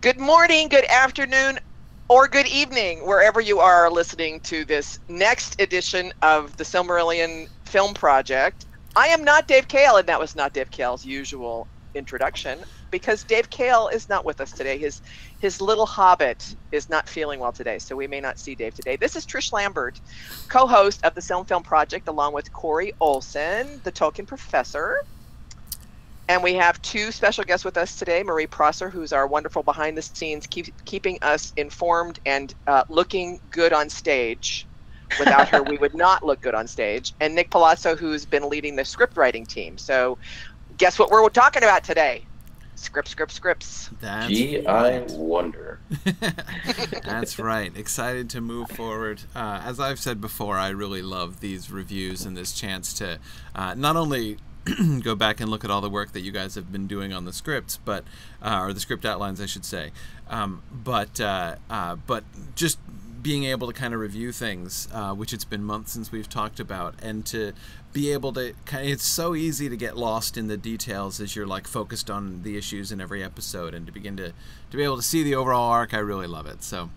Good morning, good afternoon, or good evening, wherever you are listening to this next edition of the Silmarillion Film Project. I am not Dave Kale, and that was not Dave Kale's usual introduction because Dave Kale is not with us today. His his little hobbit is not feeling well today, so we may not see Dave today. This is Trish Lambert, co-host of the SilmFilm Project, along with Corey Olsen, the Tolkien professor. And we have two special guests with us today Marie Prosser, who's our wonderful behind the scenes, keep, keeping us informed and uh, looking good on stage. Without her, we would not look good on stage. And Nick Palazzo, who's been leading the script writing team. So, guess what we're talking about today? Script, script, scripts. That's Gee, I wonder. That's right. Excited to move forward. Uh, as I've said before, I really love these reviews and this chance to uh, not only go back and look at all the work that you guys have been doing on the scripts, but uh, or the script outlines, I should say. Um, but uh, uh, but just being able to kind of review things, uh, which it's been months since we've talked about, and to be able to kind of, it's so easy to get lost in the details as you're like focused on the issues in every episode, and to begin to to be able to see the overall arc, I really love it. So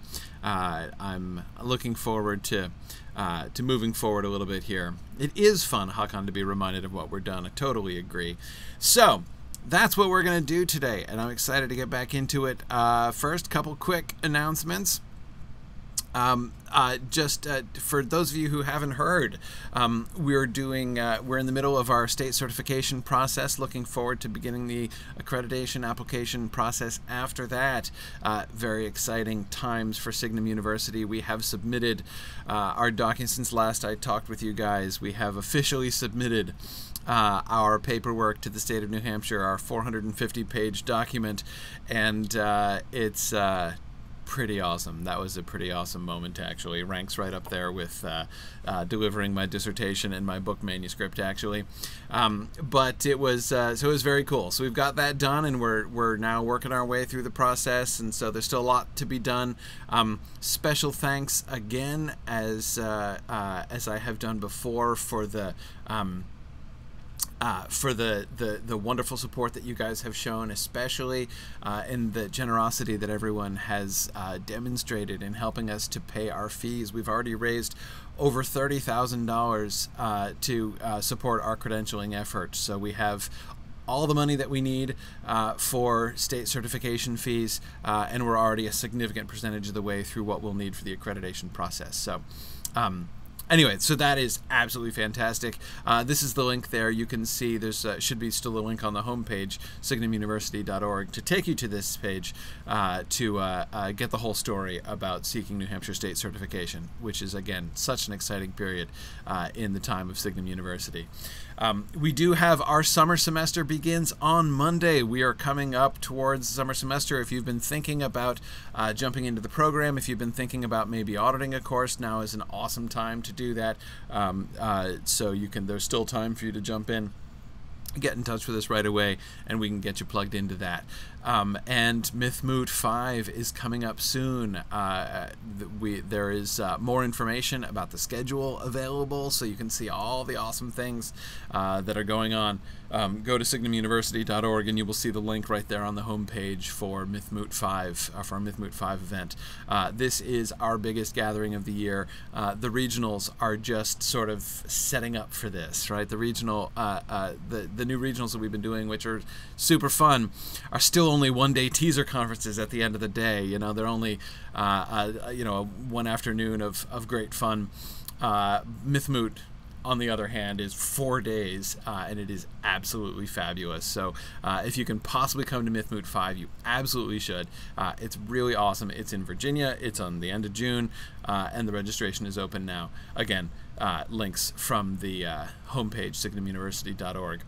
uh, I'm looking forward to uh, to moving forward a little bit here. It is fun, Hakan, to be reminded of what we're done. I totally agree. So, that's what we're going to do today, and I'm excited to get back into it. Uh, first, couple quick announcements. Um, uh, just uh, for those of you who haven't heard, um, we're doing uh, we're in the middle of our state certification process. Looking forward to beginning the accreditation application process after that. Uh, very exciting times for Signum University. We have submitted uh, our documents since last I talked with you guys. We have officially submitted. Uh, our paperwork to the state of New Hampshire, our 450 page document, and uh, it's uh, pretty awesome. That was a pretty awesome moment, actually. Ranks right up there with uh, uh, delivering my dissertation and my book manuscript, actually. Um, but it was uh, so it was very cool. So we've got that done, and we're we're now working our way through the process, and so there's still a lot to be done. Um, special thanks again, as uh, uh, as I have done before, for the. Um, uh, for the, the, the wonderful support that you guys have shown, especially uh, in the generosity that everyone has uh, demonstrated in helping us to pay our fees. We've already raised over $30,000 uh, to uh, support our credentialing effort. So we have all the money that we need uh, for state certification fees, and we're already a significant percentage of the way through what we'll need for the accreditation process. So, um, anyway, so that is absolutely fantastic. Uh, this is the link there. You can see there's uh, should be still a link on the homepage, signumuniversity.org, to take you to this page uh, to uh, uh, get the whole story about seeking New Hampshire state certification, which is again such an exciting period uh, in the time of Signum University. Um, we do have our summer semester begins on Monday. We are coming up towards summer semester. If you've been thinking about uh, jumping into the program, if you've been thinking about maybe auditing a course, now is an awesome time to do that. Um, uh, so you can. There's still time for you to jump in get in touch with us right away and we can get you plugged into that. Um, and Mythmoot 5 is coming up soon. Uh, we, there is uh, more information about the schedule available so you can see all the awesome things uh, that are going on. Um, go to signumuniversity.org and you will see the link right there on the homepage for Mythmoot 5, uh, for our Mythmoot 5 event. Uh, this is our biggest gathering of the year. Uh, the regionals are just sort of setting up for this, right? The regional, the, the new regionals that we've been doing, which are super fun, are still only one day teaser conferences at the end of the day. You know, they're only, uh, uh, you know, one afternoon of, of great fun. Uh, Mythmoot, on the other hand, is four days, uh, and it is absolutely fabulous. So, uh, if you can possibly come to Mythmoot 5, you absolutely should. Uh, it's really awesome. It's in Virginia, it's on the end of June, uh, and the registration is open now. Again, uh, links from the uh, homepage, signumuniversity.org.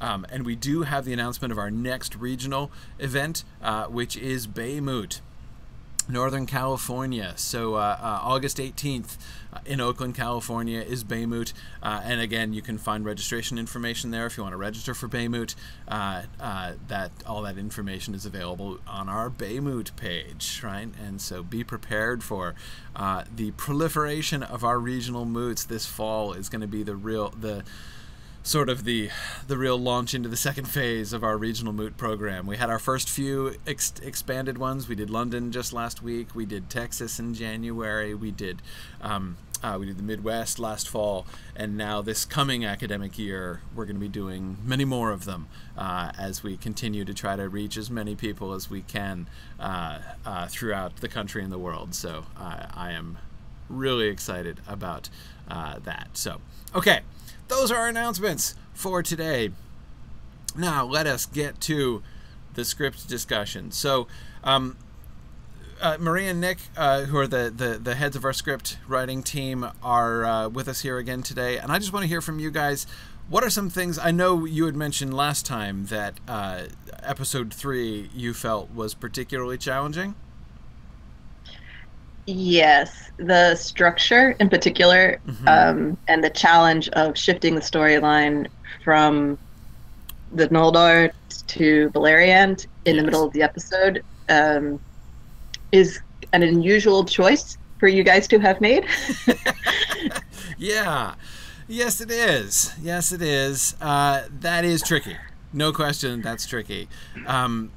Um, and we do have the announcement of our next regional event, uh, which is Baymoot. Northern California. So uh, uh, August 18th uh, in Oakland, California is Baymoot. Uh, and again, you can find registration information there if you want to register for Baymoot. Uh, uh, that all that information is available on our Baymoot page, right? And so be prepared for the proliferation of our regional moots this fall is going to be the real the sort of the the real launch into the second phase of our regional moot program. We had our first few ex- expanded ones. We did London just last week. We did Texas in January. We did um, uh, we did the Midwest last fall, and now this coming academic year, we're going to be doing many more of them uh, as we continue to try to reach as many people as we can uh, uh throughout the country and the world. So I am really excited about uh, that. So, okay those are our announcements for today. Now, let us get to the script discussion. So, um, uh, Marie and Nick, uh, who are the, the, the, heads of our script writing team, are uh, with us here again today. And I just want to hear from you guys. What are some things I know you had mentioned last time that uh, episode three you felt was particularly challenging? Yes, the structure in particular, mm-hmm. um, and the challenge of shifting the storyline from the Noldor to Beleriand in yes. the middle of the episode um, is an unusual choice for you guys to have made. yeah, yes, it is. Yes, it is. Uh, that is tricky. No question, that's tricky. Um,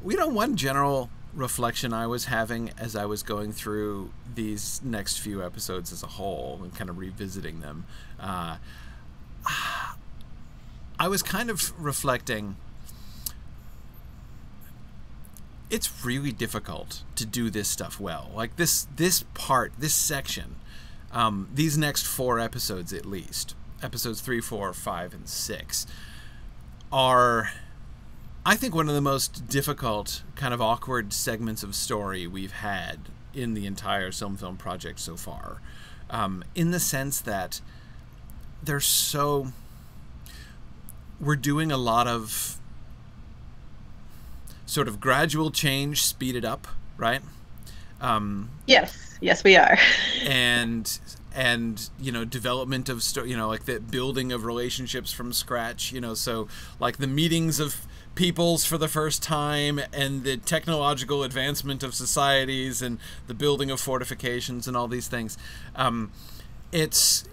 we don't one general reflection I was having as I was going through these next few episodes as a whole and kind of revisiting them. Uh, I was kind of reflecting. It's really difficult to do this stuff well. Like this, this part, this section, um, these next four episodes at least, episodes three, four, five, and six, are I think one of the most difficult, kind of awkward segments of story we've had in the entire SilmFilm project so far, um, in the sense that they're so. We're doing a lot of sort of gradual change, speeded up, right? Um, yes, yes, we are. and and you know development of you know like the building of relationships from scratch you know so like the meetings of peoples for the first time and the technological advancement of societies and the building of fortifications and all these things. Um, it's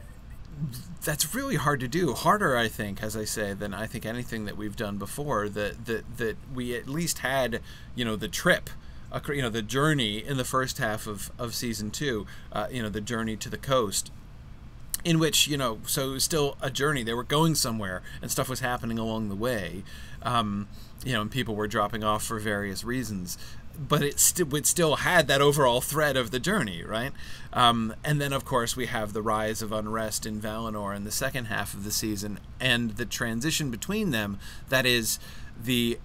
that's really hard to do. Harder, I think, as I say, than I think anything that we've done before. That that that we at least had, you know, the trip, you know, the journey in the first half of of season two. Uh, you know, the journey to the coast in which you know so it was still a journey they were going somewhere and stuff was happening along the way um, you know and people were dropping off for various reasons but it, st- it still had that overall thread of the journey right um, and then of course we have the rise of unrest in valinor in the second half of the season and the transition between them that is the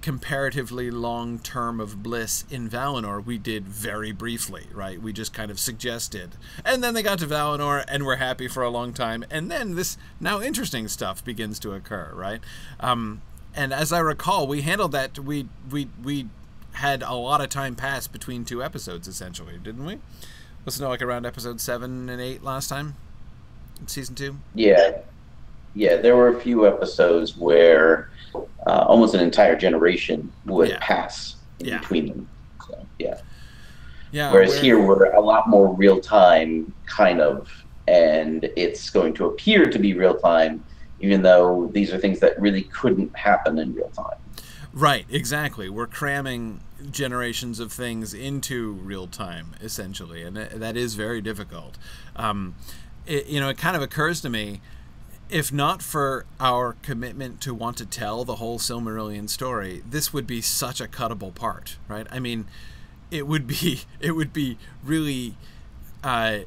comparatively long term of bliss in Valinor, we did very briefly, right? We just kind of suggested. And then they got to Valinor and we're happy for a long time. And then this now interesting stuff begins to occur, right? Um, and as I recall, we handled that. We, we, we had a lot of time pass between two episodes, essentially, didn't we? Wasn't it like around episode seven and eight last time? In season two? Yeah. Yeah, there were a few episodes where uh, almost an entire generation would yeah. pass yeah. between them. So, yeah. Yeah. Whereas we're... here we're a lot more real time, kind of, and it's going to appear to be real time, even though these are things that really couldn't happen in real time. Right, exactly. We're cramming generations of things into real time, essentially, and that is very difficult. Um, it, you know, it kind of occurs to me if not for our commitment to want to tell the whole Silmarillion story, this would be such a cuttable part, right? I mean, it would be it would be really uh,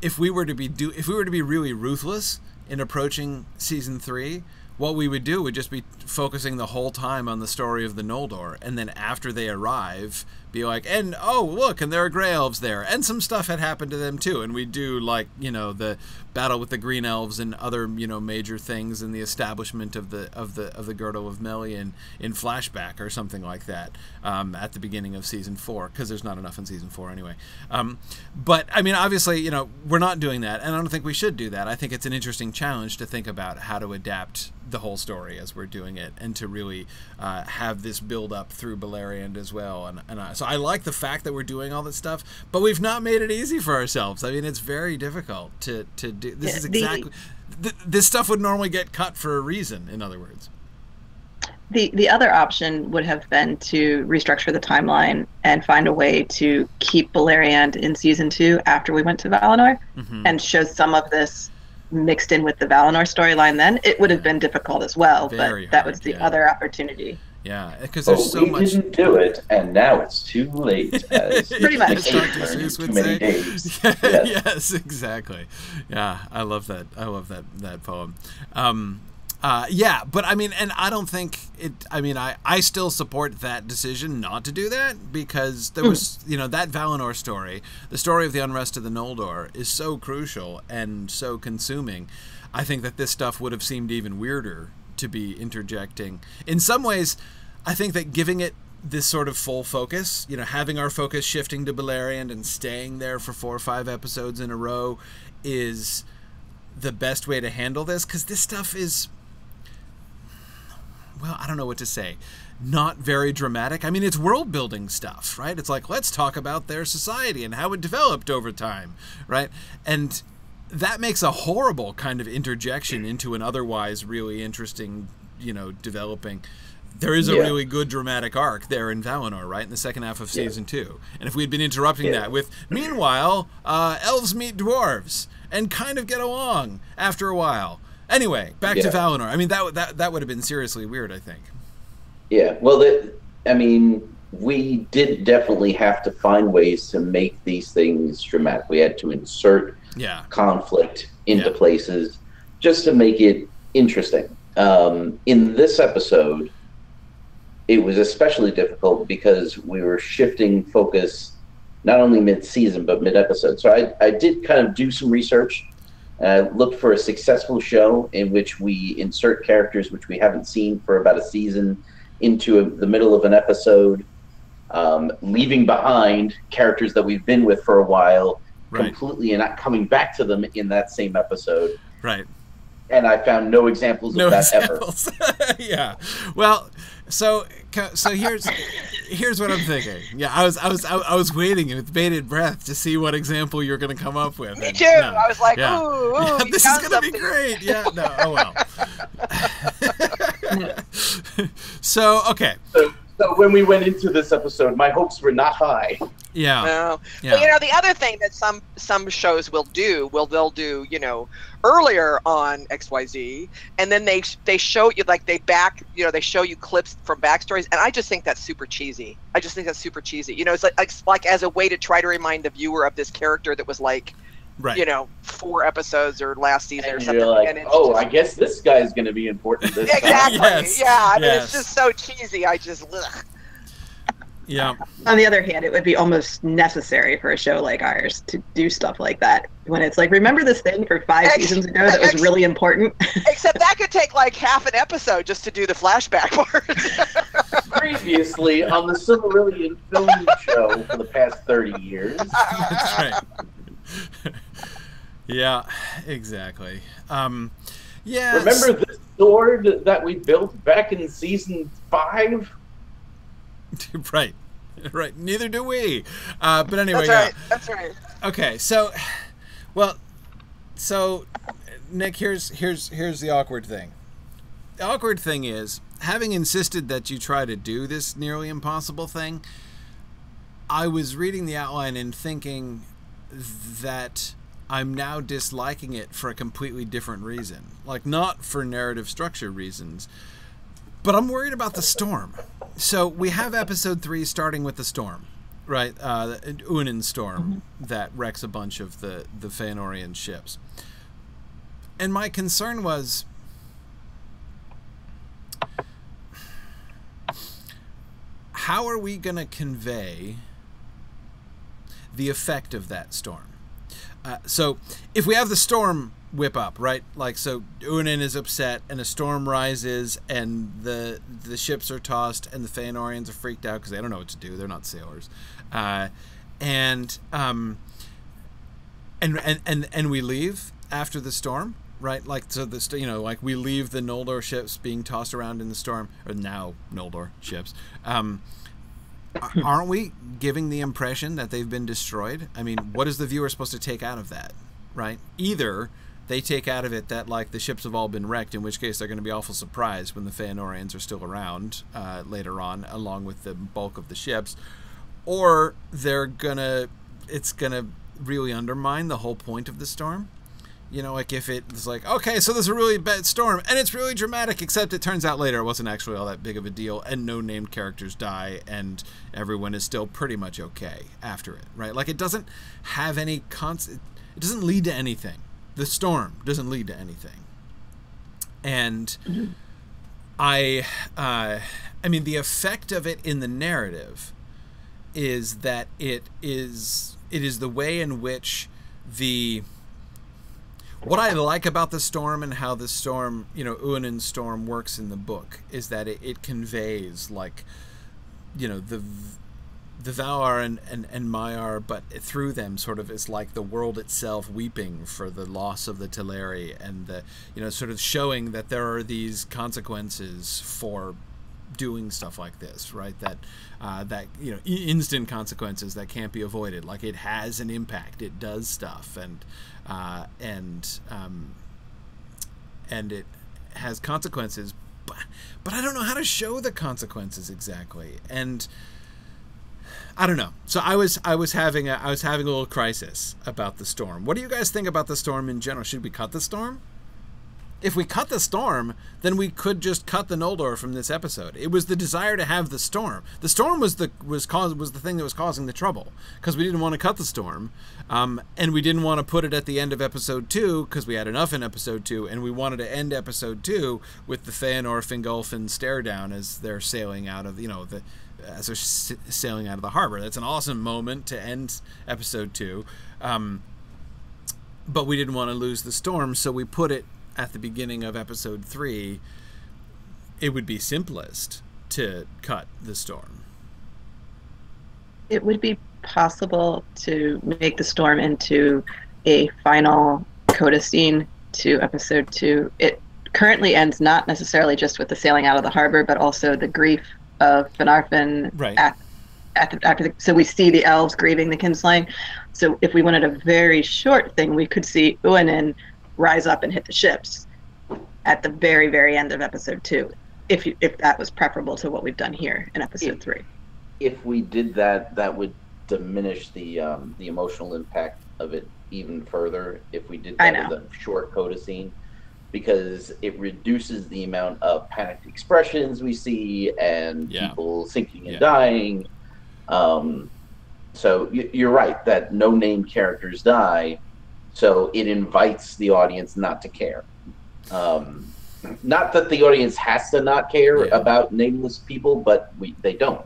if we were to be do if we were to be really ruthless in approaching season three, what we would do would just be focusing the whole time on the story of the Noldor, and then after they arrive, be like, and oh look, and there are gray elves there, and some stuff had happened to them too, and we do like you know the battle with the green elves and other you know major things and the establishment of the of the of the girdle of Melian in flashback or something like that um, at the beginning of season four because there's not enough in season four anyway. Um, but I mean, obviously, you know, we're not doing that, and I don't think we should do that. I think it's an interesting challenge to think about how to adapt the whole story as we're doing it, and to really uh, have this build up through Beleriand as well. And, and uh, so I like the fact that we're doing all this stuff, but we've not made it easy for ourselves. I mean, it's very difficult to to do. This is exactly the, th- this stuff would normally get cut for a reason. In other words. The, the other option would have been to restructure the timeline and find a way to keep Beleriand in season two after we went to Valinor mm-hmm. and show some of this mixed in with the Valinor storyline, then it would have been difficult as well. Very but that hard, was the yeah. other opportunity. Yeah, because there's so we much. didn't do it, and now it's too late. As Pretty much. too many days. yes. yes. exactly. Yeah, I love that. I love that that poem. Um, uh, yeah, but I mean, and I don't think it. I mean, I I still support that decision not to do that because there was, mm. you know, that Valinor story, the story of the unrest of the Noldor, is so crucial and so consuming. I think that this stuff would have seemed even weirder to be interjecting. In some ways, I think that giving it this sort of full focus, you know, having our focus shifting to Beleriand and staying there for four or five episodes in a row, is the best way to handle this because this stuff is well, I don't know what to say. Not very dramatic. I mean, it's world building stuff, right? It's like, let's talk about their society and how it developed over time, right? And that makes a horrible kind of interjection into an otherwise really interesting, you know, developing. There is a yeah. really good dramatic arc there in Valinor, right, in the second half of season yeah. two. And if we had been interrupting yeah. that with, meanwhile, uh, elves meet dwarves and kind of get along after a while, Anyway, back to Valinor. I mean, that that that would have been seriously weird. I think. Yeah. Well, the, I mean, we did definitely have to find ways to make these things dramatic. We had to insert yeah. conflict into yeah. places just to make it interesting. Um, in this episode, it was especially difficult because we were shifting focus not only mid-season but mid-episode. So I, I did kind of do some research uh, look for a successful show in which we insert characters which we haven't seen for about a season into a, the middle of an episode, um, leaving behind characters that we've been with for a while right. completely and not coming back to them in that same episode. Right. And I found no examples no of that examples. ever. yeah. Well, so so here's here's what I'm thinking. Yeah, I was I was I, was waiting with bated breath to see what example you're going to come up with. Me too. No, I was like, yeah. ooh, ooh yeah, this is going to be great. Yeah, no, oh well. so okay. So, so when we went into this episode, my hopes were not high. Yeah. No. Yeah. But you know, the other thing that some some shows will do, will they'll do, you know, earlier on XYZ, and then they they show you like they back, you know, they show you clips from backstories, and I just think that's super cheesy. I just think that's super cheesy. You know, it's like it's like as a way to try to remind the viewer of this character that was like right. you know, four episodes or last season and or something. Like, oh, just, I guess this guy's going to be important this exactly. Yes. Yeah, I mean, yes. it's just so cheesy. I just. Ugh. Yeah. On the other hand, it would be almost necessary for a show like ours to do stuff like that. When it's like, remember this thing for five Ex- seasons ago that was really important? except that could take like half an episode just to do the flashback part. Previously on the Silmarillion film show for the past 30 years. That's right. Yeah, exactly. Um, yeah. Remember the sword that we built back in season five? right, right. Neither do we. Uh, but anyway, that's right. Yeah. That's right. Okay, so, well, so Nick, here's here's here's the awkward thing. The awkward thing is having insisted that you try to do this nearly impossible thing. I was reading the outline and thinking that I'm now disliking it for a completely different reason. Like, not for narrative structure reasons, but I'm worried about the storm. So, we have episode three starting with the storm, right? Uh, Uinen storm mm-hmm. that wrecks a bunch of the, the Feanorian ships. And my concern was how are we going to convey the effect of that storm? Uh, so if we have the storm whip up, right? Like so, Uinen is upset, and a storm rises, and the the ships are tossed, and the Feanorians are freaked out because they don't know what to do. They're not sailors, uh, and um, and and and and we leave after the storm. right? Like so the you know like we leave the Noldor ships being tossed around in the storm, or now Noldor ships. Um, aren't we giving the impression that they've been destroyed? I mean, what is the viewer supposed to take out of that, right? Either they take out of it that like the ships have all been wrecked, in which case they're going to be awful surprised when the Feanorians are still around uh, later on, along with the bulk of the ships, or they're gonna it's gonna really undermine the whole point of the storm. You know, like if it's like, okay, so there's a really bad storm and it's really dramatic, except it turns out later it wasn't actually all that big of a deal and no named characters die and everyone is still pretty much okay after it, right? Like it doesn't have any cons. It doesn't lead to anything the storm doesn't lead to anything. And. I, uh, I mean, the effect of it in the narrative is that it is it is the way in which the what I like about the storm and how the storm, you know, Uinen's storm works in the book is that it, it conveys like, you know, the the Valar and, and, and Maiar, but through them sort of is like the world itself weeping for the loss of the Teleri and the, you know, sort of showing that there are these consequences for doing stuff like this, right? That, uh, that, you know, instant consequences that can't be avoided. Like it has an impact, it does stuff and, uh, and, um, and it has consequences, but, but I don't know how to show the consequences exactly. And, I don't know. So I was I was having a I was having a little crisis about the storm. What do you guys think about the storm in general? Should we cut the storm? If we cut the storm, then we could just cut the Noldor from this episode. It was the desire to have the storm. The storm was the was cause was the thing that was causing the trouble because we didn't want to cut the storm, um, and we didn't want to put it at the end of episode two because we had enough in episode two, and we wanted to end episode two with the Feanor Fingolfin stare down as they're sailing out of you know the as they're sailing out of the harbor. That's an awesome moment to end episode two. Um, but we didn't want to lose the storm, so we put it at the beginning of episode three. It would be simplest to cut the storm. It would be possible to make the storm into a final coda scene to episode two. It currently ends not necessarily just with the sailing out of the harbor, but also the grief of Finarfin right. at, at the, after the, so we see the elves grieving the kinslain. So if we wanted a very short thing, we could see Uinen rise up and hit the ships at the very very end of episode two, if you, if that was preferable to what we've done here in episode if, three. If we did that, that would diminish the um, the emotional impact of it even further. If we did that with a short coda scene because it reduces the amount of panicked expressions we see and yeah. people sinking and yeah. dying. Um, so you're right that no named characters die, so it invites the audience not to care. Um, not that the audience has to not care yeah. about nameless people, but we they don't.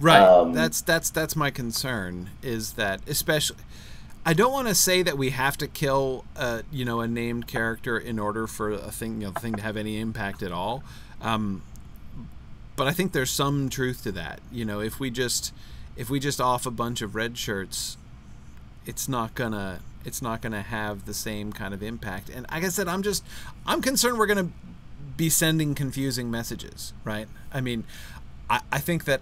Right. Um, that's that's that's my concern. Is that especially I don't want to say that we have to kill a you know a named character in order for a thing you know thing to have any impact at all. Um, but I think there's some truth to that. You know, if we just if we just off a bunch of red shirts, it's not gonna it's not gonna have the same kind of impact. And like I said, I'm just I'm concerned we're gonna be sending confusing messages, right? I mean, I, I think that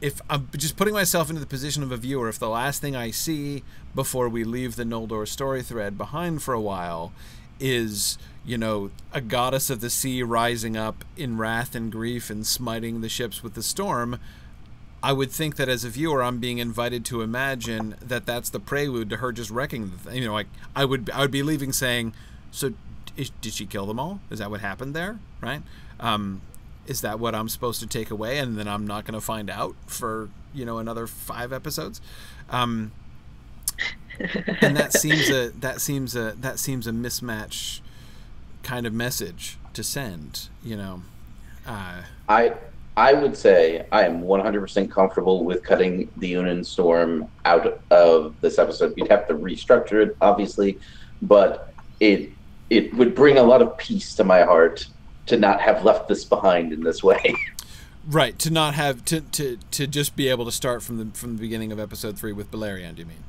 if I'm just putting myself into the position of a viewer, if the last thing I see before we leave the Noldor story thread behind for a while is, you know, a goddess of the sea rising up in wrath and grief and smiting the ships with the storm, I would think that as a viewer, I'm being invited to imagine that that's the prelude to her just wrecking the thing. You know, like I would, I would be leaving saying, so is, did she kill them all? Is that what happened there? Right? Um, is that what I'm supposed to take away, and then I'm not going to find out for you know another five episodes? Um, and that seems a that seems a that seems a mismatch kind of message to send. You know, uh, I I would say I am 100% comfortable with cutting the Uinen Storm out of this episode. We'd have to restructure it, obviously, but it it would bring a lot of peace to my heart to not have left this behind in this way. Right, to not have to, to to just be able to start from the from the beginning of episode three with Beleriand, you mean?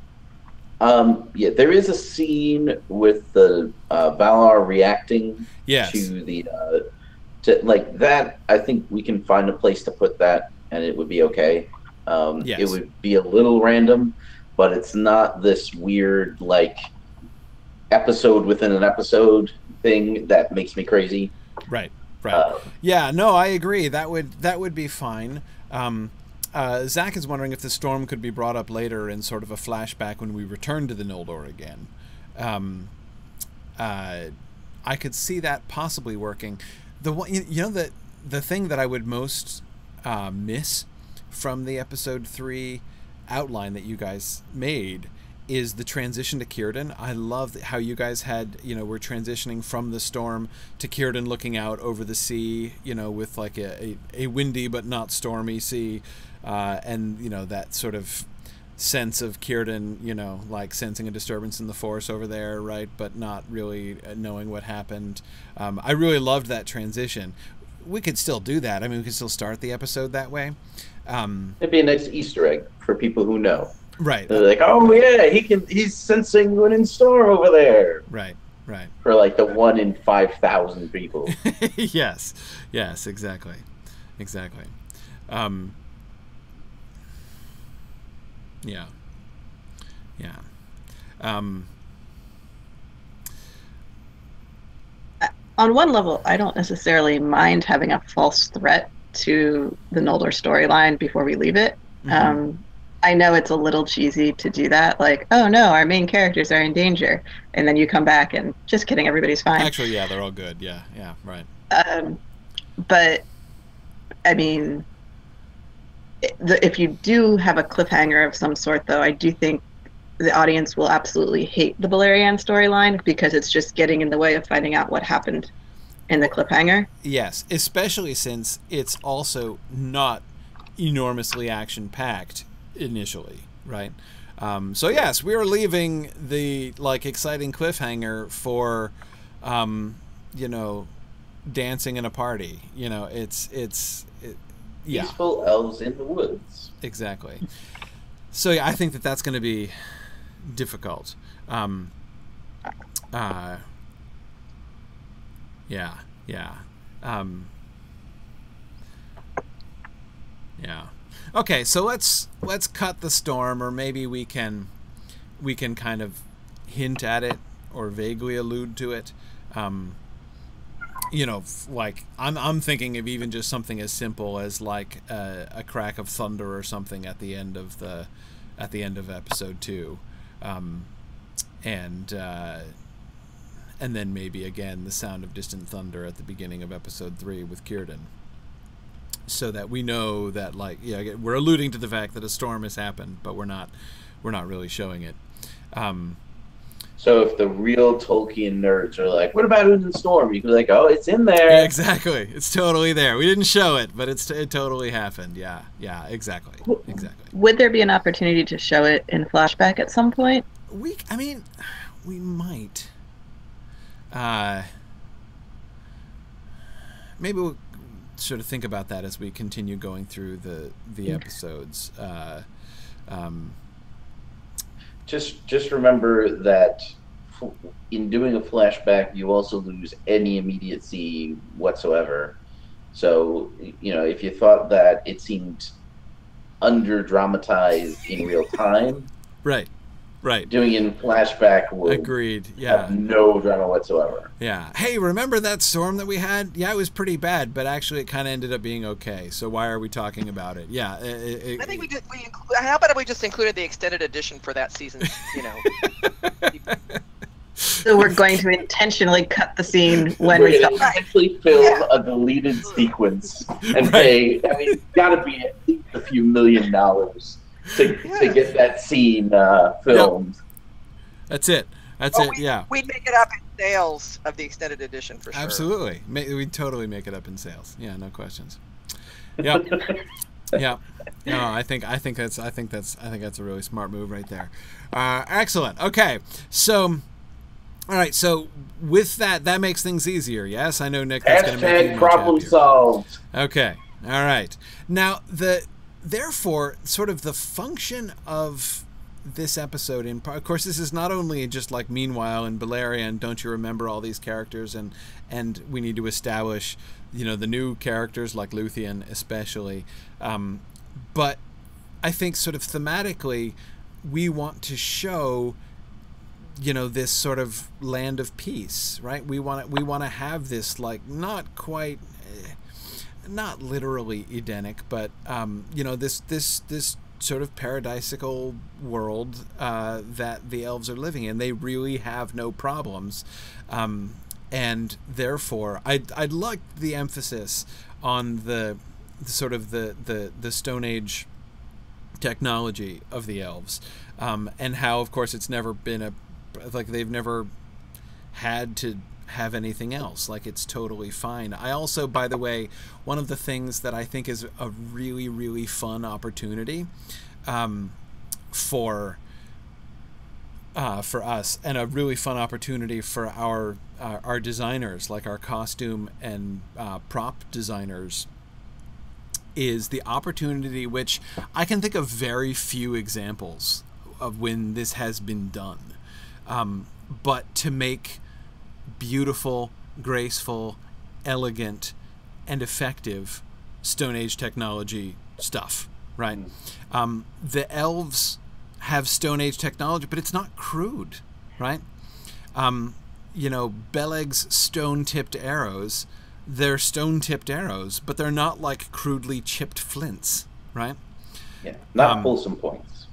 Um, yeah, there is a scene with the uh, Valar reacting yes. to the uh, to like that. I think we can find a place to put that, and it would be okay. Um, yes. It would be a little random, but it's not this weird like episode within an episode thing that makes me crazy. Right. Right. Uh, yeah. No, I agree. That would that would be fine. Um, uh, Zach is wondering if the storm could be brought up later in sort of a flashback when we return to the Noldor again. Um, uh, I could see that possibly working. The one, you know, the the thing that I would most uh, miss from the episode three outline that you guys made is the transition to Círdan. I love how you guys had, you know, we're transitioning from the storm to Círdan looking out over the sea, you know, with like a, a, a windy but not stormy sea. Uh, and, you know, that sort of sense of Círdan, you know, like sensing a disturbance in the force over there, right? But not really uh, knowing what happened. Um, I really loved that transition. We could still do that. I mean, we could still start the episode that way. Um, It'd be a nice Easter egg for people who know. Right. They're like, oh yeah, he can. He's sensing Uinen storm over there. Right. Right. For like the one in five thousand people. yes. Yes. Exactly. Exactly. Um, yeah. Yeah. Um, on one level, I don't necessarily mind having a false threat to the Noldor storyline before we leave it. Mm-hmm. Um, I know it's a little cheesy to do that, like, oh no, our main characters are in danger, and then you come back and just kidding, everybody's fine. Actually, yeah, they're all good. Yeah, yeah, right. Um, but I mean, if you do have a cliffhanger of some sort, though, I do think the audience will absolutely hate the Beleriand storyline because it's just getting in the way of finding out what happened in the cliffhanger. Yes, especially since it's also not enormously action packed initially, right? Um, so yes, we are leaving the like exciting cliffhanger for, um, you know, dancing in a party. You know, it's it's it, yeah. Peaceful elves in the woods. Exactly. So yeah, I think that that's going to be difficult. Um, uh, yeah, yeah, um, yeah. Okay, so let's let's cut the storm, or maybe we can we can kind of hint at it or vaguely allude to it. Um, you know, like I'm I'm thinking of even just something as simple as like a, a crack of thunder or something at the end of the at the end of episode two, um, and uh, and then maybe again the sound of distant thunder at the beginning of episode three with Círdan so that we know that like yeah we're alluding to the fact that a storm has happened but we're not we're not really showing it. Um, so if the real Tolkien nerds are like, "What about in the storm?" You can be like, "Oh, it's in there." Yeah, exactly. It's totally there. We didn't show it, but it's it totally happened. Yeah, yeah, exactly, exactly. Would there be an opportunity to show it in flashback at some point? We, I mean, we might. Uh, maybe we'll sort of think about that as we continue going through the the episodes. Uh, um, just just remember that in doing a flashback, you also lose any immediacy whatsoever. So you know, if you thought that it seemed under dramatized in real time, right, Right. Doing it in flashback would agreed. Yeah. Have no drama whatsoever. Yeah. Hey, remember that storm that we had? Yeah, it was pretty bad, but actually, it kind of ended up being okay. So why are we talking about it? Yeah. It, it, I think we did. We how about if we just included the extended edition for that season? You know. so we're going to intentionally cut the scene when we're we film. actually film yeah. a deleted sequence and right. pay. I mean, it's got to be at least a few million dollars to, yeah. to get that scene uh, filmed. Yep. That's it. That's oh, it. We, yeah. We'd make it up in sales of the extended edition for sure. Absolutely. We'd totally make it up in sales. Yeah, no questions. Yep. yeah. No, I think I think that's I think that's I think that's a really smart move right there. Uh, excellent. Okay. So all right, so with that, that makes things easier. Yes, I know Nick. That's going to make you problem solved. Okay, all right. Now the therefore, sort of the function of this episode in of course this is not only just like meanwhile in Beleriand don't you remember all these characters and and we need to establish you know the new characters like Luthien especially um, but I think sort of thematically we want to show you know this sort of land of peace right? We want to, we want to have this like not quite not literally edenic but um, you know this this this sort of paradisical world uh, that the elves are living in they really have no problems. Um, and therefore I'd, I'd like the emphasis on the, the sort of the, the, the stone age technology of the elves um, and how of course it's never been a like they've never had to have anything else like it's totally fine i also by the way one of the things that i think is a really really fun opportunity um, for uh, for us and a really fun opportunity for our uh, our designers like our costume and uh, prop designers is the opportunity which I can think of very few examples of when this has been done. Um, but to make beautiful, graceful, elegant, and effective Stone Age technology stuff, right? Um, the elves have Stone Age technology, but it's not crude, right? Um, you know, Beleg's stone tipped arrows they're stone tipped arrows, but they're not like crudely chipped flints, right? Yeah, not um, points.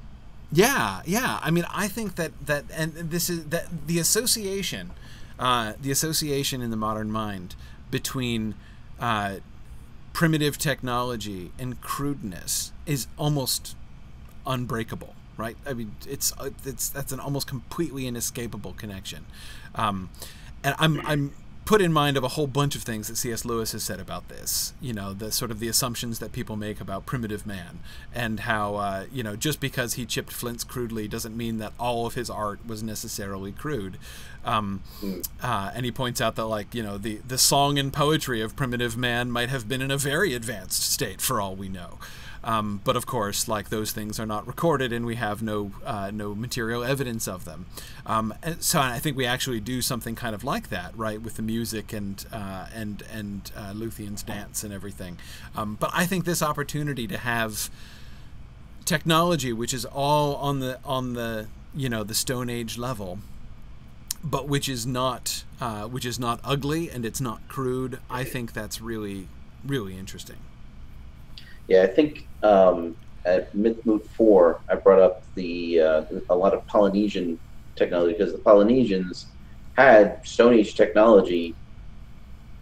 Yeah, yeah. I mean, I think that that and this is that the association, uh, the association in the modern mind between uh, primitive technology and crudeness is almost unbreakable, right? I mean, it's it's that's an almost completely inescapable connection, um, and I'm I'm put in mind of a whole bunch of things that C.S. Lewis has said about this. You know, the sort of the assumptions that people make about primitive man, and how uh, you know just because he chipped flints crudely doesn't mean that all of his art was necessarily crude. Um, hmm. uh, and he points out that like you know the the song and poetry of primitive man might have been in a very advanced state for all we know. Um, but of course, like those things are not recorded, and we have no uh, no material evidence of them. Um, so I think we actually do something kind of like that, right, with the music and uh, and and uh, Luthien's dance and everything. Um, but I think this opportunity to have technology, which is all on the on the you know the Stone Age level, but which is not uh, which is not ugly and it's not crude. I think that's really really interesting. Yeah, I think um, at Mythmoot 4, I brought up the uh, a lot of Polynesian technology because the Polynesians had Stone Age technology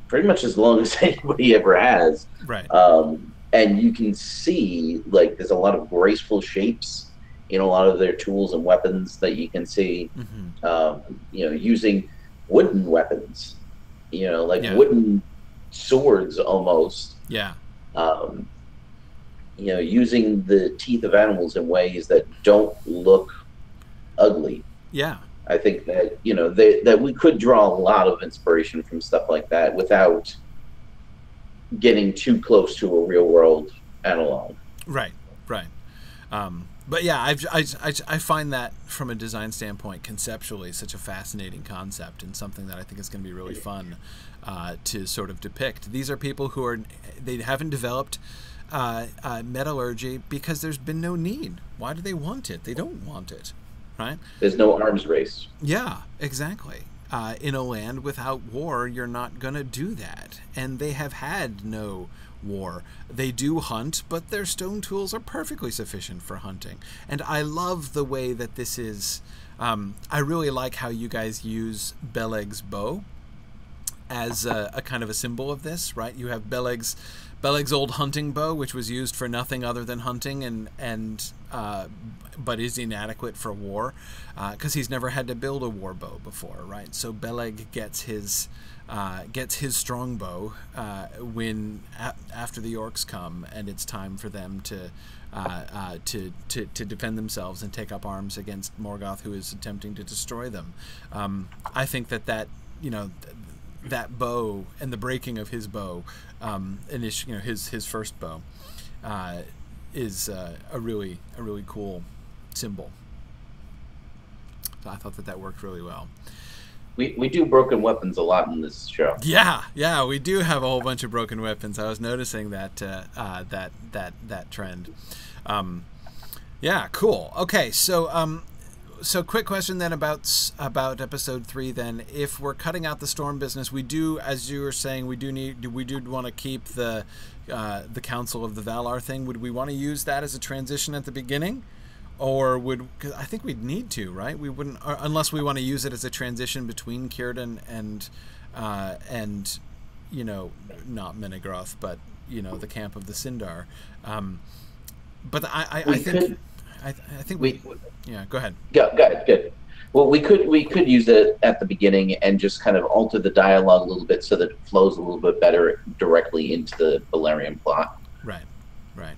pretty much as long as anybody ever has. Right. Um, and you can see like there's a lot of graceful shapes in a lot of their tools and weapons that you can see. Mm-hmm. Um, you know, using wooden weapons. You know, like yeah. wooden swords almost. Yeah. Um, you know, using the teeth of animals in ways that don't look ugly. Yeah. I think that, you know, they, that we could draw a lot of inspiration from stuff like that without getting too close to a real world analog. Right, right. Um, but yeah, I've, I, I, I find that from a design standpoint, conceptually, such a fascinating concept and something that I think is going to be really fun uh, to sort of depict. These are people who are, they haven't developed uh, uh, metallurgy because there's been no need. Why do they want it? They don't want it, right? There's no arms race. Yeah, exactly. Uh, in a land without war, you're not going to do that. And they have had no war. They do hunt, but their stone tools are perfectly sufficient for hunting. And I love the way that this is. Um, I really like how you guys use Beleg's bow as a, a, kind of a symbol of this, right? You have Beleg's Beleg's old hunting bow, which was used for nothing other than hunting, and and uh, but is inadequate for war, because uh, he's never had to build a war bow before, right? So Beleg gets his uh, gets his strong bow uh, when a- after the orcs come, and it's time for them to. Uh, uh, to, to, to defend themselves and take up arms against Morgoth, who is attempting to destroy them. Um, I think that that you know that bow and the breaking of his bow, um, his you know, his his first bow, uh, is uh, a really a really cool symbol. So I thought that that worked really well. We, we do broken weapons a lot in this show. Yeah, yeah, we do have a whole bunch of broken weapons. I was noticing that uh, uh, that that that trend. Um, yeah, cool. Okay, so um, so quick question then about about episode three. Then, if we're cutting out the storm business, we do, as you were saying, we do need we do want to keep the uh, the Council of the Valar thing. Would we want to use that as a transition at the beginning, or would cause I think we'd need to, right? We wouldn't unless we want to use it as a transition between Círdan and uh, and you know not Menegroth, but you know the camp of the Sindar. Um, but I, I, I think. Could I, I think we, we, yeah. Go ahead. Go, go ahead. Good. Well, we could we could use it at the beginning and just kind of alter the dialogue a little bit so that it flows a little bit better directly into the Beleriand plot. Right. Right.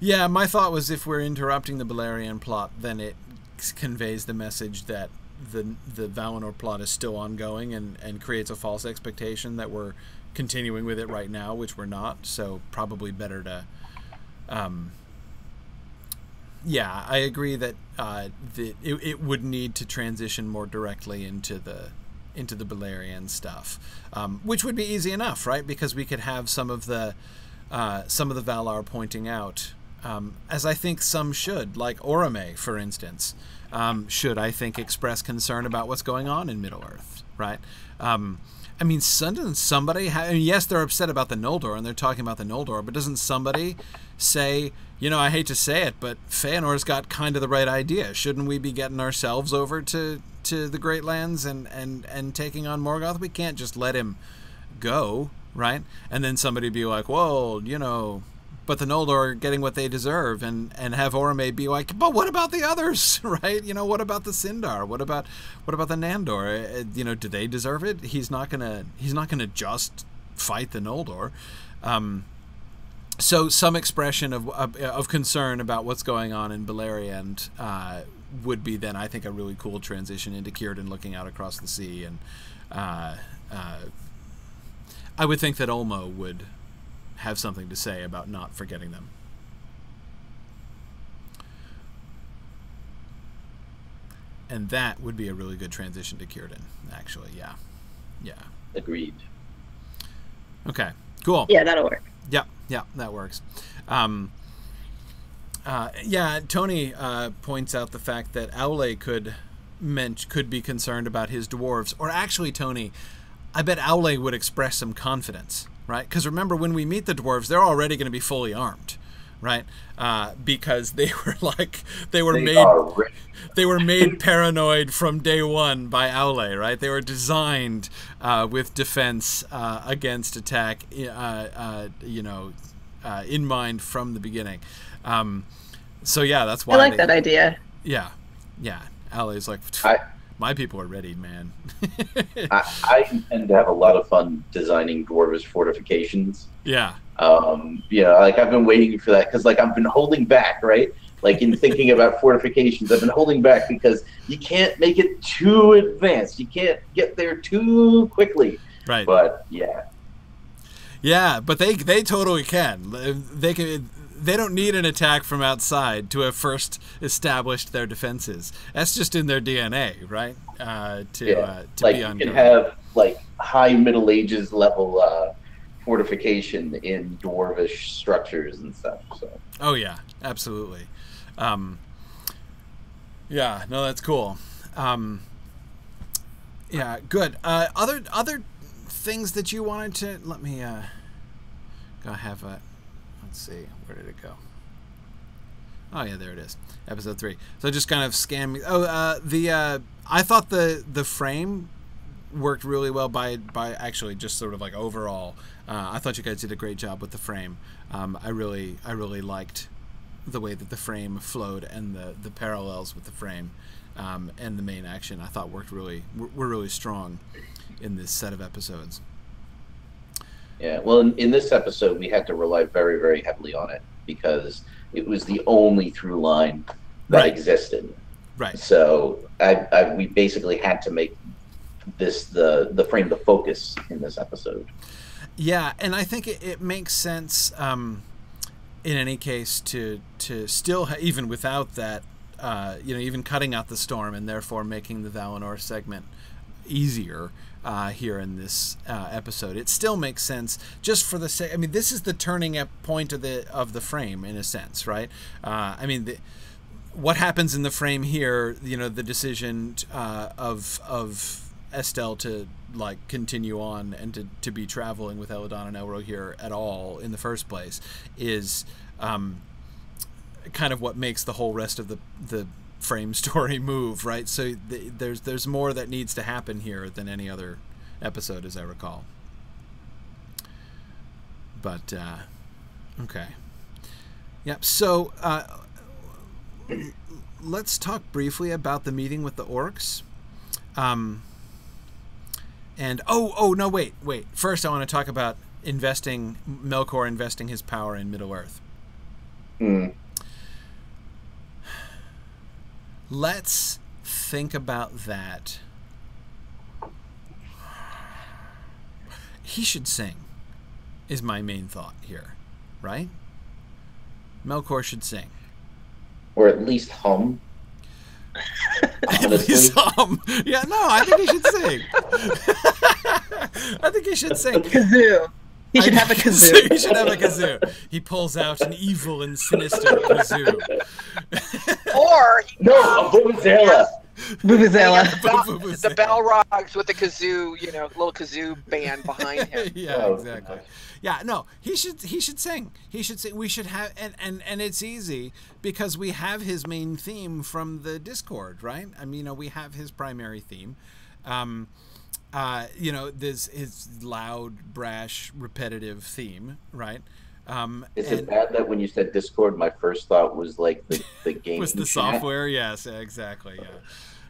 Yeah, my thought was if we're interrupting the Beleriand plot, then it conveys the message that the the Valinor plot is still ongoing and and creates a false expectation that we're continuing with it right now, which we're not. So probably better to um, yeah, I agree that uh, the, it, it would need to transition more directly into the into the Beleriand stuff, um, which would be easy enough, right? Because we could have some of the uh, some of the Valar pointing out, um, as I think some should, like Orome, for instance, um, should I think express concern about what's going on in Middle Earth, right? Um, I mean, doesn't somebody? Ha- I mean, yes, they're upset about the Noldor and they're talking about the Noldor, but doesn't somebody say, you know, I hate to say it, but Feanor's got kind of the right idea. Shouldn't we be getting ourselves over to to the Great Lands and and and taking on Morgoth? We can't just let him go, right? And then somebody be like, well, you know, but the Noldor are getting what they deserve, and and have Orome be like, but what about the others, right? You know, what about the Sindar? What about what about the Nandor? Uh, you know, do they deserve it? He's not gonna he's not gonna just fight the Noldor. Um, so some expression of, of, of concern about what's going on in Beleriand uh, would be then I think a really cool transition into Círdan looking out across the sea and uh, uh, I would think that Ulmo would have something to say about not forgetting them. And that would be a really good transition to Círdan, actually. Yeah. Yeah. Agreed. Okay. Cool. Yeah, that'll work. Yeah, yeah, that works. Um, uh, yeah, Tony uh, points out the fact that Aule could meant could be concerned about his dwarves, or actually, Tony, I bet Aule would express some confidence right? Because remember, when we meet the dwarves, they're already going to be fully armed, right? Uh, because they were like they were they made they were made paranoid from day one by Aule, right? They were designed uh, with defense uh, against attack, uh, uh, you know, uh, in mind from the beginning. Um, so yeah, that's why I like they, that idea. Yeah, yeah. Aule's like. I, my people are ready, man. I, I tend to have a lot of fun designing dwarves fortifications. Yeah. Um, you know, like I've been waiting for that because like I've been holding back, right? Like in thinking about fortifications, I've been holding back because you can't make it too advanced. You can't get there too quickly. Right. But yeah. Yeah, but they they totally can. They can they don't need an attack from outside to have first established their defenses. That's just in their DNA, right? Uh, to yeah. uh, to like be on. You can have like high Middle Ages level uh, fortification in dwarvish structures and stuff. So. Oh yeah, absolutely. Um, yeah, no, that's cool. Um, yeah, good. Uh, other other things that you wanted to let me uh, go have a let's see, where did it go? Oh yeah, there it is. Episode three. So just kind of scan me. Oh, uh, the uh, I thought the the frame worked really well by by actually just sort of like overall. Uh, I thought you guys did a great job with the frame. Um, I really I really liked the way that the frame flowed and the the parallels with the frame um, and the main action. I thought worked really were really strong in this set of episodes. Yeah, well, in, in this episode, we had to rely very, very heavily on it because it was the only through line that right. existed. Right. So I, I, we basically had to make this the the frame the focus in this episode. Yeah, and I think it, it makes sense um, in any case to to still ha- even without that uh, you know, even cutting out the storm and therefore making the Valinor segment easier uh, here in this uh, episode. It still makes sense just for the sake. I mean, this is the turning point of the of the frame in a sense, right? Uh, I mean, the, what happens in the frame here? You know, the decision uh, of of Estel to like continue on and to, to be traveling with Elladan and Elrohir here at all in the first place is um, kind of what makes the whole rest of the the frame story move, right? So the, there's there's more that needs to happen here than any other episode, as I recall. But uh, okay, yep. So uh, let's talk briefly about the meeting with the orcs. Um, and oh oh no wait wait first I want to talk about investing Melkor investing his power in Middle Earth. Mm. Let's think about that. He should sing, is my main thought here, right? Melkor should sing. Or at least hum. At least hum. Yeah, no, I think he should sing. I think he should sing. Kazoo. He should have a kazoo. he should have a kazoo. He pulls out an evil and sinister kazoo. or no, a vuvuzela. Vuvuzela. The, the Balrogs with the kazoo, you know, little kazoo band behind him. yeah, oh, exactly. Yeah, no, he should he should sing. He should sing. We should have and and and it's easy because we have his main theme from the Discord, right? I mean, you know, we have his primary theme. Um, uh, you know, this his loud, brash, repetitive theme, right? Um, Is it bad that when you said Discord, my first thought was like the, the game was the chat? software? Yes, exactly. Yeah,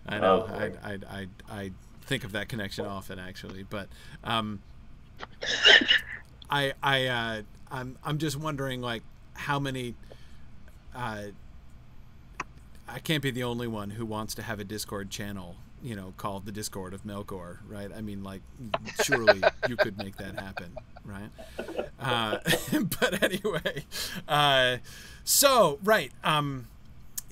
I know. Oh, I, I, I, I think of that connection often, actually, but um, I I uh, I'm I'm just wondering like how many. Uh, I can't be the only one who wants to have a Discord channel you know, called the Discord of Melkor, right? I mean, like, surely you could make that happen, right? Uh, but anyway, uh, so right, um,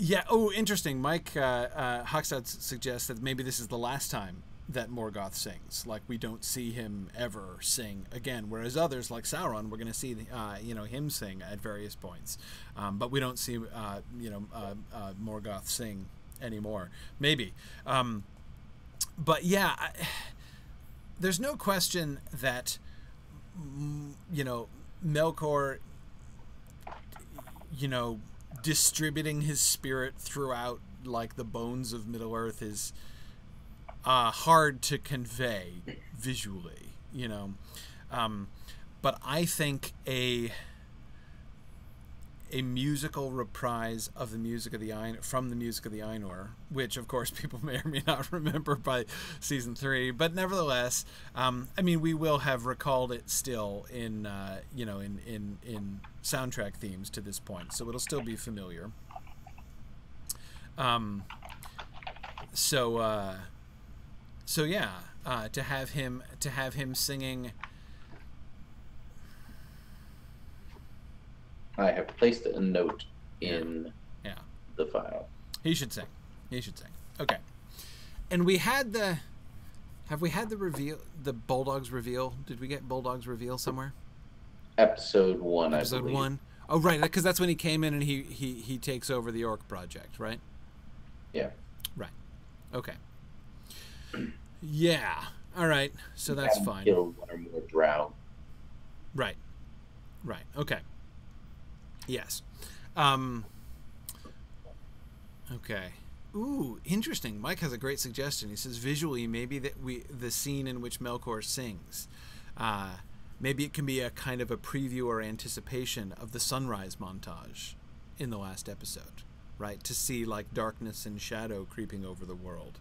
yeah. Oh, interesting. Mike uh, uh, suggests that maybe this is the last time that Morgoth sings. Like, we don't see him ever sing again. Whereas others, like Sauron, we're going to see, uh, you know, him sing at various points, um, but we don't see, uh, you know, uh, uh, Morgoth sing anymore. Maybe. Um, but yeah, I, there's no question that you know Melkor, you know, distributing his spirit throughout like the bones of Middle Earth is uh, hard to convey visually, you know. Um, but I think a a musical reprise of the music of the Ein- from the music of the Ainur, which of course people may or may not remember by season three, but nevertheless, um, I mean, we will have recalled it still in uh, you know in, in in soundtrack themes to this point, so it'll still be familiar. Um, so uh, so yeah, uh, to have him to have him singing I have placed a note in yeah. the file. He should sing. He should sing. Okay. And we had the have we had the reveal the Balrogs reveal? Did we get Balrogs reveal somewhere? Episode 1, Episode 1. Oh right, because that's when he came in and he he he takes over the Orc project, right? Yeah. Right. Okay. Yeah. All right. So that's fine. Kill one or more drow. Right. Right. Okay. Yes. Um, okay. Ooh, interesting. Mike has a great suggestion. He says visually, maybe that we the scene in which Melkor sings, uh, maybe it can be a kind of a preview or anticipation of the sunrise montage in the last episode, right? To see like darkness and shadow creeping over the world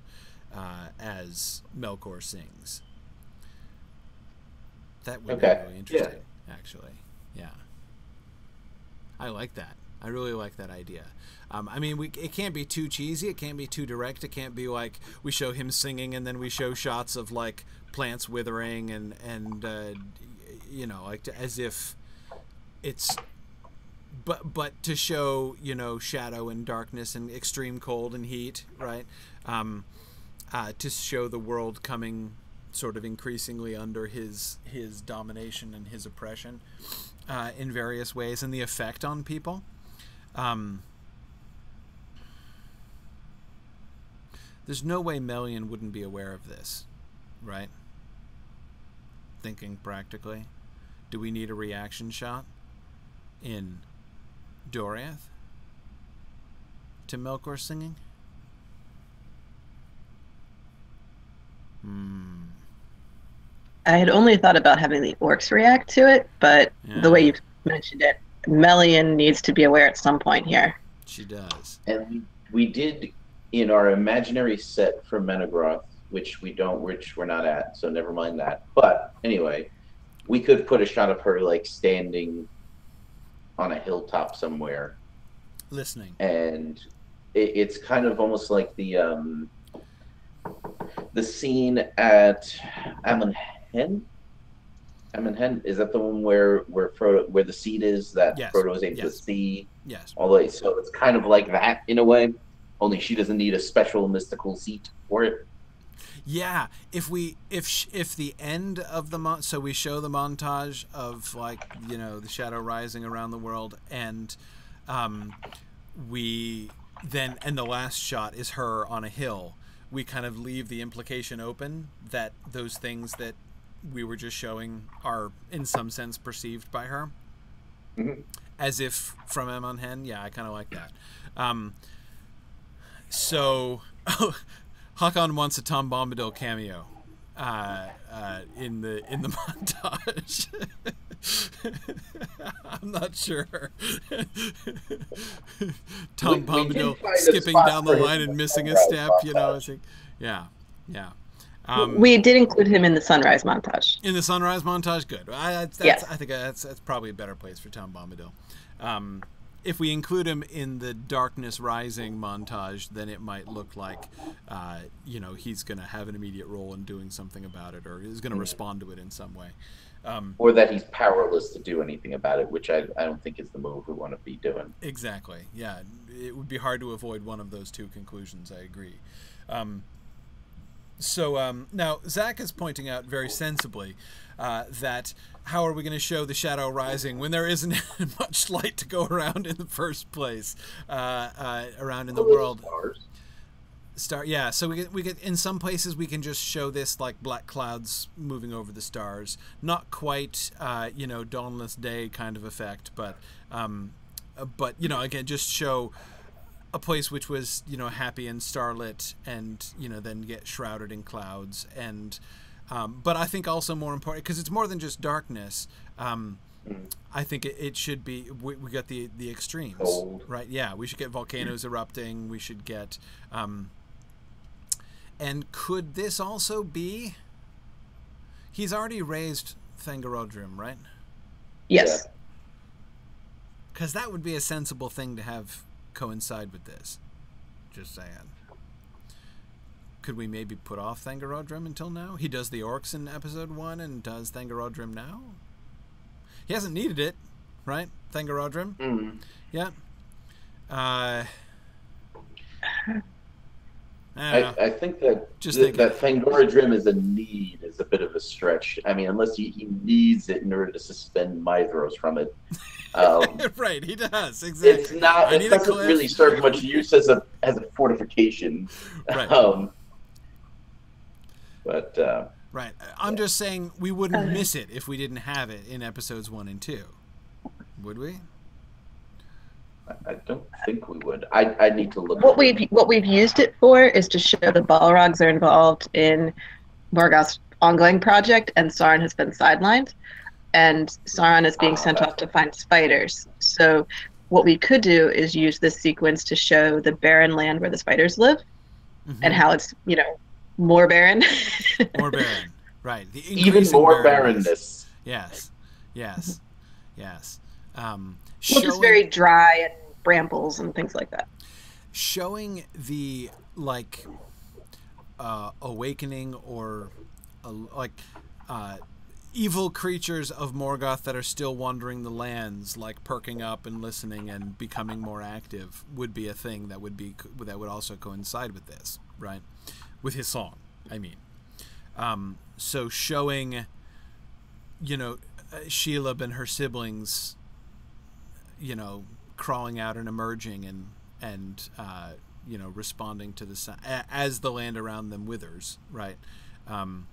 uh, as Melkor sings. That would okay. be really interesting, yeah. actually. Yeah. I like that. I really like that idea. Um, I mean, we, it can't be too cheesy. It can't be too direct. It can't be like we show him singing and then we show shots of like plants withering and and uh, you know like to, as if it's but but to show you know shadow and darkness and extreme cold and heat, right? Um, uh, to show the world coming sort of increasingly under his his domination and his oppression uh, in various ways and the effect on people. Um, there's no way Melian wouldn't be aware of this, right? Thinking practically, do we need a reaction shot in Doriath to Melkor singing? Hmm. I had only thought about having the orcs react to it, but yeah. the way you've mentioned it, Melian needs to be aware at some point here. She does. And we, we did in our imaginary set for Menegroth, which we don't, which we're not at, so never mind that. But anyway, we could put a shot of her like standing on a hilltop somewhere, listening, and it, it's kind of almost like the um, the scene at Amon Hen. Amon Hen is that the one where where Frodo where the seat is that yes. Frodo is able yes. to see? Yes. All the way. So it's kind of like that in a way. Only she doesn't need a special mystical seat for it. Yeah, if we if if the end of the mon- so we show the montage of like you know the shadow rising around the world and um we then and the last shot is her on a hill we kind of leave the implication open that those things that we were just showing are in some sense perceived by her mm-hmm. as if from Amon Hen yeah I kind of like that um, so Hakon wants a Tom Bombadil cameo uh, uh, in the in the montage. I'm not sure. Tom Bombadil skipping down the line and missing a step, you know. I think, yeah, yeah. Um, we did include him in the sunrise montage. In the sunrise montage, good. I, that's, yes. I think that's that's probably a better place for Tom Bombadil. Um, if we include him in the darkness rising montage then it might look like uh, you know he's going to have an immediate role in doing something about it or is going to mm-hmm. respond to it in some way um, or that he's powerless to do anything about it which I, I don't think is the move we want to be doing exactly yeah it would be hard to avoid one of those two conclusions i agree um, so um, now zach is pointing out very sensibly uh, that how are we going to show the shadow rising when there isn't much light to go around in the first place uh, uh, around in the world? Stars. Star, yeah. So we get, we get in some places we can just show this like black clouds moving over the stars. Not quite, uh, you know, dawnless day kind of effect, but um, uh, but you know, again, just show a place which was you know happy and starlit, and you know then get shrouded in clouds and um, but I think also more important because it's more than just darkness. Um, mm. I think it, it, should be. We, we got the the extremes, Cold. right? Yeah, we should get volcanoes erupting. We should get. Um, and could this also be? He's already raised Thangorodrim, right? Yes. Because that would be a sensible thing to have coincide with this. Just saying could we maybe put off Thangorodrim until now? He does the orcs in episode one and does Thangorodrim now. He hasn't needed it, right? Thangorodrim. Mm. Yeah. Uh, I, I, I, think that Just th- that Thangorodrim is a need is a bit of a stretch. I mean, unless he, he needs it in order to suspend Maedhros from it. Um, right, he does exactly. It's not. it doesn't really serve much use as a as a fortification. Right. Um, but uh, right, I'm yeah. just saying we wouldn't miss it if we didn't have it in episodes one and two, would we? I don't think we would. I I need to look. What we've what we've used it for is to show the Balrogs are involved in Morgoth's ongoing project, and Sauron has been sidelined, and Sauron is being sent off to find spiders. So what we could do is use this sequence to show the barren land where the spiders live, mm-hmm. and how it's you know more barren. more barren, right? Even more barrenness. barrenness. Yes, yes, yes. Um, well, just very dry and brambles and things like that. Showing the like uh, awakening or uh, like uh, evil creatures of Morgoth that are still wandering the lands, like perking up and listening and becoming more active, would be a thing that would be that would also coincide with this, right? With his song, I mean. Um, so showing, you know, uh, Shelob and her siblings, you know, crawling out and emerging and and uh, you know responding to the sun as the land around them withers, right? Um,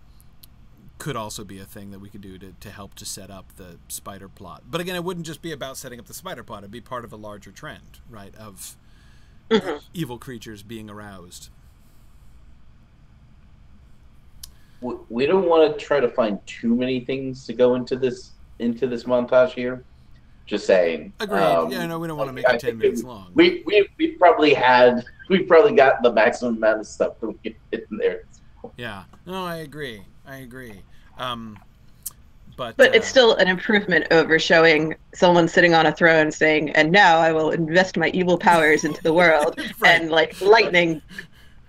could also be a thing that we could do to, to help to set up the spider plot. But again, it wouldn't just be about setting up the spider plot. It'd be part of a larger trend, right? Of mm-hmm. evil creatures being aroused. We don't want to try to find too many things to go into this into this montage here. Just saying. Agreed. Um, yeah, no, we don't want to make it ten minutes long. We, we we probably had we probably got the maximum amount of stuff that we could fit in there. Yeah. No, I agree. I agree. Um, but but uh, it's still an improvement over showing someone sitting on a throne saying, "And now I will invest my evil powers into the world," right. and like lightning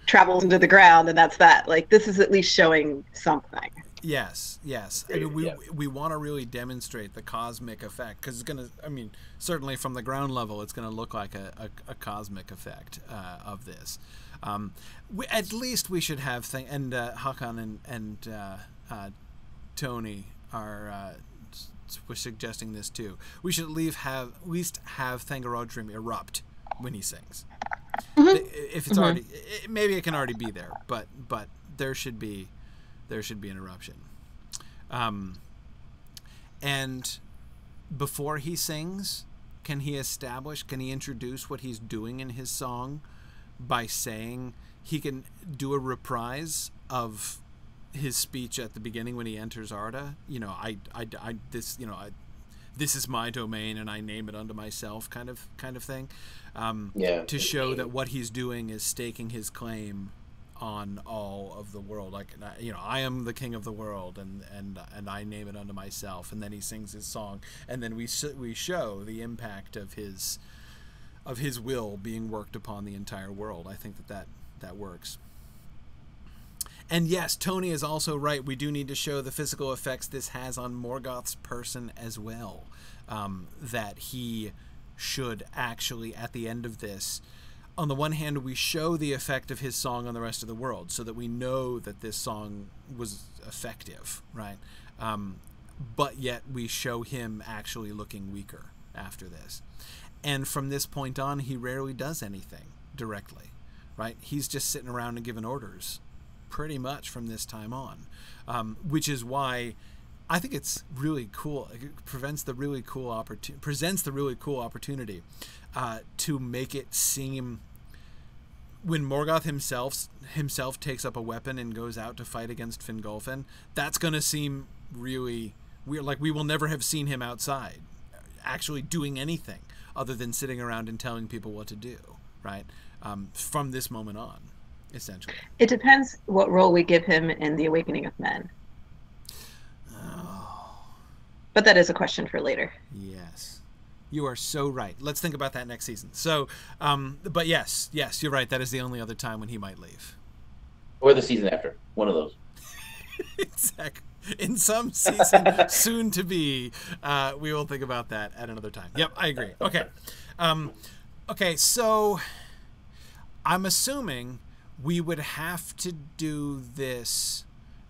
travels into the ground, and that's that. Like this is at least showing something. Yes, yes. I mean, we yeah. we want to really demonstrate the cosmic effect because it's gonna. I mean, certainly from the ground level, it's gonna look like a, a, a cosmic effect uh, of this. Um, we, at least we should have thing and uh, Hakan and and uh, uh, Tony are uh, were suggesting this too. We should leave have at least have Thangorodrim erupt when he sings. Mm-hmm. If it's mm-hmm. already, it, maybe it can already be there, but but there should be there should be an eruption. Um, and before he sings, can he establish? Can he introduce what he's doing in his song by saying he can do a reprise of his speech at the beginning when he enters Arda. You know, I, I, I this, you know, I, this is my domain and I name it unto myself, kind of, kind of thing. Um, yeah. To show that what he's doing is staking his claim on all of the world. Like, you know, I am the king of the world, and and and I name it unto myself. And then he sings his song, and then we we show the impact of his of his will being worked upon the entire world. I think that that that works. And yes, Tony is also right. We do need to show the physical effects this has on Morgoth's person as well. Um, that he should actually, at the end of this, on the one hand, we show the effect of his song on the rest of the world so that we know that this song was effective, right? Um, but yet we show him actually looking weaker after this. And from this point on, he rarely does anything directly, right? He's just sitting around and giving orders pretty much from this time on, um, which is why I think it's really cool. It prevents the really cool opportunity, presents the really cool opportunity uh, to make it seem when Morgoth himself himself takes up a weapon and goes out to fight against Fingolfin. That's going to seem really weird. Like we will never have seen him outside, actually doing anything other than sitting around and telling people what to do. Right um, from this moment on essentially. It depends what role we give him in the Awakening of Men. Oh. But that is a question for later. Yes. You are so right. Let's think about that next season. So, um, but yes, yes, you're right. That is the only other time when he might leave. Or the season after. One of those. exactly. In some season soon to be, uh, we will think about that at another time. Yep, I agree. Okay. Um, okay, so I'm assuming we would have to do this,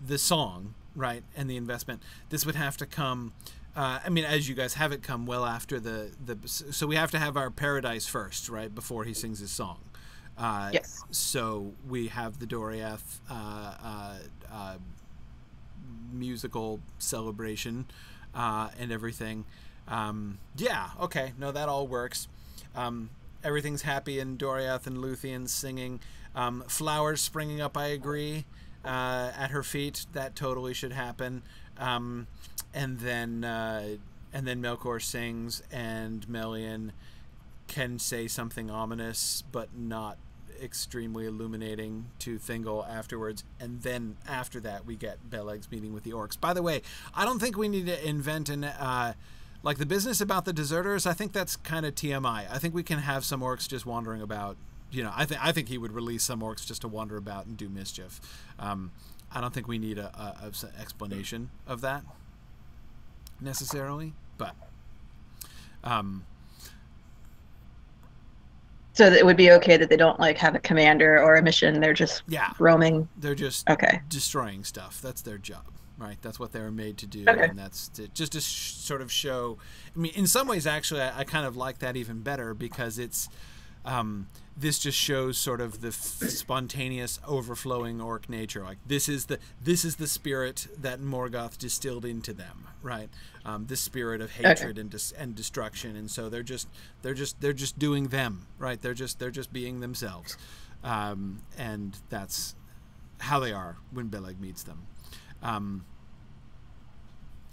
the song, right, and the investment. This would have to come. Uh, I mean, as you guys have it come well after the the. So we have to have our paradise first, right, before he sings his song. Uh, yes. So we have the Doriath uh, uh, uh musical celebration uh, and everything. Um, yeah. Okay. No, that all works. Um, everything's happy in Doriath and Luthien singing. Um, flowers springing up, I agree. Uh, at her feet, that totally should happen. Um, and then uh, and then Melkor sings, and Melian can say something ominous, but not extremely illuminating to Thingol afterwards. And then after that, we get Beleg's meeting with the orcs. By the way, I don't think we need to invent an. Uh, like the business about the deserters, I think that's kind of TMI. I think we can have some orcs just wandering about you know, I think I think he would release some orcs just to wander about and do mischief. Um, I don't think we need a, a, a explanation of that. necessarily, but um, so it would be okay that they don't like have a commander or a mission. They're just yeah roaming. They're just okay destroying stuff. That's their job, right? That's what they were made to do, okay. and that's to, just to sh- sort of show. I mean, in some ways, actually, I, I, kind of like that even better because it's. Um, this just shows sort of the f- spontaneous overflowing orc nature. Like this is the this is the spirit that morgoth distilled into them right? Um, this spirit of hatred okay. and dis- and destruction. And so they're just they're just they're just doing them right? They're just they're just being themselves. Um, and that's how they are when Beleg meets them. Um,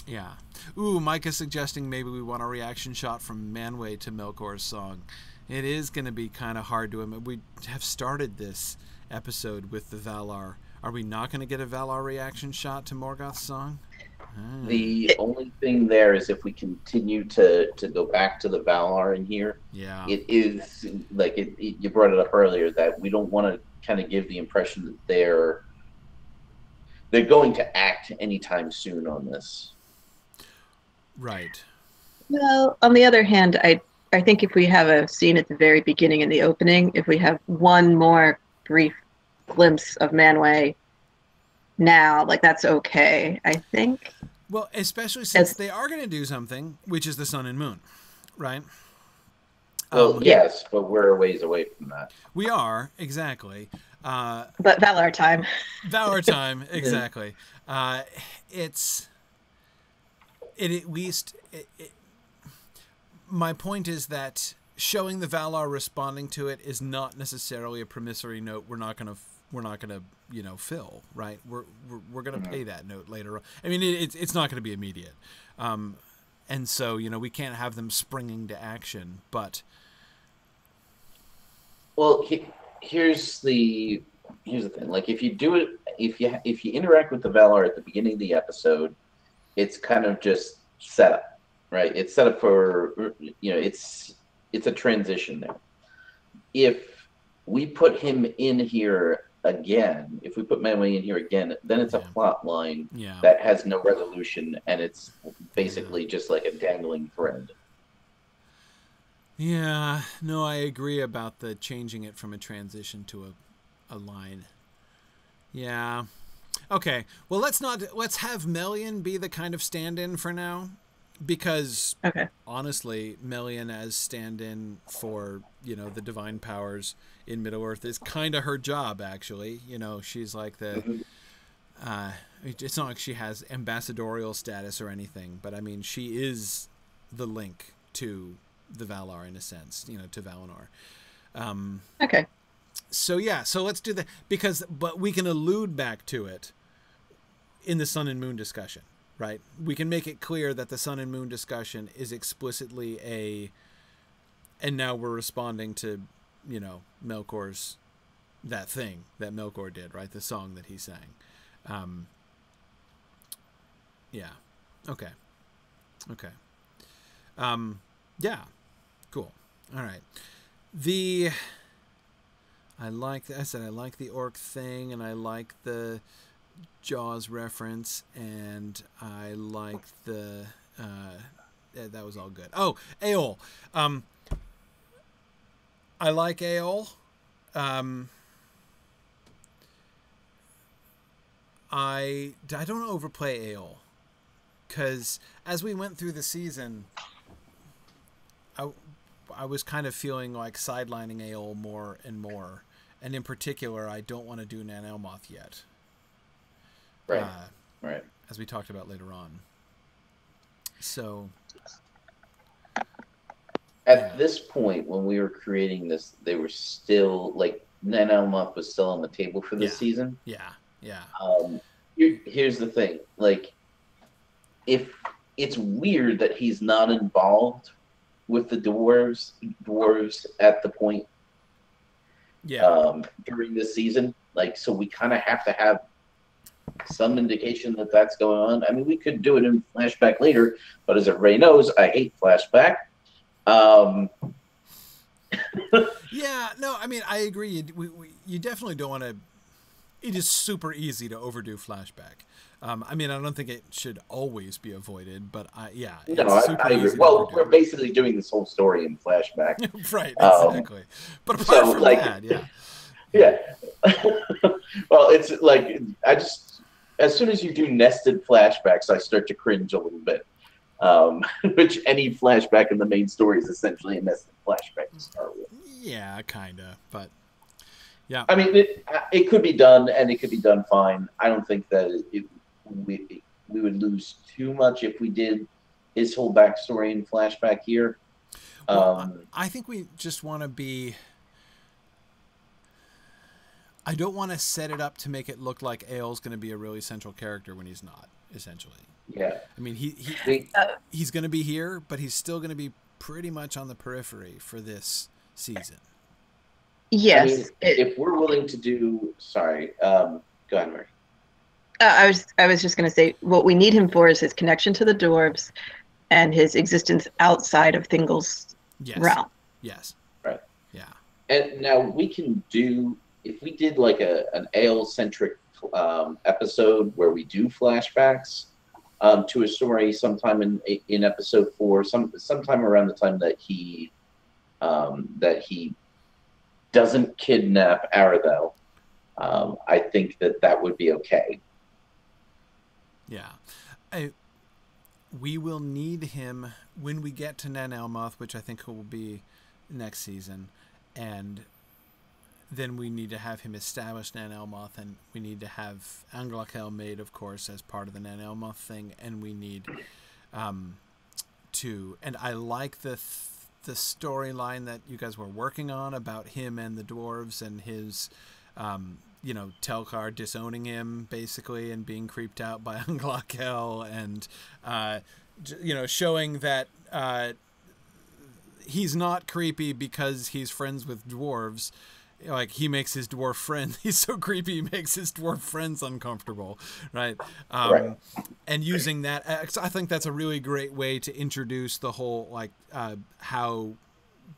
yeah. Ooh Mike is suggesting maybe we want a reaction shot from Manwë to Melkor's song it is going to be kind of hard to admit. We have started this episode with the Valar. Are we not going to get a Valar reaction shot to Morgoth's song? Hmm. The only thing there is if we continue to to go back to the Valar in here. Yeah. It is like it, it you brought it up earlier that we don't want to kind of give the impression that they're they're going to act anytime soon on this. Right. Well, on the other hand, I I think if we have a scene at the very beginning in the opening, if we have one more brief glimpse of Manwë now, like that's okay, I think. Well, especially since it's, they are going to do something, which is the sun and moon, right? Well, um, yes, but we're a ways away from that. We are exactly. Uh, but Valar time. Valar time, exactly. Uh, it's it at least it, it, my point is that showing the Valar responding to it is not necessarily a promissory note. We're not going to we're not going to you know fill right. We're we're, we're going to mm-hmm. pay that note later on. I mean, it, it's it's not going to be immediate, um, and so you know we can't have them springing to action. But well, he, here's the here's the thing. Like if you do it, if you if you interact with the Valar at the beginning of the episode, it's kind of just set up right? It's set up for you know, it's it's a transition there. If we put him in here again, if we put Manwë in here again, then it's yeah. a plot line yeah. that has no resolution and it's basically yeah. just like a dangling thread. Yeah, no, I agree about the changing it from a transition to a, a line. Yeah. Okay. Well, let's not let's have Melian be the kind of stand-in for now because okay. honestly, Melian as stand-in for you know the divine powers in Middle Earth is kind of her job. Actually, you know, she's like the. Mm-hmm. Uh, it's not like she has ambassadorial status or anything, but I mean, she is the link to the Valar in a sense, you know, to Valinor. Um, okay. So yeah, so let's do that because, but we can allude back to it in the Sun and Moon discussion right? We can make it clear that the sun and moon discussion is explicitly a and now we're responding to, you know, Melkor's that thing that Melkor did, right? The song that he sang. Um, yeah. Okay. Okay. Um, yeah. Cool. All right. The I like I said I like the orc thing and I like the Jaws reference, and I like the. Uh, that was all good. Oh, Eol. Um, I like Eol. Um, I I don't overplay Eol because as we went through the season, I I was kind of feeling like sidelining Eol more and more, and in particular, I don't want to do Nan Elmoth yet. Right. Uh, right. As we talked about later on. So. At yeah. this point, when we were creating this, they were still like Nan Elmoth was still on the table for this yeah. season. Yeah. Yeah. Um, here, here's the thing, like, if it's weird that he's not involved with the dwarves, dwarves at the point yeah. um, during this season. Like, so we kind of have to have some indication that that's going on. I mean, we could do it in flashback later, but as everybody knows, I hate flashback. Um, yeah, no, I mean, I agree. You, we, we, you definitely don't want to. It is super easy to overdo flashback. Um, I mean, I don't think it should always be avoided, but I, yeah, no, I, I agree. Well, we're basically doing this whole story in flashback, right? Exactly. Um, but apart so, from like, that, yeah, yeah. well, it's like I just as soon as you do nested flashbacks, I start to cringe a little bit. Um, which any flashback in the main story is essentially a nested flashback to start with. Yeah, kinda, but yeah. I mean, it it could be done, and it could be done fine. I don't think that it, we we would lose too much if we did his whole backstory in flashback here. Well, um, I think we just want to be. I don't want to set it up to make it look like Eol's going to be a really central character when he's not. Essentially. Yeah. I mean, he, he he's going to be here, but he's still going to be pretty much on the periphery for this season. Yes. I mean, it, if we're willing to do, sorry, um, go ahead, Mary. Uh, I was I was just going to say what we need him for is his connection to the dwarves, and his existence outside of Thingol's yes. realm. Yes. Right. Yeah. And now we can do if we did like a an Eol centric um, episode where we do flashbacks um, to a story sometime in in episode four, some sometime around the time that he um, that he doesn't kidnap Aredhel, um, I think that that would be okay. Yeah. I, we will need him when we get to Nan Elmoth, which I think will be next season, and then we need to have him establish Nan Elmoth, and we need to have Anglachel made, of course, as part of the Nan Elmoth thing, and we need um, to. And I like the th- the storyline that you guys were working on about him and the dwarves and his, um, you know, Telchar disowning him basically and being creeped out by Anglachel and, uh, you know, showing that uh, he's not creepy because he's friends with dwarves like he makes his dwarf friend he's so creepy he makes his dwarf friends uncomfortable right, um, right. and using that uh, i think that's a really great way to introduce the whole like uh, how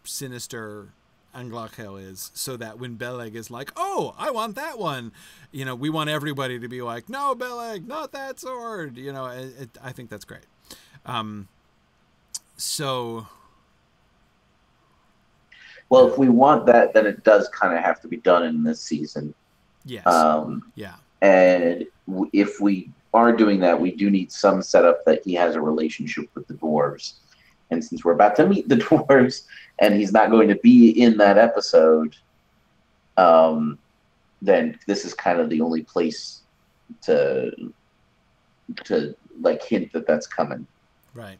sinister Anglachel is so that when Beleg is like, oh, I want that one, you know, we want everybody to be like, no, Beleg, not that sword. You know, it, it, I think that's great. Um, so well, if we want that, then it does kind of have to be done in this season. Yes. Um, yeah. And if we are doing that, we do need some setup that he has a relationship with the dwarves. And since we're about to meet the dwarves, and he's not going to be in that episode, um, then this is kind of the only place to to like hint that that's coming. Right.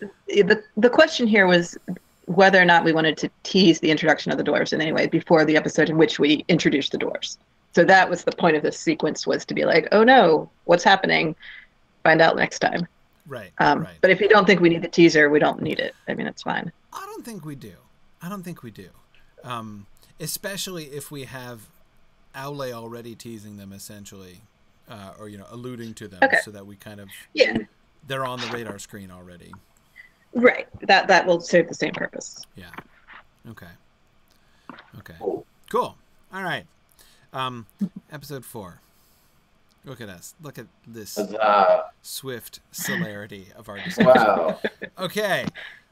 The the question here was whether or not we wanted to tease the introduction of the dwarves in any way before the episode in which we introduced the dwarves. So that was the point of this sequence was to be like, oh no, what's happening? Find out next time. Right. Um, right. But if you don't think we need the teaser, we don't need it. I mean, it's fine. I don't think we do. I don't think we do. Um, especially if we have Aule already teasing them essentially, uh, or you know, alluding to them, okay. so that we kind of yeah, they're on the radar screen already. Right. That that will serve the same purpose. Yeah. Okay. Okay. Cool. All right. Um, episode four. Look at us. Look at this uh, swift celerity of our discussion. Wow. Okay.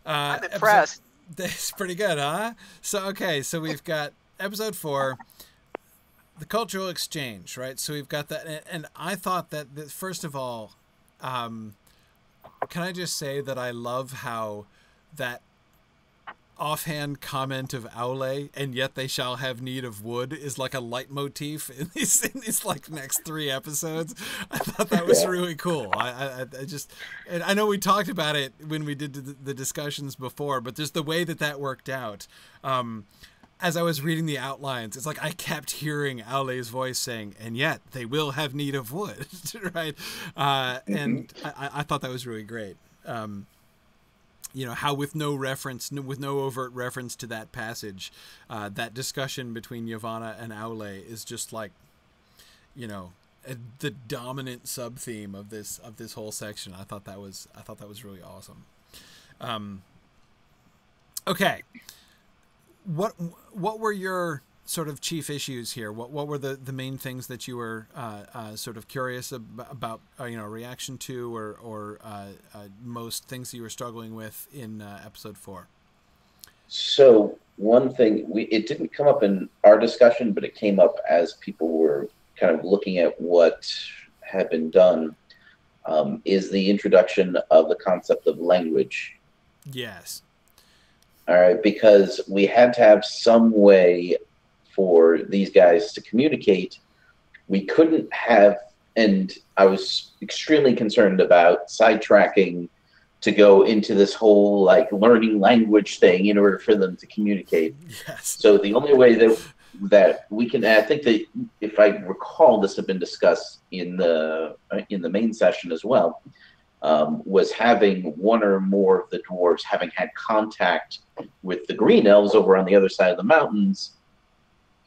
Uh, I'm impressed. That's pretty good, huh? So okay, so we've got episode four, the cultural exchange, right? So we've got that, and, and I thought that, that first of all, um, can I just say that I love how that offhand comment of Aule, and yet they shall have need of wood, is like a leitmotif in these in these like next three episodes. I thought that was really cool. I, I, I just, and I know we talked about it when we did the, the discussions before, but just the way that that worked out. Um, as I was reading the outlines, it's like I kept hearing Aule's voice saying, "And yet they will have need of wood," right? Uh, and I, I, thought that was really great. Um, you know how, with no reference, with no overt reference to that passage, uh, that discussion between Yavanna and Aule is just like, you know, a, the dominant sub theme of this of this whole section. I thought that was I thought that was really awesome. Um, okay what what were your sort of chief issues here? What what were the, the main things that you were uh, uh, sort of curious ab- about, uh, you know, reaction to, or or uh, uh, most things that you were struggling with in uh, episode four? So one thing we it didn't come up in our discussion, but it came up as people were kind of looking at what had been done. Um, is the introduction of the concept of language. Yes. All right, because we had to have some way for these guys to communicate. We couldn't have, and I was extremely concerned about sidetracking to go into this whole like learning language thing in order for them to communicate. Yes. So the only way that that we can, I think that if I recall, this had been discussed in the uh, in the main session as well, um, was having one or more of the dwarves having had contact with the green elves over on the other side of the mountains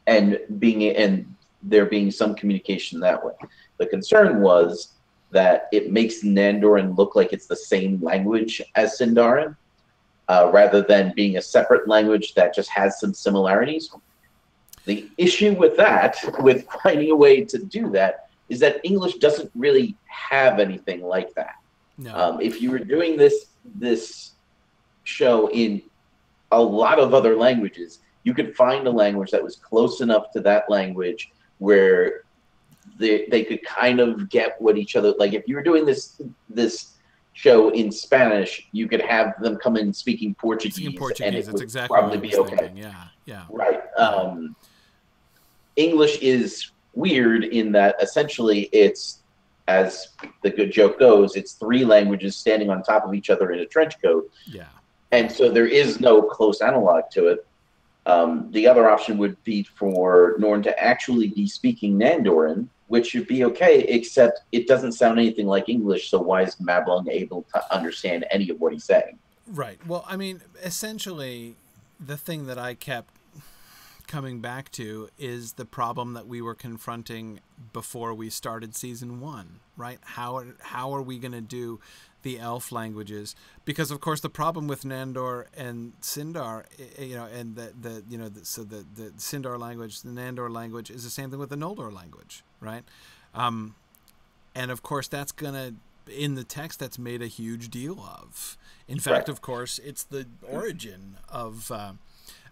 and being and there being some communication that way. The concern was that it makes Nandorin look like it's the same language as Sindarin, uh, rather than being a separate language that just has some similarities. The issue with that, with finding a way to do that, is that English doesn't really have anything like that. No. Um, if you were doing this this show in a lot of other languages, you could find a language that was close enough to that language where they, they could kind of get what each other like if you were doing this this show in Spanish, you could have them come in speaking Portuguese, speaking Portuguese and it that's would exactly probably be okay. Thinking. Yeah, yeah. Right. Um, English is weird in that essentially it's as the good joke goes, it's three languages standing on top of each other in a trench coat. Yeah. And so there is no close analog to it. Um, the other option would be for Norn to actually be speaking Nandorin, which would be okay, except it doesn't sound anything like English. So why is Mablung able to understand any of what he's saying? Right. Well, I mean, essentially, the thing that I kept coming back to is the problem that we were confronting before we started season one, right? How are, how are we going to do the elf languages because of course the problem with Nandor and Sindar you know and the the you know the, so the the Sindar language the Nandor language is the same thing with the Noldor language right um, and of course that's gonna in the text that's made a huge deal of in fact right. of course it's the origin of uh,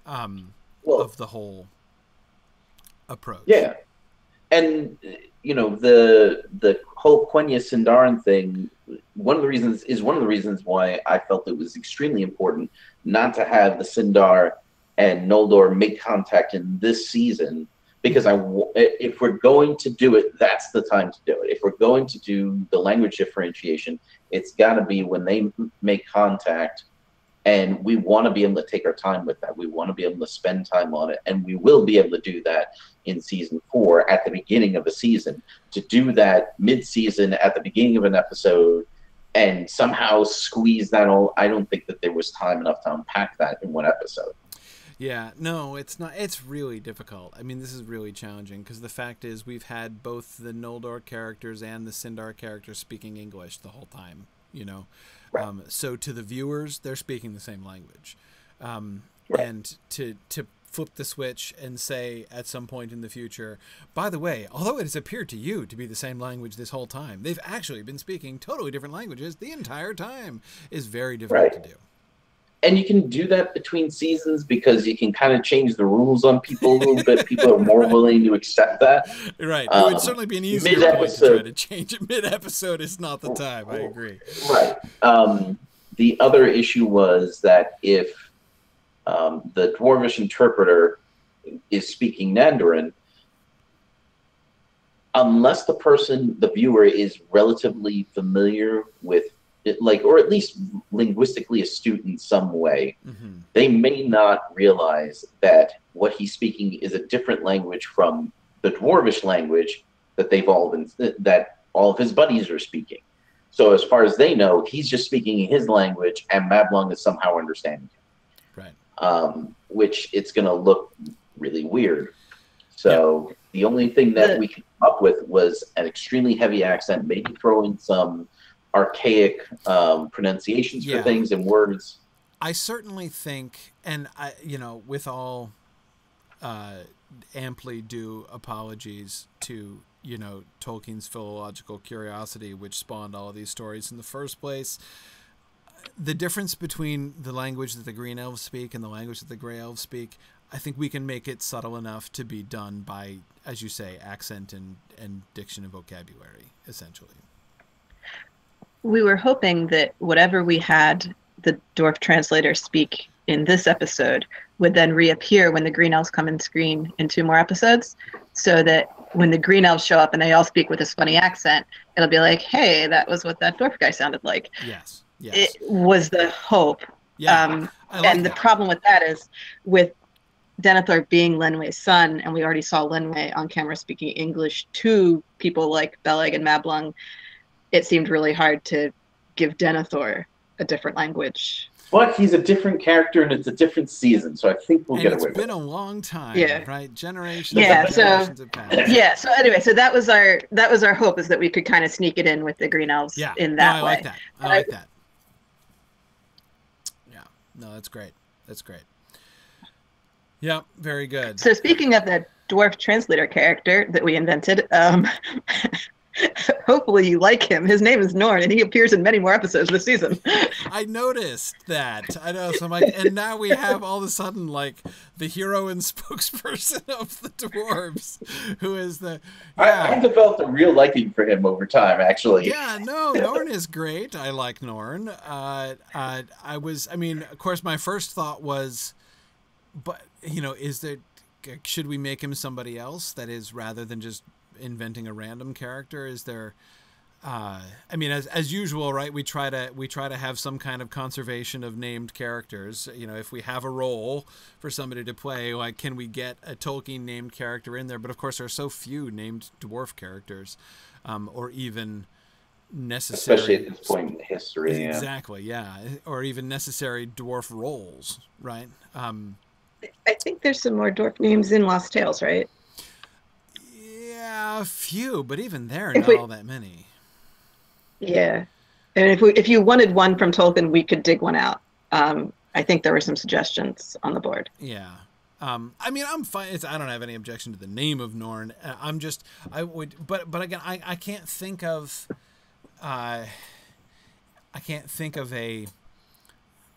um, well, of the whole approach yeah and you know the the whole Quenya Sindarin thing one of the reasons is one of the reasons why I felt it was extremely important not to have the Sindar and Noldor make contact in this season because I if we're going to do it, that's the time to do it. If we're going to do the language differentiation, it's got to be when they make contact, and we want to be able to take our time with that. We want to be able to spend time on it, and we will be able to do that in season four at the beginning of a season. To do that mid-season at the beginning of an episode and somehow squeeze that all. I don't think that there was time enough to unpack that in one episode. Yeah, no, it's not. It's really difficult. I mean, this is really challenging because the fact is we've had both the Noldor characters and the Sindar characters speaking English the whole time. You know, right. um, so to the viewers, they're speaking the same language, um, right. and to to flip the switch and say at some point in the future, by the way, although it has appeared to you to be the same language this whole time, they've actually been speaking totally different languages the entire time, is very difficult right. to do. And you can do that between seasons because you can kind of change the rules on people a little bit. People are more willing to accept that. Right. Um, it would um, certainly be an easier way to try to change it. Mid episode is not the time. I agree. Right. Um, the other issue was that if um, the dwarvish interpreter is speaking Nandorin, unless the person, the viewer, is relatively familiar with it, like, or at least linguistically astute in some way, mm-hmm. they may not realize that what he's speaking is a different language from the dwarvish language that they've all been that all of his buddies are speaking. So as far as they know, he's just speaking his language, and Mablung is somehow understanding um, which it's going to look really weird. So the only thing that we could come up with was an extremely heavy accent, maybe throw in some archaic um, pronunciations yeah. for things and words. I certainly think, and I, you know, with all, uh, amply due apologies to you know Tolkien's philological curiosity, which spawned all of these stories in the first place. The difference between the language that the Green Elves speak and the language that the Gray Elves speak, I think we can make it subtle enough to be done by, as you say, accent and, and diction and vocabulary, essentially. We were hoping that whatever we had the dwarf translator speak in this episode would then reappear when the green elves come in screen in two more episodes so that when the green elves show up and they all speak with this funny accent it'll be like hey that was what that dwarf guy sounded like yes, yes. it was the hope yeah, um, like and that. the problem with that is with Denethor being Lenwë's son, and we already saw Lenwë on camera speaking English to people like Beleg and Mablung, it seemed really hard to give Denethor a different language. But he's a different character and it's a different season, so I think we'll and get away with it. It's been a long time, yeah. right? Generations. Yeah, so yeah. So anyway, so that was our that was our hope is that we could kind of sneak it in with the Green Elves yeah. in that no, I way. like that. I like that. Yeah. No, that's great. That's great. Yeah, very good. So speaking of the dwarf translator character that we invented, um, hopefully you like him. His name is Norn, and he appears in many more episodes this season. I noticed that. I know. So I'm like, and now we have all of a sudden like the hero and spokesperson of the dwarves, who is the. Yeah. I, I developed a real liking for him over time, actually. Yeah, no, Norn is great. I like Norn. Uh, uh, I was. I mean, of course, my first thought was, but you know, is there? Should we make him somebody else? That is, rather than just inventing a random character? Is there? Uh, I mean, as as usual, right? We try to we try to have some kind of conservation of named characters. You know, if we have a role for somebody to play, like can we get a Tolkien named character in there? But of course, there are so few named dwarf characters, um, or even necessary. Especially at this point in history. Exactly. Yeah, or even necessary dwarf roles, right? Um, I think there's some more dwarf names in Lost Tales, right? Yeah, a few, but even there, if not we, all that many. Yeah, and if we if you wanted one from Tolkien, we could dig one out. Um, I think there were some suggestions on the board. Yeah. Um, I mean, I'm fine. It's, I don't have any objection to the name of Norn. Uh, I'm just, I would, but, but again, I, I can't think of, uh, I can't think of a,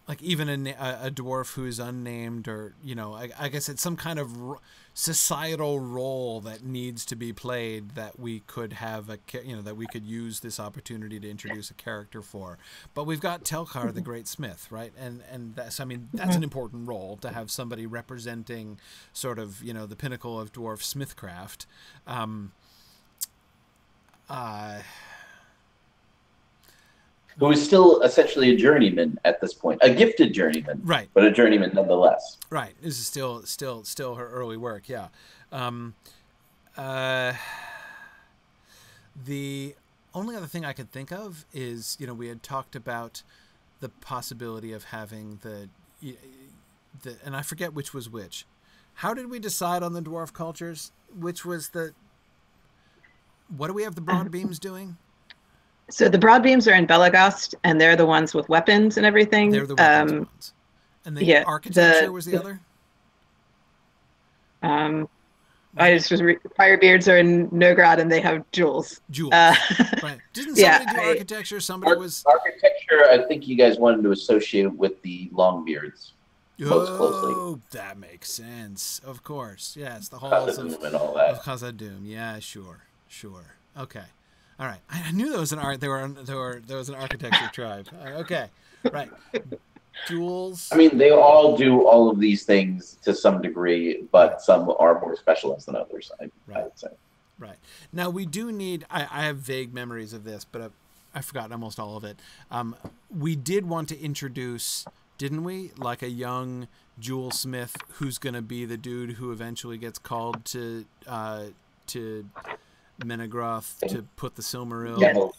like even a, a dwarf who is unnamed or you know I, I guess it's some kind of societal role that needs to be played that we could have a you know that we could use this opportunity to introduce a character for. But we've got Telchar the great smith right? And and that's I mean that's an important role to have somebody representing sort of you know the pinnacle of dwarf smithcraft. Um uh who is still essentially a journeyman at this point, a gifted journeyman, right? But a journeyman nonetheless. Right. This is still, still, still her early work. Yeah. Um, uh, the only other thing I could think of is, you know, we had talked about the possibility of having the, the, and I forget which was which. How did we decide on the dwarf cultures? Which was the? What do we have the broad beams doing? So the broad beams are in Belegost, and they're the ones with weapons and everything. They're the weapons um, ones. And the yeah, architecture the, was the, the other. Um, I just was re- Firebeards are in Nogrod, and they have jewels. Jewels, uh, right? Didn't somebody yeah, do architecture? Somebody ar- was architecture. I think you guys wanted to associate with the Longbeards most oh, that makes sense. Of course, yes, the halls of, and all of Khazad-dûm. Yeah, sure, sure. Okay. All right, I, knew there was an art. There were there were there was an architecture tribe. Uh, okay, right. Jewels. I mean, they all do all of these things to some degree, but some are more specialized than others. I, right. I would say. Right. Now we do need. I, I have vague memories of this, but I, I've forgotten almost all of it. Um, we did want to introduce, didn't we? Like a young Jewel Smith who's going to be the dude who eventually gets called to uh, to Menegroth to put the Silmaril.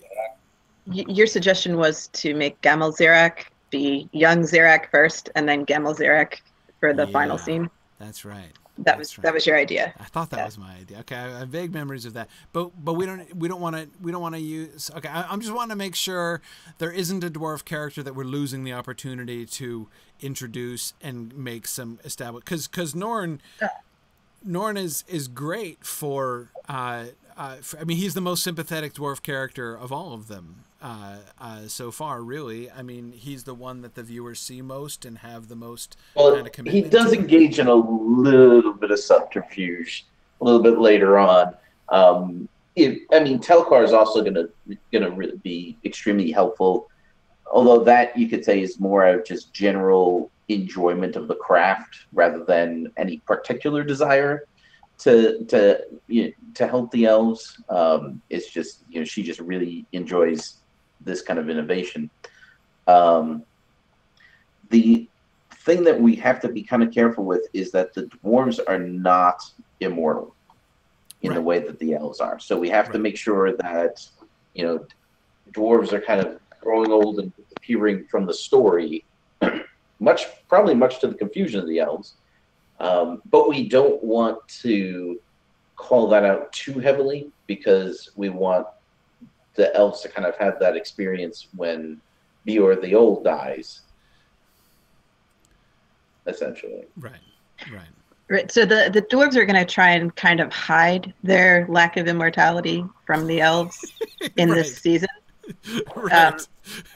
Your suggestion was to make Gamil Zirak be young Zirak first, and then Gamil Zirak for the yeah, final scene. That's right. That that's was right. that was your idea. I thought that yeah. was my idea. Okay, I have vague memories of that, but but we don't we don't want to we don't want to use. Okay, I, am just wanting to make sure there isn't a dwarf character that we're losing the opportunity to introduce and make some establish because because Norn. Norn is is great for, uh, uh, for, I mean, he's the most sympathetic dwarf character of all of them uh, uh, so far. Really, I mean, he's the one that the viewers see most and have the most well, kind of He does to. engage in a little bit of subterfuge a little bit later on. Um, if, I mean, Telchar is also going to going to be extremely helpful. Although that you could say is more of just general enjoyment of the craft rather than any particular desire to to you know, to help the elves. Um, it's just you know she just really enjoys this kind of innovation. Um, the thing that we have to be kind of careful with is that the dwarves are not immortal in right. the way that the elves are. So we have right. to make sure that you know dwarves are kind of growing old and disappearing from the story, much probably much to the confusion of the elves. Um, but we don't want to call that out too heavily because we want the elves to kind of have that experience when Bëor the Old dies, essentially. Right, right. Right. So the, the dwarves are going to try and kind of hide their lack of immortality from the elves in right. this season. right. Um,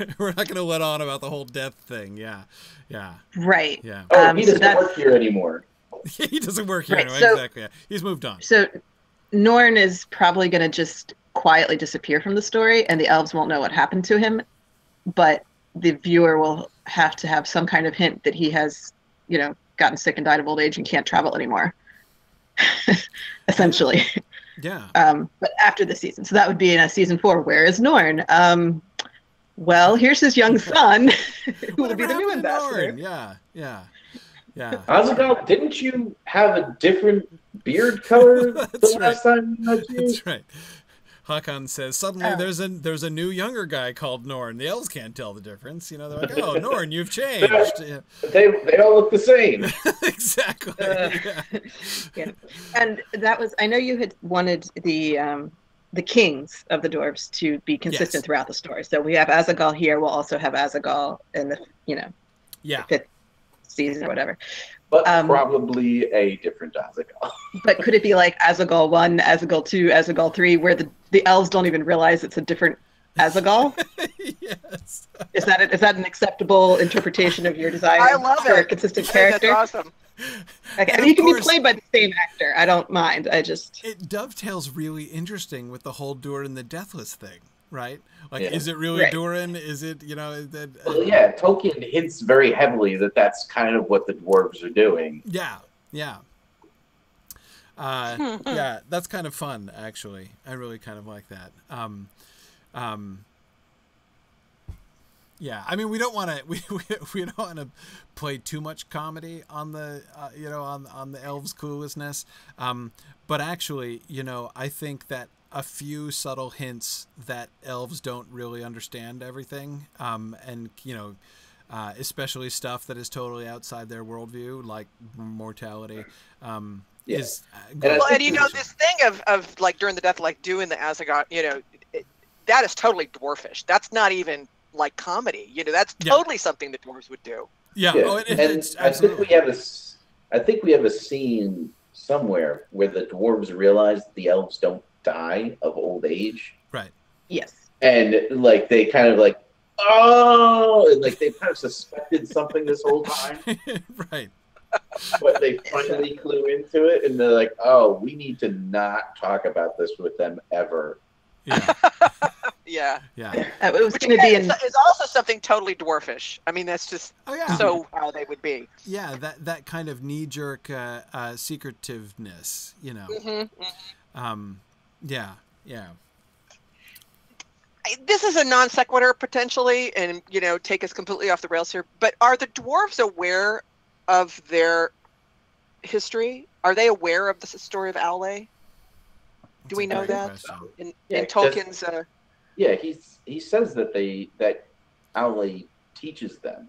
We're not going to let on about the whole death thing. Yeah. Yeah. Right. Yeah. Oh, um, he doesn't so work here anymore. he doesn't work here right, anymore. So, exactly. Yeah. He's moved on. So Norn is probably going to just quietly disappear from the story, and the elves won't know what happened to him. But the viewer will have to have some kind of hint that he has, you know, gotten sick and died of old age and can't travel anymore. Essentially. Yeah. Um, but after the season, so that would be in a season four. Where is Norn? Um, well, here's his young son, who will be the new ambassador. Yeah, yeah, yeah. Azaghal, didn't you have a different beard color the last right. time? That's right. Hakan says suddenly oh. there's a there's a new younger guy called Norn. The elves can't tell the difference. You know, they're like, "Oh, Norn, you've changed." Yeah. They they all look the same. exactly. Uh, yeah. yeah. And that was I know you had wanted the um, the kings of the dwarves to be consistent yes. throughout the story. So we have Azaghal here. We'll also have Azaghal in the you know yeah fifth season or whatever but um, probably a different Azaghal. but could it be like Azaghal one, Azaghal two, Azaghal three, where the, the elves don't even realize it's a different Azaghal? yes. Is that a, is that an acceptable interpretation of your desire I love for it. a consistent character? That's awesome. Okay. I mean, you can course, be played by the same actor. I don't mind. I just it dovetails really interesting with the whole Durin the Deathless thing right? Like, yeah. is it really right. Durin? Is it you know? That, uh, well, yeah, Tolkien hints very heavily that that's kind of what the dwarves are doing. Yeah, yeah, uh, yeah. That's kind of fun, actually. I really kind of like that. Um, um, yeah, I mean, we don't want to we, we, we don't want to play too much comedy on the uh, you know on on the elves' cluelessness, um, but actually, you know, I think that a few subtle hints that elves don't really understand everything, um, and you know, uh, especially stuff that is totally outside their worldview, like mortality. Um, yeah. Is uh, well, and you know this thing of, of like during the death, like doing the Azaghal, you know, it, that is totally dwarfish. That's not even like comedy. You know, that's totally yeah. something that dwarves would do. Yeah, yeah. Oh, it, and I think we have a, I think we have a scene somewhere where the dwarves realize the elves don't die of old age. Right. Yes. And like they kind of like, oh, and like they kind of suspected something this whole time. right. But they finally clue into it, and they're like, "Oh, we need to not talk about this with them ever." Yeah. yeah. Yeah. Uh, it was going to be. In... It's also something totally dwarfish. I mean, that's just oh, yeah. so how they would be. Yeah, that that kind of knee jerk uh, uh, secretiveness, you know. Mm-hmm, mm-hmm. Um, yeah, yeah. This is a non sequitur potentially, and you know, take us completely off the rails here. But are the dwarves aware of their history? Are they aware of the story of Aule? Do we know that in, yeah, in Tolkien's? Uh... Yeah, he's he says that they that Aule teaches them.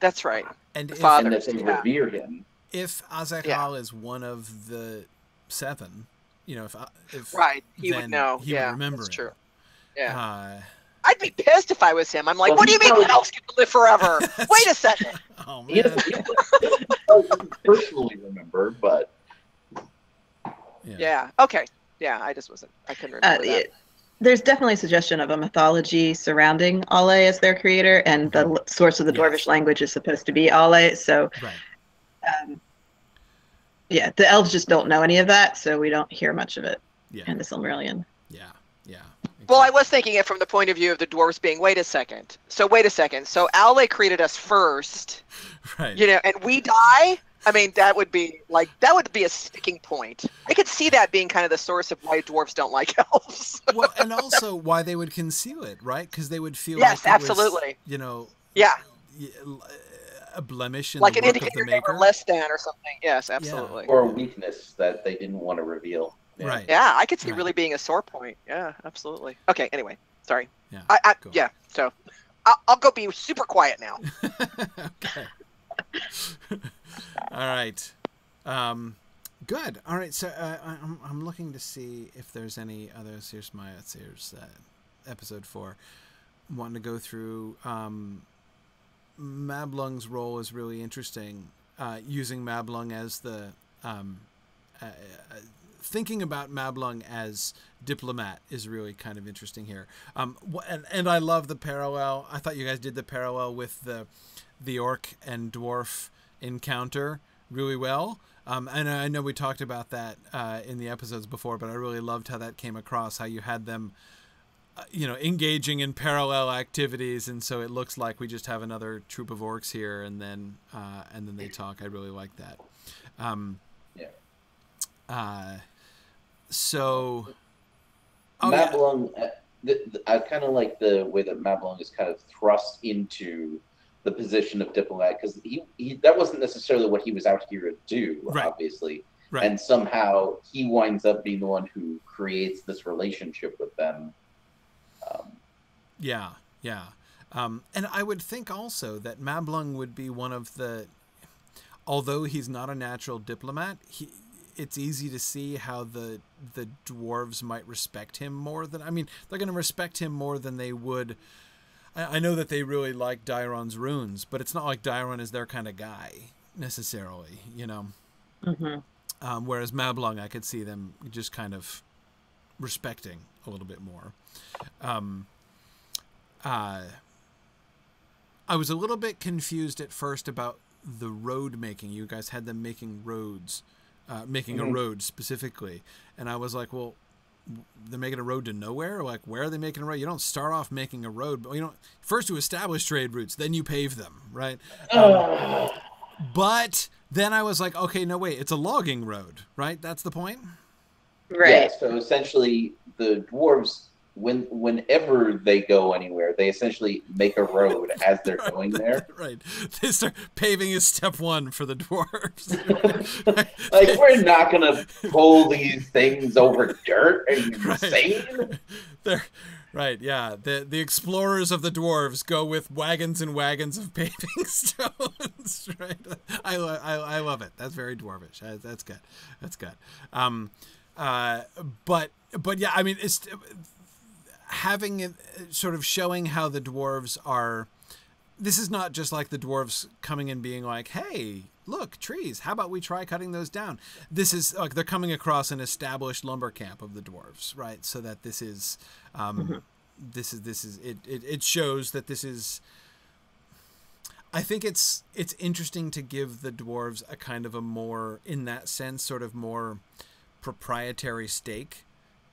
That's right. And, the if, and that they yeah. revere him. If Azaghal yeah. is one of the seven, you know, if if right, he would know. He yeah, would remember. That's it. true. Yeah. Uh, I'd be pissed if I was him. I'm like, well, what do you mean elves get to live forever? Wait a second. oh man. personally remember, but yeah. yeah. Okay. Yeah, I just wasn't. I couldn't uh, remember uh, that. It, there's definitely a suggestion of a mythology surrounding Aule as their creator, and the source of the Dwarvish language is supposed to be Aule. So, right. um, yeah, the elves just don't know any of that, so we don't hear much of it yeah. in the Silmarillion. Yeah, yeah. Exactly. Well, I was thinking it from the point of view of the dwarves being, wait a second. So wait a second. So Aule created us first, right? You know, and we die. I mean, that would be like that would be a sticking point. I could see that being kind of the source of why dwarves don't like elves. well, and also why they would conceal it, right? Because they would feel yes, like absolutely. Was, you know, yeah, a blemish in like an indicator they were less than or something. Yes, absolutely. Yeah. Or a weakness that they didn't want to reveal. Yeah. Right. Yeah, I could see right. really being a sore point. Yeah, absolutely. Okay. Anyway, sorry. Yeah. I, I yeah. So, I'll, I'll go be super quiet now. okay. All right. Um, good. All right. So uh, I'm I'm looking to see if there's any others. Here's my here's uh, episode four. Wanting to go through. Um, Mablung's role is really interesting. Uh, using Mablung as the um, uh, uh, thinking about Mablung as diplomat is really kind of interesting here. Um, and, and I love the parallel. I thought you guys did the parallel with the the orc and dwarf encounter really well. Um, and I know we talked about that uh, in the episodes before, but I really loved how that came across. How you had them, you know, engaging in parallel activities, and so it looks like we just have another troop of orcs here, and then uh, and then they talk. I really like that. Um, yeah. Uh, so. Oh, Mablung, yeah. I kind of like the way that Mablung is kind of thrust into the position of diplomat because he, he that wasn't necessarily what he was out here to do, right. obviously. Right. And somehow he winds up being the one who creates this relationship with them. Um, yeah, yeah. Um, and I would think also that Mablung would be one of the, although he's not a natural diplomat, he, it's easy to see how the the dwarves might respect him more than I mean they're going to respect him more than they would I, I know that they really like Daeron's runes, but it's not like Dairon is their kind of guy necessarily, you know. Mm-hmm. Um, whereas Mablung, I could see them just kind of respecting a little bit more. Um, uh, I was a little bit confused at first about the road making. You guys had them making roads, uh, making mm-hmm. a road specifically, and I was like, well, they're making a road to nowhere. Like, where are they making a road? You don't start off making a road, but you don't first you establish trade routes, then you pave them, right? Um, but then I was like, okay, no wait, it's a logging road, right? That's the point. Right. Yeah, so essentially, the dwarves when whenever they go anywhere, they essentially make a road as they're going there. Right. They start paving is step one for the dwarves. like we're not gonna pull these things over dirt. Are you right. insane? They're right, yeah. The the explorers of the dwarves go with wagons and wagons of paving stones. right. I, I, I love it. That's very dwarvish. That's good. That's good. Um, uh, but but yeah, I mean it's having it sort of showing how the dwarves are this is not just like the dwarves coming and being like hey look trees how about we try cutting those down this is like they're coming across an established lumber camp of the dwarves right so that this is um, mm-hmm. this is this is it, it it shows that this is I think it's it's interesting to give the dwarves a kind of a more in that sense sort of more proprietary stake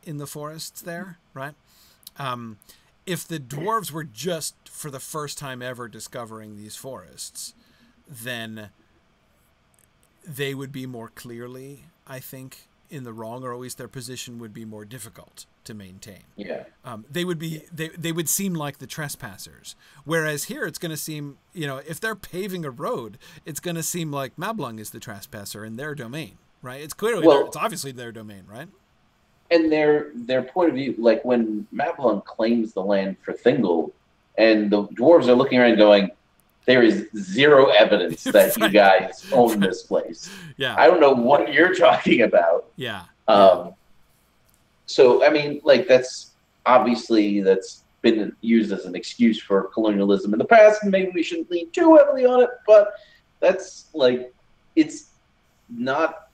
in the forests there right um, if the dwarves were just for the first time ever discovering these forests, then they would be more clearly, I think, in the wrong, or at least their position would be more difficult to maintain. Yeah. Um, they would be they they would seem like the trespassers. Whereas here it's going to seem, you know, if they're paving a road, it's going to seem like Mablung is the trespasser in their domain, right? It's clearly well, their, it's obviously their domain, right? and their their point of view, like when Mablung claims the land for Thingol, and the dwarves are looking around going, there is zero evidence that you guys own this place. Yeah. I don't know what you're talking about. Yeah. Um, so I mean, like that's obviously that's been used as an excuse for colonialism in the past, and maybe we shouldn't lean too heavily on it. But that's like it's not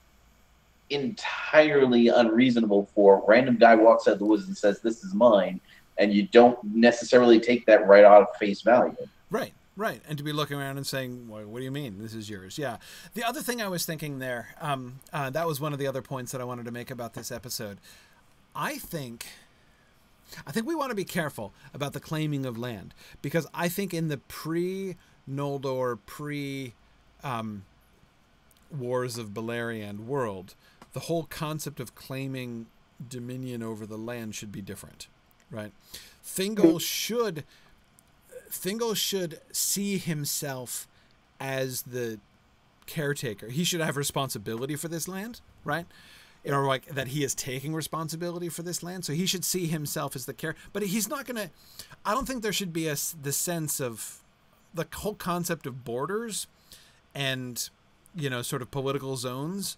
entirely unreasonable for random guy walks out of the woods and says, "This is mine," and you don't necessarily take that right out of face value. Right. Right, and to be looking around and saying, well, "What do you mean this is yours?" Yeah. The other thing I was thinking there, um, uh, that was one of the other points that I wanted to make about this episode. I think, I think we want to be careful about the claiming of land because I think in the pre Noldor, pre um, Wars of Beleriand world, the whole concept of claiming dominion over the land should be different, right? Thingol mm. should Thingol should see himself as the caretaker. He should have responsibility for this land, right? Or like that he is taking responsibility for this land. So he should see himself as the care. But he's not going to. I don't think there should be a the sense of the whole concept of borders and you know sort of political zones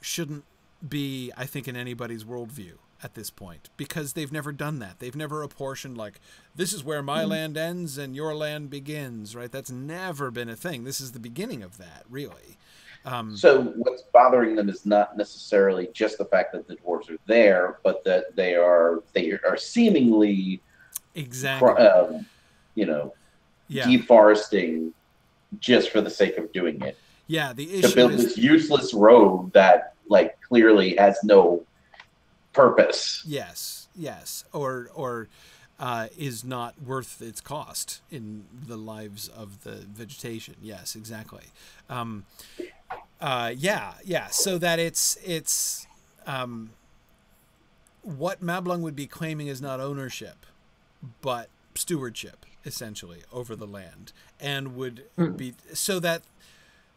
shouldn't be I think in anybody's worldview at this point because they've never done that. They've never apportioned like this is where my mm. land ends and your land begins, right? That's never been a thing. This is the beginning of that, really. Um, so what's bothering them is not necessarily just the fact that the dwarves are there, but that they are they are seemingly exactly um, you know yeah. deforesting just for the sake of doing it. Yeah, the issue to build is, this useless road that like clearly has no purpose. Yes, yes, or or uh, is not worth its cost in the lives of the vegetation. Yes, exactly. Um, uh, yeah, yeah. So that it's it's um, what Mablung would be claiming is not ownership, but stewardship essentially over the land, and would mm. be so that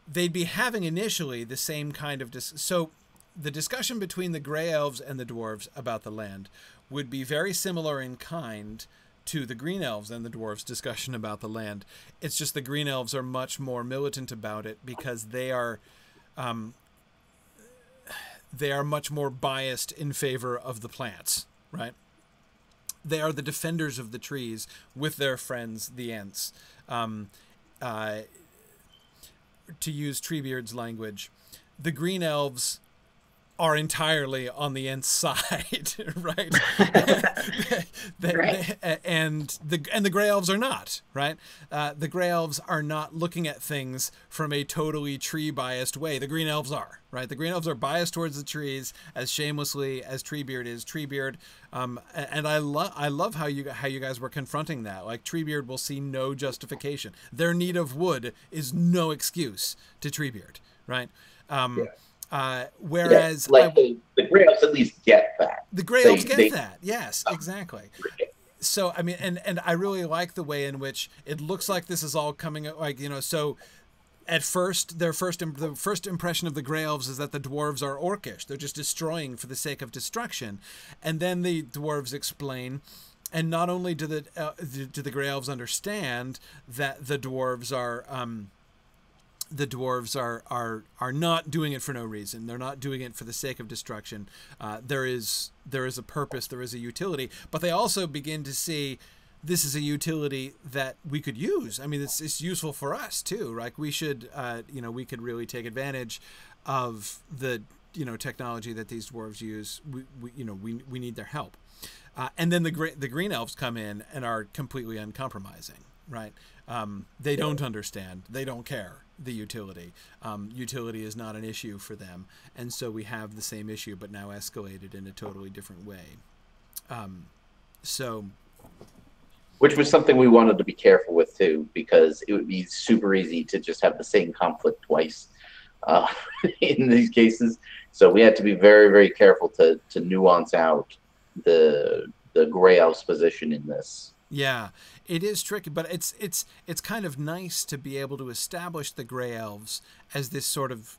they'd be having initially the same kind of dis- so the discussion between the gray elves and the dwarves about the land would be very similar in kind to the green elves and the dwarves discussion about the land. It's just the green elves are much more militant about it because they are um, they are much more biased in favor of the plants right? They are the defenders of the trees with their friends the Ents. Um, uh, to use treebeard's language the green elves are entirely on the inside, right? the, right. and the and the gray elves are not, right? Uh, the gray elves are not looking at things from a totally tree biased way. The green elves are, right? The green elves are biased towards the trees as shamelessly as Treebeard is. Treebeard, um, and I love I love how you how you guys were confronting that. Like Treebeard will see no justification. Their need of wood is no excuse to Treebeard, right? Um, yeah uh, whereas yeah, like I, the, the Grey Elves at least get that. The Grey Elves get they, that. Yes, exactly. So I mean, and and I really like the way in which it looks like this is all coming like you know. So at first, their first the first impression of the Grey Elves is that the dwarves are orcish. They're just destroying for the sake of destruction, and then the dwarves explain. And not only do the uh, do the Grey Elves understand that the dwarves are um, the dwarves are are are not doing it for no reason. They're not doing it for the sake of destruction. Uh, there is there is a purpose. There is a utility. But they also begin to see this is a utility that we could use. I mean, it's it's useful for us too. Right? We should uh, you know we could really take advantage of the you know technology that these dwarves use. We, we you know we we need their help. Uh, and then the the green elves come in and are completely uncompromising. Right? Um, they don't understand. They don't care the utility. Um, utility is not an issue for them, and so we have the same issue, but now escalated in a totally different way. Um, so, which was something we wanted to be careful with too, because it would be super easy to just have the same conflict twice uh, in these cases. So we had to be very, very careful to to nuance out the the gray elf's position in this. Yeah, it is tricky, but it's it's it's kind of nice to be able to establish the gray elves as this sort of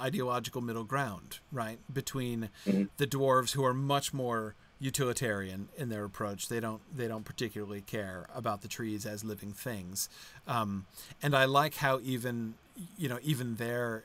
ideological middle ground, right, between mm-hmm. the dwarves who are much more utilitarian in their approach. They don't they don't particularly care about the trees as living things, um, and I like how even you know even their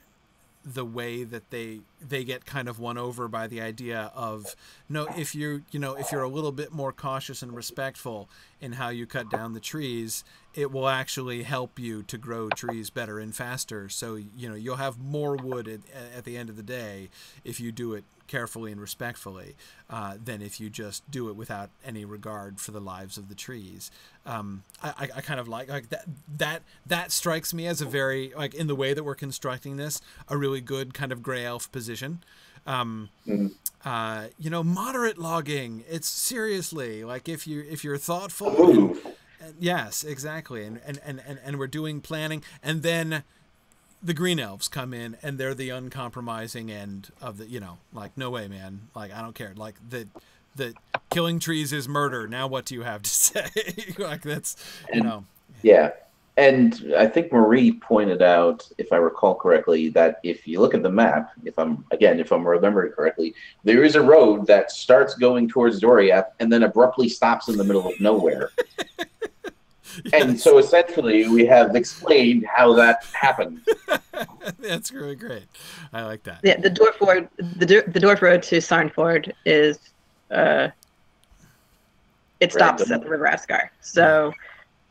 the way that they they get kind of won over by the idea of no if you you know if you're a little bit more cautious and respectful in how you cut down the trees it will actually help you to grow trees better and faster. So you know you'll have more wood at, at the end of the day if you do it carefully and respectfully uh, than if you just do it without any regard for the lives of the trees. Um, I, I kind of like like that that that strikes me as a very like in the way that we're constructing this a really good kind of gray elf position. Um, mm-hmm. uh, you know, moderate logging. It's seriously like if you if you're thoughtful. And, and, yes, exactly, and, and and and and we're doing planning, and then the green elves come in and they're the uncompromising end of the you know like no way man. Like i don't care. Like the the killing trees is murder. Now what do you have to say? Like that's you know. yeah. And i think marie pointed out if i recall correctly that if you look at the map if i'm again if i'm remembering correctly there is a road that starts going towards doriath and then abruptly stops in the middle of nowhere And so essentially, we have explained how that happened. That's really great. I like that. Yeah, the dwarf road, the the dwarf road to Sarnford is, uh, it stops Random. at the River Ascar. So,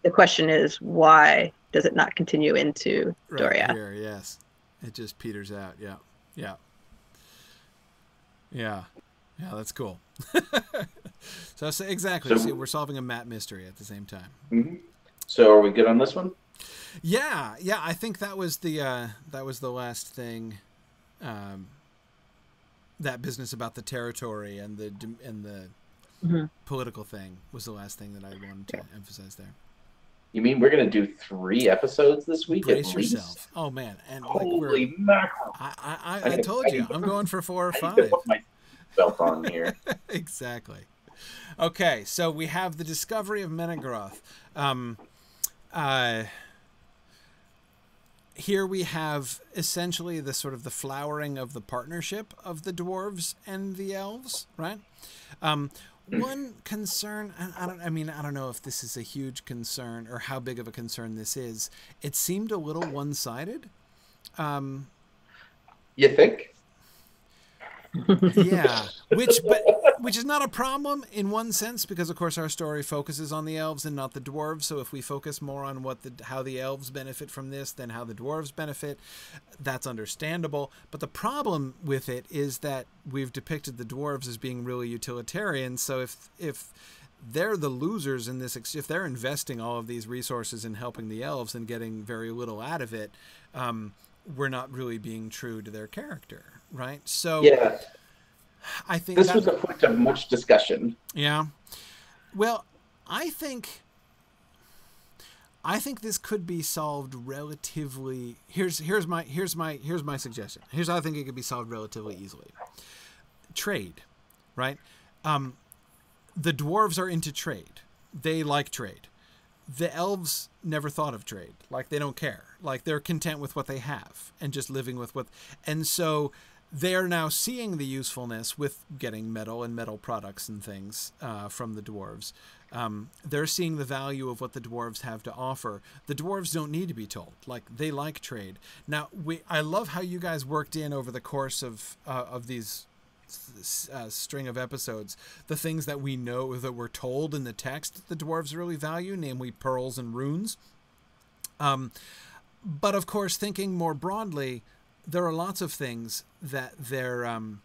the question is, why does it not continue into right Doriath? Here, yes, it just peters out. Yeah, yeah, yeah, yeah. That's cool. so, so exactly, so, see, we're solving a map mystery at the same time. Mm-hmm. So are we good on this one? Yeah, yeah. I think that was the uh, that was the last thing. Um, that business about the territory and the and the mm-hmm. political thing was the last thing that I wanted to yeah. emphasize there. You mean we're gonna do three episodes this week? Brace yourself! Oh man, and holy like mackerel! I I, I, I told you I'm going for four or five. put my belt on here. exactly. Okay, so we have the discovery of Menegroth. Um, uh, here we have essentially the sort of the flowering of the partnership of the dwarves and the elves, right? Um, one concern, I don't, I mean, I don't know if this is a huge concern or how big of a concern this is. It seemed a little one-sided. Um, you think? Yeah, which but which is not a problem in one sense because of course our story focuses on the elves and not the dwarves. So if we focus more on what the how the elves benefit from this than how the dwarves benefit, that's understandable. But the problem with it is that we've depicted the dwarves as being really utilitarian. So if if they're the losers in this if they're investing all of these resources in helping the elves and getting very little out of it um, we're not really being true to their character right? So yeah, I think this was a point of much discussion. Yeah. Well, I think I think this could be solved relatively. Here's here's my here's my here's my suggestion. Here's how I think it could be solved relatively easily. Trade, right? Um, the dwarves are into trade. They like trade. The elves never thought of trade. Like they don't care. Like they're content with what they have and just living with what. And so they are now seeing the usefulness with getting metal and metal products and things uh, from the dwarves. Um, they're seeing the value of what the dwarves have to offer. The dwarves don't need to be told; like they like trade. Now, we I love how you guys worked in over the course of uh, of these uh, string of episodes the things that we know that we're told in the text that the dwarves really value, namely pearls and runes. Um, but of course, thinking more broadly there are lots of things that they're um,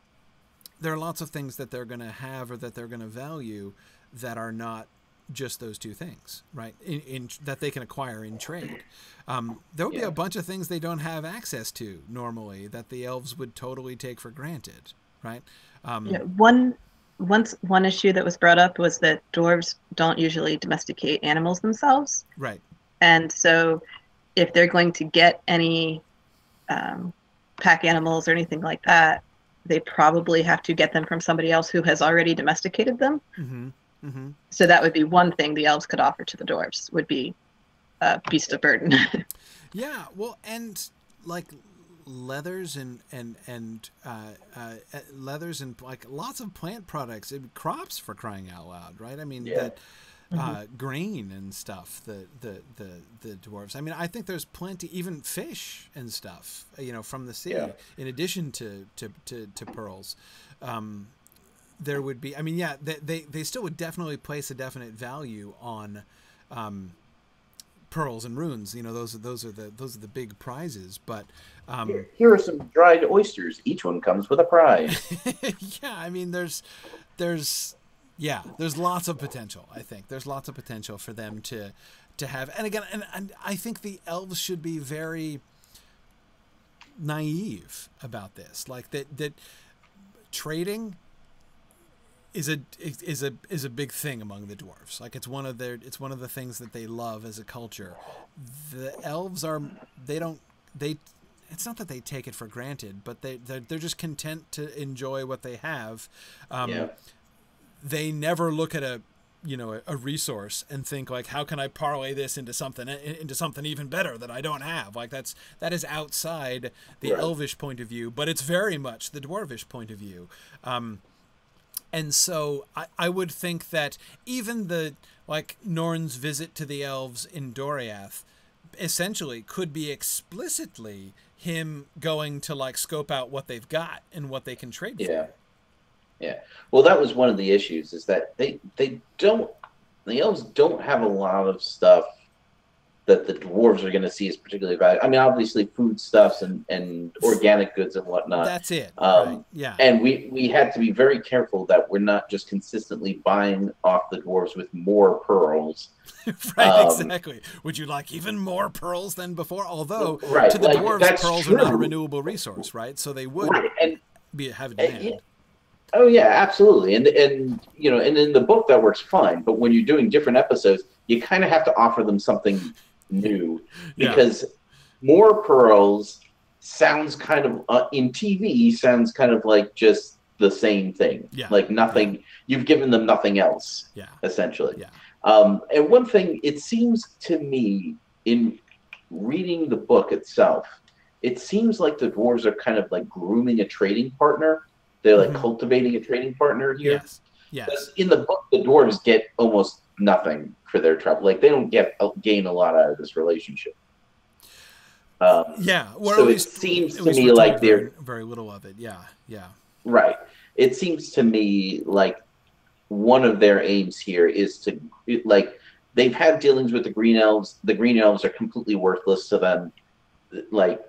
there are lots of things that they're going to have or that they're going to value that are not just those two things, right? In, in that they can acquire in trade. Um, there would yeah. be a bunch of things they don't have access to normally that the elves would totally take for granted, right? Um, yeah, one once one issue that was brought up was that dwarves don't usually domesticate animals themselves, right? And so, if they're going to get any um, pack animals or anything like that, they probably have to get them from somebody else who has already domesticated them. Mm-hmm. Mm-hmm. So that would be one thing the elves could offer to the dwarves would be a beast of burden. yeah, well, and like leathers and and and uh, uh, leathers and like lots of plant products, crops for crying out loud, right? I mean yeah. that mm-hmm. uh, grain and stuff. The, the the the dwarves. I mean, I think there's plenty, even fish and stuff. Uh, you know, from the sea. Yeah. In addition to to to, to pearls. Um, there would be. I mean, yeah, they, they, they still would definitely place a definite value on um, pearls and runes. You know, those are those are the those are the big prizes. But um, here, here are some dried oysters. Each one comes with a prize. yeah, I mean, there's there's yeah, there's lots of potential. I think there's lots of potential for them to to have. And again, and, and I think the elves should be very naive about this. Like that that trading is a is a is a big thing among the dwarves. Like it's one of their it's one of the things that they love as a culture. The elves are they don't they it's not that they take it for granted, but they they're, they're just content to enjoy what they have. Um, yeah. They never look at a you know a, a, resource and think like how can i parlay this into something into something even better that i don't have like that's that is outside the right. elvish point of view but it's very much the dwarvish point of view um, and so I, I would think that even the like norn's visit to the elves in doriath essentially could be explicitly him going to like scope out what they've got and what they can trade yeah. for yeah. Well, that was one of the issues is that they they don't the elves don't have a lot of stuff that the dwarves are going to see as particularly valuable. I mean, obviously foodstuffs and, and organic goods and whatnot. That's it. Um, right. Yeah. And we, we had to be very careful that we're not just consistently buying off the dwarves with more pearls. right, um, exactly. Would you like even more pearls than before? Although right, to the like, dwarves, pearls true. are not a renewable resource, right? So they would right. and, be have demand. Oh yeah, absolutely. And and you know, and in the book that works fine, but when you're doing different episodes, you kind of have to offer them something new because yeah. more pearls sounds kind of uh, in TV sounds kind of like just the same thing. Yeah. Like nothing. Yeah. You've given them nothing else. Yeah. Essentially. Yeah. Um, and one thing, it seems to me in reading the book itself, it seems like the dwarves are kind of like grooming a trading partner they're like mm-hmm. cultivating a trading partner here. Yes. Yes. In the book, the dwarves get almost nothing for their trouble. Like they don't get uh, gain a lot out of this relationship. Um, yeah. Well, so least, it seems to me like they're very, very little of it. Yeah. Yeah. Right. It seems to me like one of their aims here is to like they've had dealings with the green elves. The green elves are completely worthless to them. Like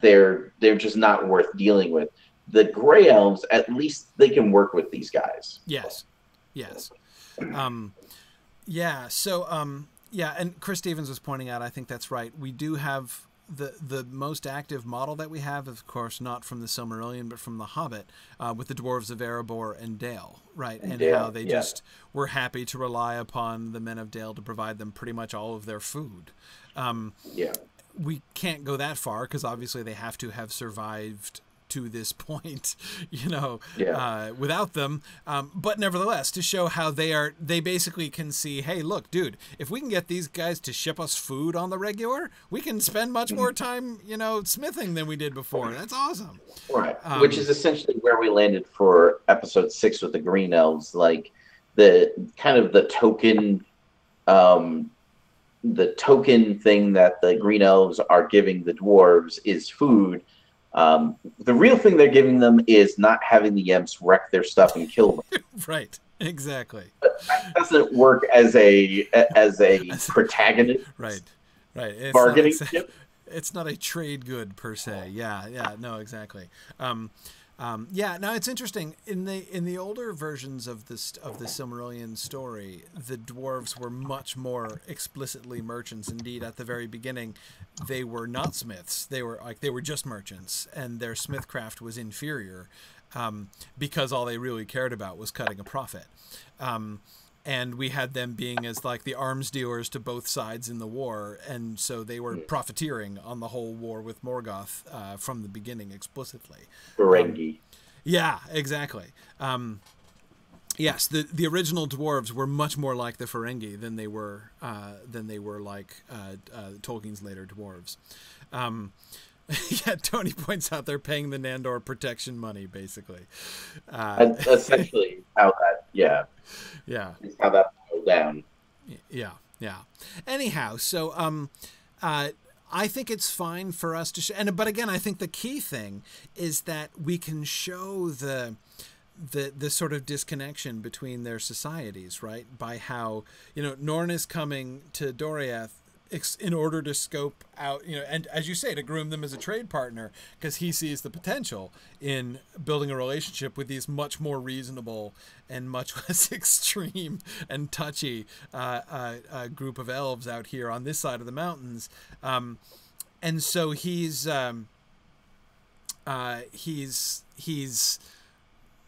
they're they're just not worth dealing with the gray elves at least they can work with these guys yes yes um yeah so um yeah and chris stevens was pointing out i think that's right we do have the the most active model that we have, of course, not from the Silmarillion, but from the Hobbit, uh, with the dwarves of Erebor and Dale, right? And, and Dale, how they yeah. just were happy to rely upon the men of Dale to provide them pretty much all of their food. Um, yeah, we can't go that far because obviously they have to have survived to this point, you know, yeah. uh, without them. Um, but nevertheless, to show how they are, they basically can see, hey, look, dude, if we can get these guys to ship us food on the regular, we can spend much more time, you know, smithing than we did before. That's awesome. Right. Um, Which is essentially where we landed for episode six with the Green Elves. Like the kind of the token. Um, the token thing that the green elves are giving the dwarves is food um, the real thing they're giving them is not having the Yemps wreck their stuff and kill them. right. Exactly. But that doesn't work as a as a protagonist. Right. Right. It's bargaining not, chip. It's not a trade good per se. Yeah. Yeah. No. Exactly. Um, um, yeah, now it's interesting in the in the older versions of this of the Silmarillion story, the dwarves were much more explicitly merchants. Indeed, at the very beginning, they were not smiths; they were like they were just merchants, and their smithcraft was inferior um, because all they really cared about was cutting a profit. Um, and we had them being as like the arms dealers to both sides in the war, and so they were profiteering on the whole war with Morgoth uh, from the beginning explicitly. Ferengi. Um, yeah, exactly. Um, yes, the the original dwarves were much more like the Ferengi than they were uh, than they were like uh, uh Tolkien's later dwarves. Um, yeah, Tony points out they're paying the Nandor protection money, basically. Uh, essentially, how that, yeah, yeah, how that goes down. Yeah, yeah. Anyhow, so um, uh, I think it's fine for us to show, and but again, I think the key thing is that we can show the the the sort of disconnection between their societies, right? By how you know Norn is coming to Doriath in order to scope out, you know, and as you say, to groom them as a trade partner, because he sees the potential in building a relationship with these much more reasonable and much less extreme and touchy uh, uh, uh, group of elves out here on this side of the mountains. Um, and so he's um, uh, he's he's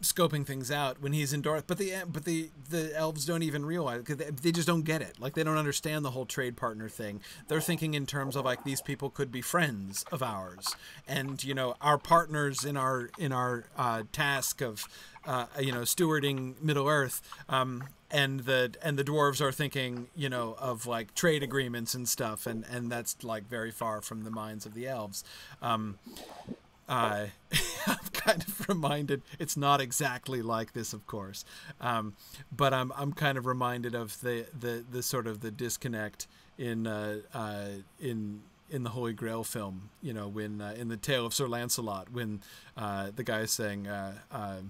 scoping things out when he's in Doriath. But the but the the elves don't even realize because they, they, just don't get it. Like they don't understand the whole trade partner thing. They're thinking in terms of like these people could be friends of ours, and you know our partners in our in our uh, task of uh, you know stewarding Middle Earth. Um, and the and the dwarves are thinking, you know, of like trade agreements and stuff, and and that's like very far from the minds of the elves. Um, uh, I'm kind of reminded it's not exactly like this, of course, um, but I'm I'm kind of reminded of the the, the sort of the disconnect in uh, uh, in in the Holy Grail film. You know, when uh, in the Tale of Sir Lancelot, when uh, the guy is saying, uh,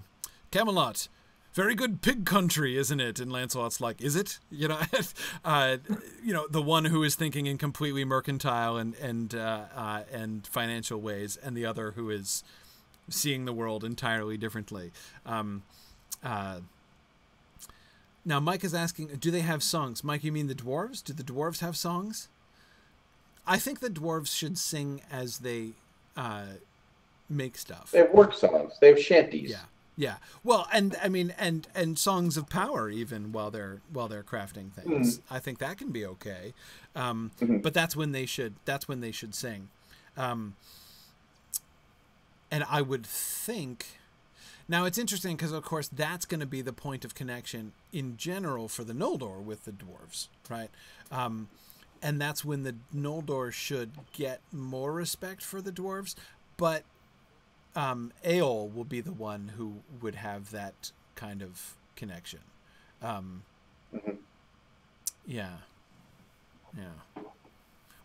"Camelot." Very good pig country, isn't it? And Lancelot's like, is it? You know, uh, you know, the one who is thinking in completely mercantile and and uh, uh, and financial ways, and the other who is seeing the world entirely differently. Um, uh, now, Mike is asking, do they have songs? Mike, you mean the dwarves? Do the dwarves have songs? I think the dwarves should sing as they uh, make stuff. They have work songs. They have shanties. Yeah. Yeah. Well, and I mean, and and songs of power even while they're while they're crafting things. Mm-hmm. I think that can be okay. Um, mm-hmm. But that's when they should. That's when they should sing. Um, and I would think. Now it's interesting because, of course, that's going to be the point of connection in general for the Noldor with the dwarves, right? Um, and that's when the Noldor should get more respect for the dwarves. But um, Eöl will be the one who would have that kind of connection. Um, mm-hmm. Yeah, yeah.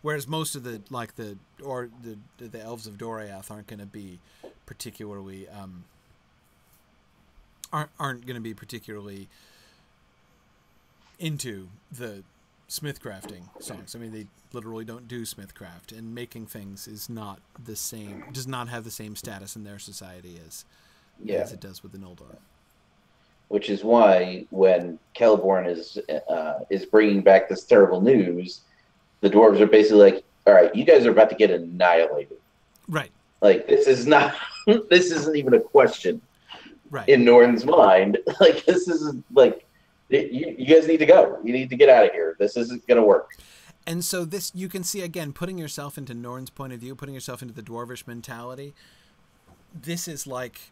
Whereas most of the like the or the the elves of Doriath aren't going to be particularly um, aren't aren't going to be particularly into the smith crafting songs. I mean, they literally don't do smith craft, and making things is not the same. Does not have the same status in their society as yeah. as it does with the Noldor. Which is why when Celeborn is uh, is bringing back this terrible news, the dwarves are basically like, "All right, you guys are about to get annihilated." Right. Like this is not. this isn't even a question. Right. In Norn's mind, like this is like you, you guys need to go. You need to get out of here. This isn't going to work. And so this you can see again, putting yourself into Norn's point of view, putting yourself into the dwarvish mentality. This is like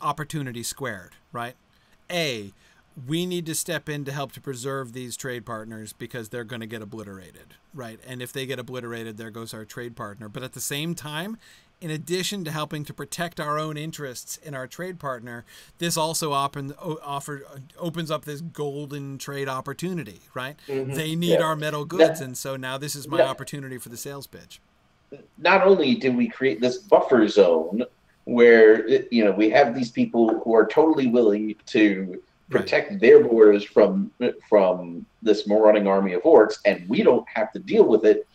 opportunity squared, right? A, we need to step in to help to preserve these trade partners because they're going to get obliterated, right? And if they get obliterated, there goes our trade partner. But at the same time, in addition to helping to protect our own interests in our trade partner, this also open, offer, opens up this golden trade opportunity, right? Mm-hmm. They need yeah. our metal goods, and so now this is my opportunity for the sales pitch. Not only did we create this buffer zone where you know we have these people who are totally willing to protect right. their borders from from this marauding army of orcs, and we don't have to deal with it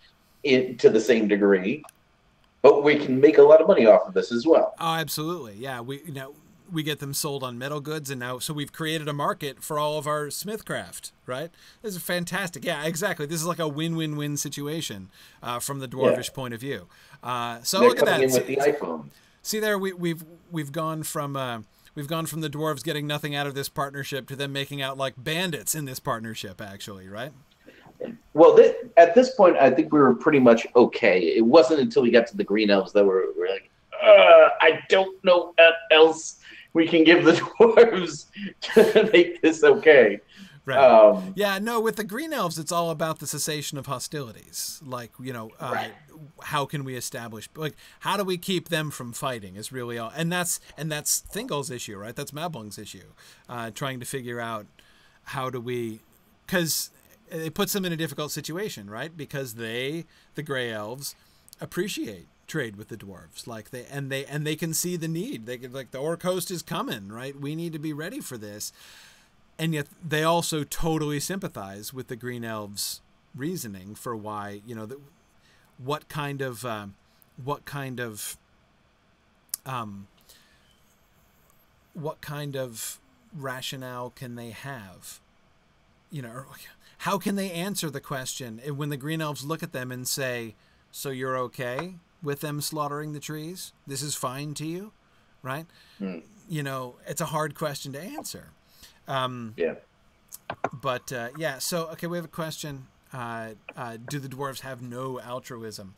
in, to the same degree but we can make a lot of money off of this as well. Oh, absolutely. Yeah, we you know we get them sold on metal goods and now so we've created a market for all of our smithcraft right? This is fantastic. Yeah exactly. This is like a win-win-win situation uh, from the dwarvish yeah. point of view. Uh, so They're look at that. see, see, there we, we've we've gone from uh, we've gone from the dwarves getting nothing out of this partnership to them making out like bandits in this partnership actually right well, th- at this point, I think we were pretty much okay. It wasn't until we got to the Green Elves that we're, we're like, uh, I don't know what else we can give the dwarves to make this okay. Right. Um, yeah, no, with the Green Elves, it's all about the cessation of hostilities. Like, you know, uh, right. how can we establish, like, how do we keep them from fighting is really all. And that's, and that's Thingol's issue, right? That's Mablung's issue. Uh, trying to figure out how do we, because it puts them in a difficult situation, right? Because they, the gray elves, appreciate trade with the dwarves. Like they and they and they can see the need. They can like the orc host is coming right? We need to be ready for this. And yet they also totally sympathize with the green elves reasoning for why you know what kind of uh, what kind of um, what kind of rationale can they have? You know how can they answer the question when the green elves look at them and say so you're okay with them slaughtering the trees? This is fine to you? Right? Mm. you know it's a hard question to answer. Um, yeah. but uh, yeah so okay we have a question. Uh, uh, do the dwarves have no altruism?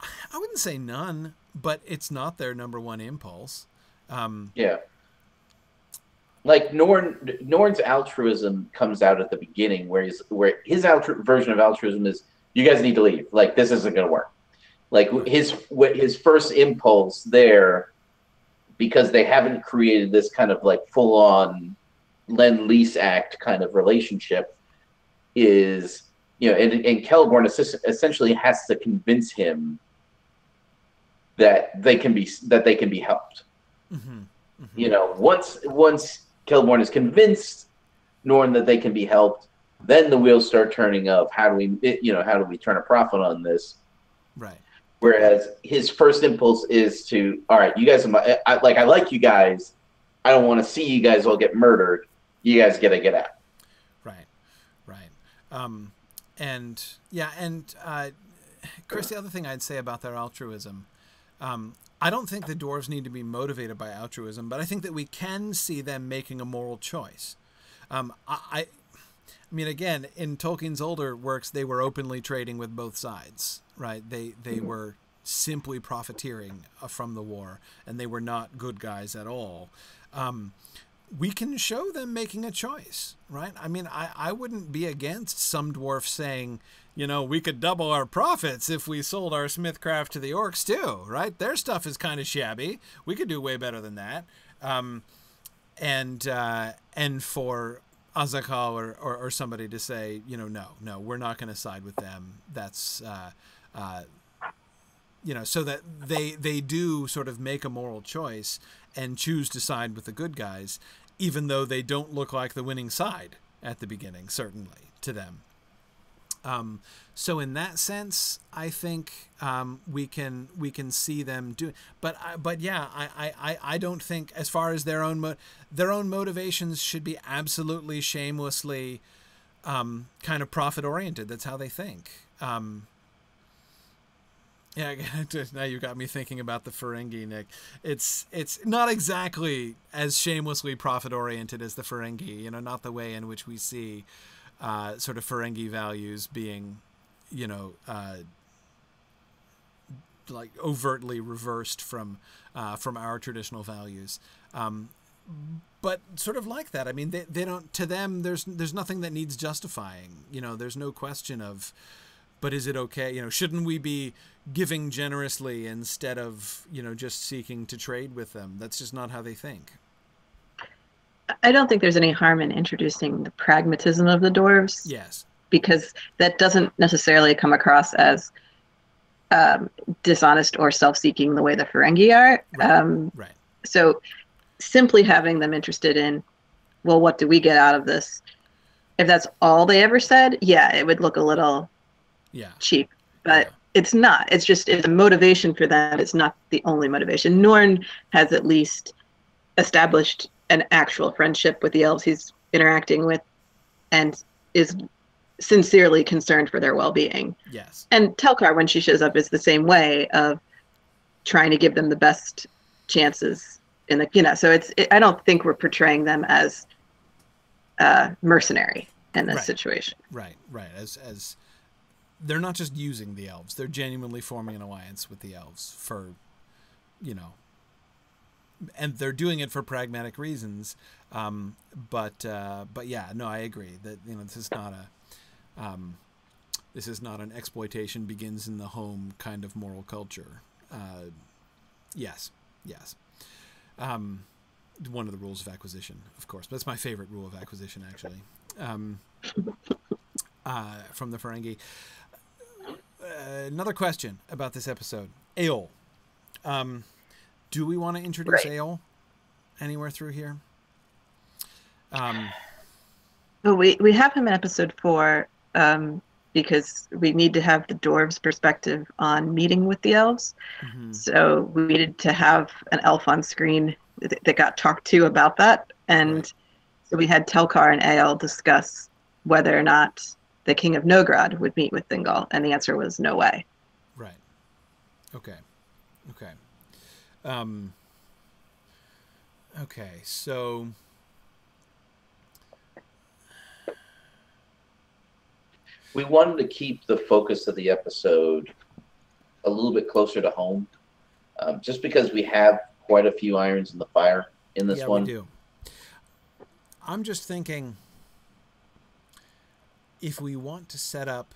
I wouldn't say none but it's not their number one impulse. Um, yeah like Norn Norn's altruism comes out at the beginning, where he's where his altru- version of altruism is, "You guys need to leave. Like this isn't going to work." Like his what his first impulse there, because they haven't created this kind of like full on lend lease act kind of relationship, is you know, and, and Celeborn essentially has to convince him that they can be that they can be helped. Mm-hmm. Mm-hmm. You know, once once Celeborn is convinced Norn that they can be helped, then the wheels start turning of how do we you know how do we turn a profit on this? Right. Whereas his first impulse is to, all right, you guys, are my, I, like I like you guys. I don't want to see you guys all get murdered. You guys got to get out. Right, right. Um, and yeah, and uh, Chris, the other thing I'd say about their altruism, um, I don't think the dwarves need to be motivated by altruism, but I think that we can see them making a moral choice. Um, I, I, I mean, again, in Tolkien's older works, they were openly trading with both sides, right? They they mm-hmm. were simply profiteering uh, from the war, and they were not good guys at all. Um, we can show them making a choice, right? I mean, I, I wouldn't be against some dwarf saying, you know, we could double our profits if we sold our Smithcraft to the orcs too, right? Their stuff is kind of shabby. We could do way better than that. Um, and uh, and for Azaghâl or, or, or, somebody to say, you know, no, no, we're not going to side with them. That's, uh, uh, you know, so that they they do sort of make a moral choice and choose to side with the good guys, even though they don't look like the winning side at the beginning, certainly to them. Um, so in that sense, I think um, we can we can see them do. But but yeah, I, I, I don't think as far as their own mo- their own motivations should be absolutely shamelessly um, kind of profit oriented. That's how they think. Um, yeah, now you got me thinking about the Ferengi, Nick. It's it's not exactly as shamelessly profit oriented as the Ferengi. You know, not the way in which we see uh, sort of Ferengi values being, you know, uh, like overtly reversed from uh, from our traditional values. Um, but sort of like that. I mean, they, they don't. To them, there's there's nothing that needs justifying. You know, there's no question of. But is it okay? You know, shouldn't we be giving generously instead of you know just seeking to trade with them? That's just not how they think. I don't think there's any harm in introducing the pragmatism of the dwarves. Yes. Because that doesn't necessarily come across as um, dishonest or self-seeking the way the Ferengi are. Right. Um, right. So simply having them interested in, well, what do we get out of this? If that's all they ever said, yeah, it would look a little yeah. cheap. But yeah. it's not. It's just it's a motivation for them. It's not the only motivation. Norn has at least established an actual friendship with the elves he's interacting with and is sincerely concerned for their well-being. Yes. And Telchar when she shows up is the same way of trying to give them the best chances in the you know so it's it, I don't think we're portraying them as uh mercenary in this right. situation. Right, right. As as they're not just using the elves, they're genuinely forming an alliance with the elves for you know and they're doing it for pragmatic reasons. Um, but uh, but yeah, no, I agree that you know this is not a um, this is not an exploitation begins in the home kind of moral culture. Uh, yes, yes. Um, one of the rules of acquisition, of course. But that's my favorite rule of acquisition, actually. Um, uh, from the Ferengi. Uh, another question about this episode. Eol. Do we want to introduce right. Eol anywhere through here? Um, Well, we we have him in episode four um, because we need to have the dwarves' perspective on meeting with the elves. Mm-hmm. So we needed to have an elf on screen that, that got talked to about that, and right. so we had Telchar and Eöl discuss whether or not the king of Nogrod would meet with Thingol, and the answer was no way. Right. Okay. Okay. Um, okay. So. We wanted to keep the focus of the episode a little bit closer to home, um, just because we have quite a few irons in the fire in this yeah, one. We do. I'm just thinking if we want to set up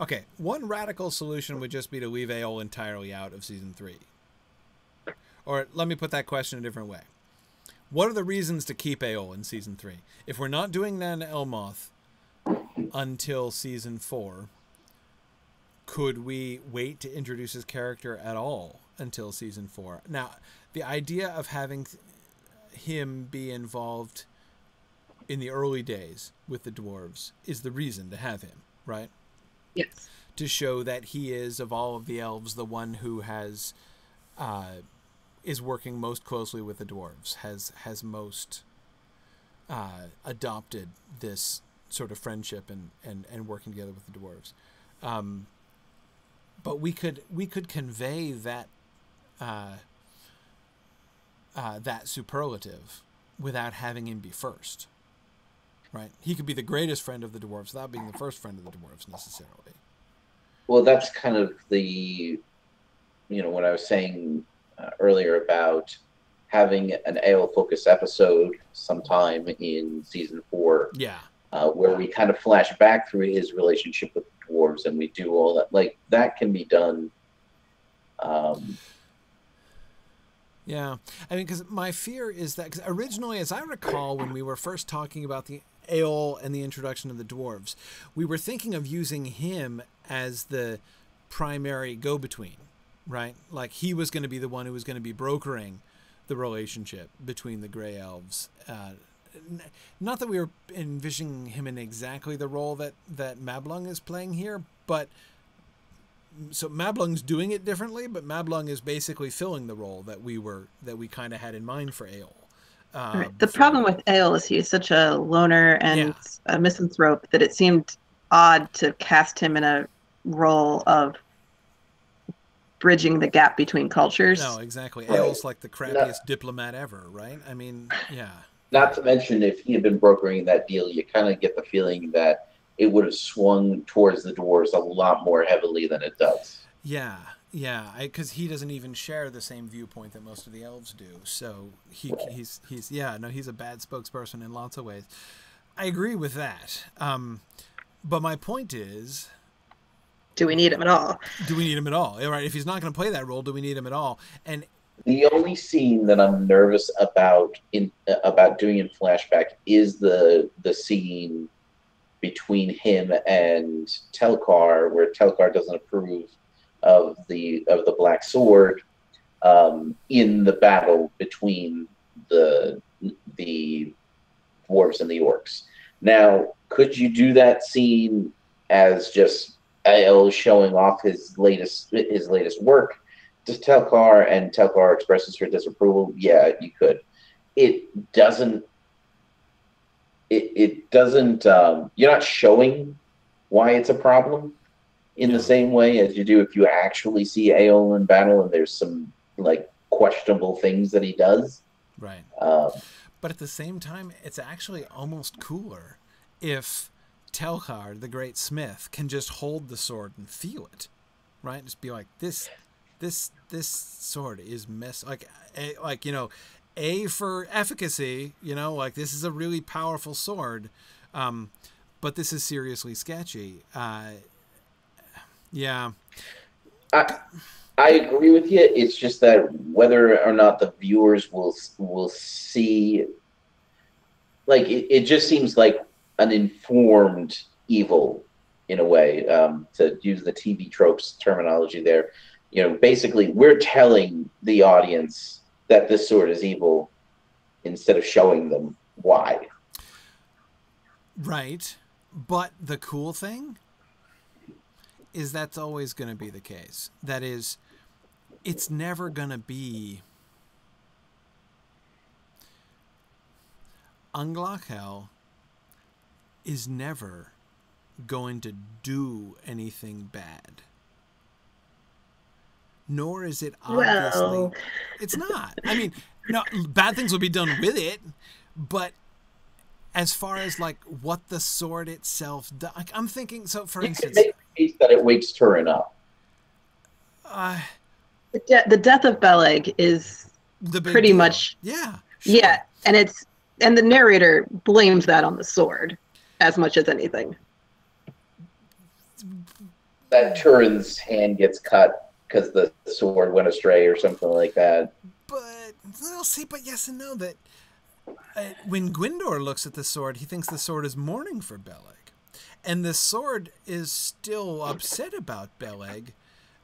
okay one radical solution would just be to leave Eol entirely out of season three. Or let me put that question a different way. What are the reasons to keep Eol in season three? If we're not doing Nan Elmoth until season four could we wait to introduce his character at all until season four? Now the idea of having him be involved in the early days with the dwarves is the reason to have him, right? Yes. To show that he is of all of the elves the one who has uh, is working most closely with the dwarves, has has most uh, adopted this sort of friendship and, and, and working together with the dwarves. Um, but we could we could convey that uh, uh, that superlative without having him be first. Right. He could be the greatest friend of the dwarves without being the first friend of the dwarves necessarily. Well, that's kind of the, you know, what I was saying uh, earlier about having an Eöl focus episode sometime in season four. Yeah. Uh, where we kind of flash back through his relationship with the dwarves and we do all that. Like that can be done. Um, yeah, I mean, because my fear is that because originally, as I recall, when we were first talking about the Eöl and the introduction of the dwarves, we were thinking of using him as the primary go-between, right? Like he was going to be the one who was going to be brokering the relationship between the Gray Elves. Uh, not that we were envisioning him in exactly the role that that Mablung is playing here, but so Mablung's doing it differently, but Mablung is basically filling the role that we were that we kind of had in mind for Eöl. Um, right. The problem with Eöl is he's such a loner and yeah. a misanthrope that it seemed odd to cast him in a role of bridging the gap between cultures. No, exactly. Right. Eöl's like the crappiest diplomat ever, right? I mean, yeah. Not to mention, if he had been brokering that deal, you kind of get the feeling that it would have swung towards the dwarves a lot more heavily than it does. Yeah, yeah, because he doesn't even share the same viewpoint that most of the elves do. So he he's he's yeah no he's a bad spokesperson in lots of ways. I agree with that. Um, but my point is, do we need him at all? Do we need him at all? All right, if he's not going to play that role, do we need him at all? And the only scene that I'm nervous about in about doing in flashback is the the scene between him and Telchar, where Telchar doesn't approve of the of the Black Sword um, in the battle between the the dwarves and the orcs. Now, could you do that scene as just Eöl showing off his latest his latest work to Telchar and Telchar expresses her disapproval? Yeah, you could. It doesn't. It, it doesn't. Um, you're not showing why it's a problem in yeah. the same way as you do if you actually see Eöl in battle and there's some like questionable things that he does. Right. Um, but at the same time, it's actually almost cooler if Telchar, the great smith, can just hold the sword and feel it, right? Just be like this, this, this sword is mess like, a, like you know, a for efficacy, you know, like this is a really powerful sword, um, but this is seriously sketchy. Uh, yeah. I, I agree with you. It's just that whether or not the viewers will will see, like it, it just seems like an informed evil in a way. Um, to use the TV tropes terminology, there, you know, basically we're telling the audience that this sword is evil instead of showing them why. Right. But the cool thing is that's always going to be the case. That is, it's never going to be. Anglachel is never going to do anything bad. Nor is it obviously. Well. It's not. I mean, no, bad things will be done with it, but as far as like what the sword itself does, like, I'm thinking. So, for instance, case that it wakes Turin up. Uh, the, de- the death of Beleg is pretty deal. much yeah sure. yeah, and it's and the narrator blames that on the sword as much as anything. That Turin's hand gets cut because the sword went astray or something like that. But we'll see. But yes and no. That uh, when Gwindor looks at the sword, he thinks the sword is mourning for Beleg, and the sword is still upset about Beleg.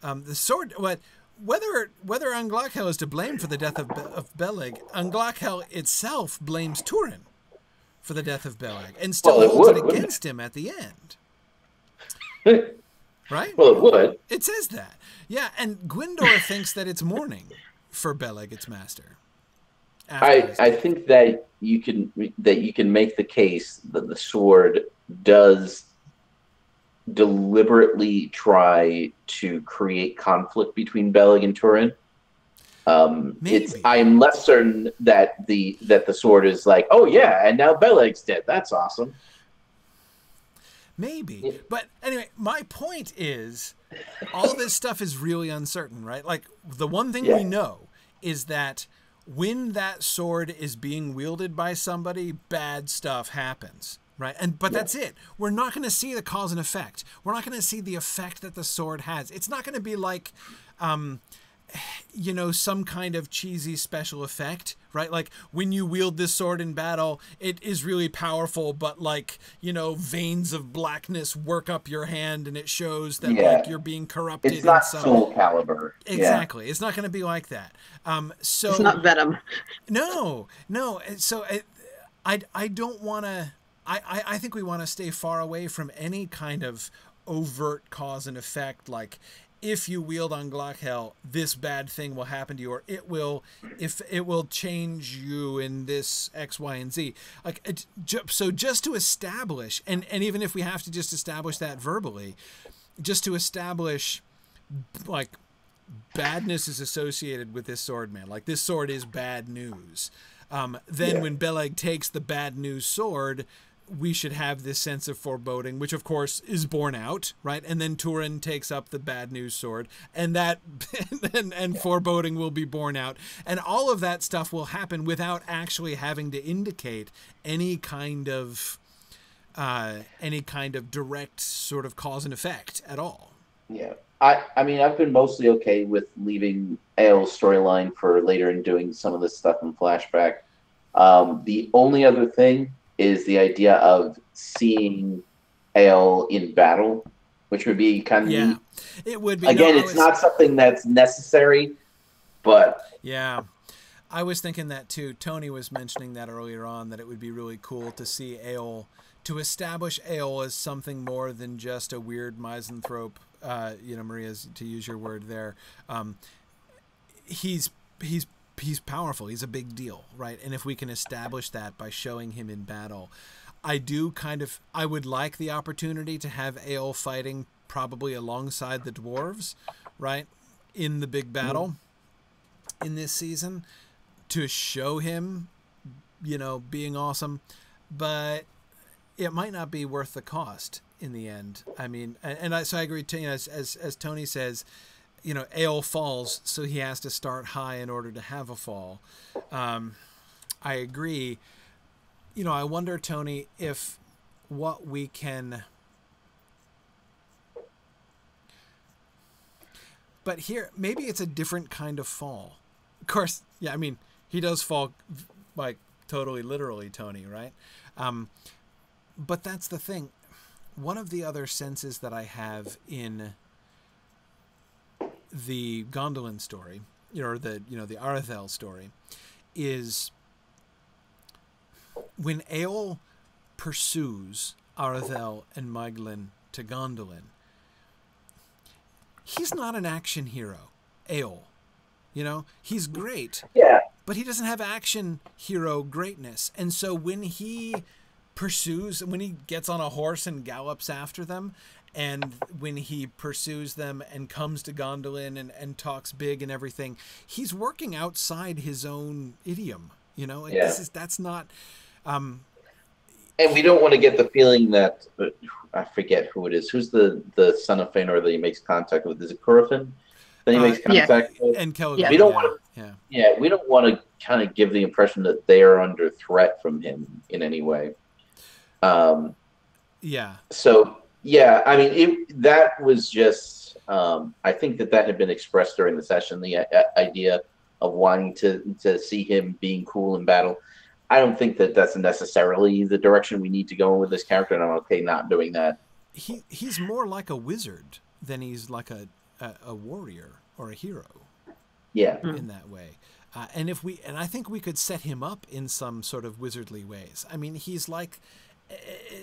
Um, the sword, what? Whether whether Anglachel is to blame for the death of, Be- of Beleg, Anglachel itself blames Turin for the death of Beleg, and still well, holds would, it against him at the end. right? Well, it would. It says that. Yeah, and Gwindor thinks that it's mourning for Beleg, its master. I I think that you can that you can make the case that the sword does deliberately try to create conflict between Beleg and Turin. Um, it's I'm less certain that the that the sword is like, oh yeah, and now Beleg's dead. That's awesome. Maybe, but anyway, my point is, all this stuff is really uncertain, right? Like the one thing yeah. we know is that when that sword is being wielded by somebody, bad stuff happens. Right. And but yeah. that's it. We're not going to see the cause and effect. We're not going to see the effect that the sword has. It's not going to be like um you know, some kind of cheesy special effect, right? Like when you wield this sword in battle, it is really powerful, but like, you know, veins of blackness work up your hand and it shows that yeah. like you're being corrupted. It's not some... Soul Calibur. Exactly. Yeah. It's not going to be like that. Um, so It's not Venom. No, no. So it, I, I don't want to, I, I, I think we want to stay far away from any kind of overt cause and effect like if you wield on Anglachel, this bad thing will happen to you, or it will, if it will change you in this X, Y, and Z. Like, it, so just to establish, and and even if we have to just establish that verbally, just to establish, like, badness is associated with this sword, man. Like, this sword is bad news. Um, then yeah. when Beleg takes the bad news sword, we should have this sense of foreboding, which of course is borne out, right? And then Turin takes up the bad news sword, and that and, and yeah. foreboding will be borne out, and all of that stuff will happen without actually having to indicate any kind of uh, any kind of direct sort of cause and effect at all. Yeah, I I mean I've been mostly okay with leaving Eol's storyline for later and doing some of this stuff in flashback. Um, the only other thing is the idea of seeing Eol in battle, which would be kind of yeah, neat. it would be. Again, no, it's was... not something that's necessary, but yeah. I was thinking that too. Tony was mentioning that earlier on that it would be really cool to see Eol to establish Eol as something more than just a weird misanthrope. Uh, you know, Maria's to use your word there. Um, he's he's he's powerful. He's a big deal, right? And if we can establish that by showing him in battle, I do kind of I would like the opportunity to have Eol fighting probably alongside the dwarves, right? In the big battle mm. in this season to show him, you know, being awesome, but it might not be worth the cost in the end. I mean, and, and I, so I agree. To, you know, as, as as Tony says, you know, Eol falls, so he has to start high in order to have a fall. Um, I agree. You know, I wonder, Tony, if what we can. But here, maybe it's a different kind of fall. Of course, yeah, I mean, he does fall like totally literally, Tony, right? Um, but that's the thing. One of the other senses that I have in the Gondolin story, or the you know the Aredhel story, is when Eol pursues Aredhel and Maeglin to Gondolin, he's not an action hero. Eol. You know, he's great. Yeah. But he doesn't have action hero greatness. And so when he pursues, when he gets on a horse and gallops after them, and when he pursues them and comes to Gondolin and, and talks big and everything, he's working outside his own idiom. You know, yeah. this is that's not. Um, and we don't want to get the feeling that uh, I forget who it is. Who's the the son of Feanor that he makes contact with? Is it Curufin? That he uh, makes contact yeah. with. And Celeborn. Yeah. We don't want to. Yeah. Yeah, we don't want to kind of give the impression that they are under threat from him in any way. Um. Yeah. So yeah, I mean, it, that was just. Um, I think that that had been expressed during the session. The uh, idea of wanting to to see him being cool in battle. I don't think that that's necessarily the direction we need to go with this character, and I'm okay not doing that. He he's more like a wizard than he's like a a, a warrior or a hero. Yeah, in that way. Uh, and if we and I think we could set him up in some sort of wizardly ways. I mean, he's like,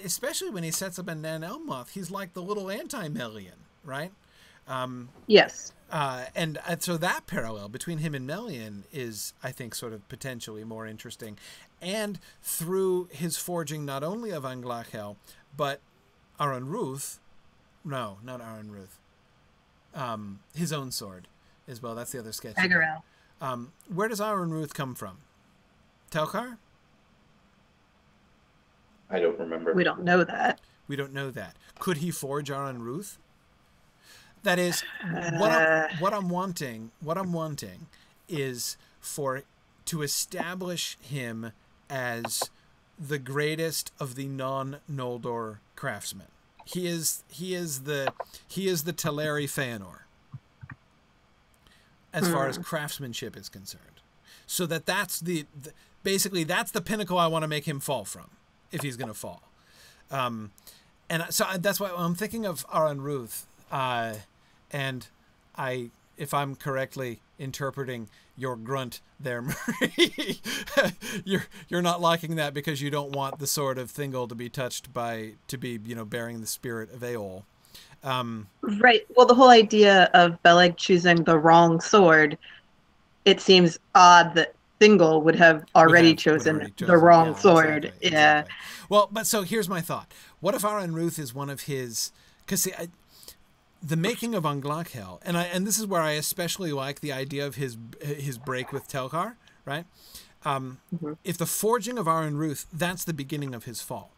especially when he sets up in Nan Elmoth, he's like the little anti-Melian, right? Um, yes. Uh, and, and so that parallel between him and Melian is, I think, sort of potentially more interesting. And through his forging not only of Anglachel, but Aranruth, no, not Aranruth, um, his own sword as well. That's the other sketch. Um, where does Aranruth come from? Telchar? I don't remember. We don't know that. We don't know that. Could he forge Aranruth? That is what I'm, uh. what I'm wanting. What I'm wanting is for to establish him as the greatest of the non-Noldor craftsmen. He is he is the he is the Teleri Feanor as far as hmm. craftsmanship is concerned. So that that's the, the, basically that's the pinnacle I want to make him fall from if he's going to fall. Um, and so that's why I'm thinking of Aranruth. Uh, and I, if I'm correctly interpreting your grunt there, Marie, you're you're not liking that because you don't want the sword of Thingol to be touched by to be you know bearing the spirit of Eol. Um, right. Well, the whole idea of Beleg choosing the wrong sword, it seems odd that Thingol would have already, have, chosen, already chosen, the wrong yeah, sword. Exactly, yeah. Exactly. Well, but so here's my thought. What if Aranruth is one of his? Because see, I, the making of Anglachel, and I and this is where I especially like the idea of his his break with Telchar, right? Um, mm-hmm. If the forging of Aranruth, that's the beginning of his fall,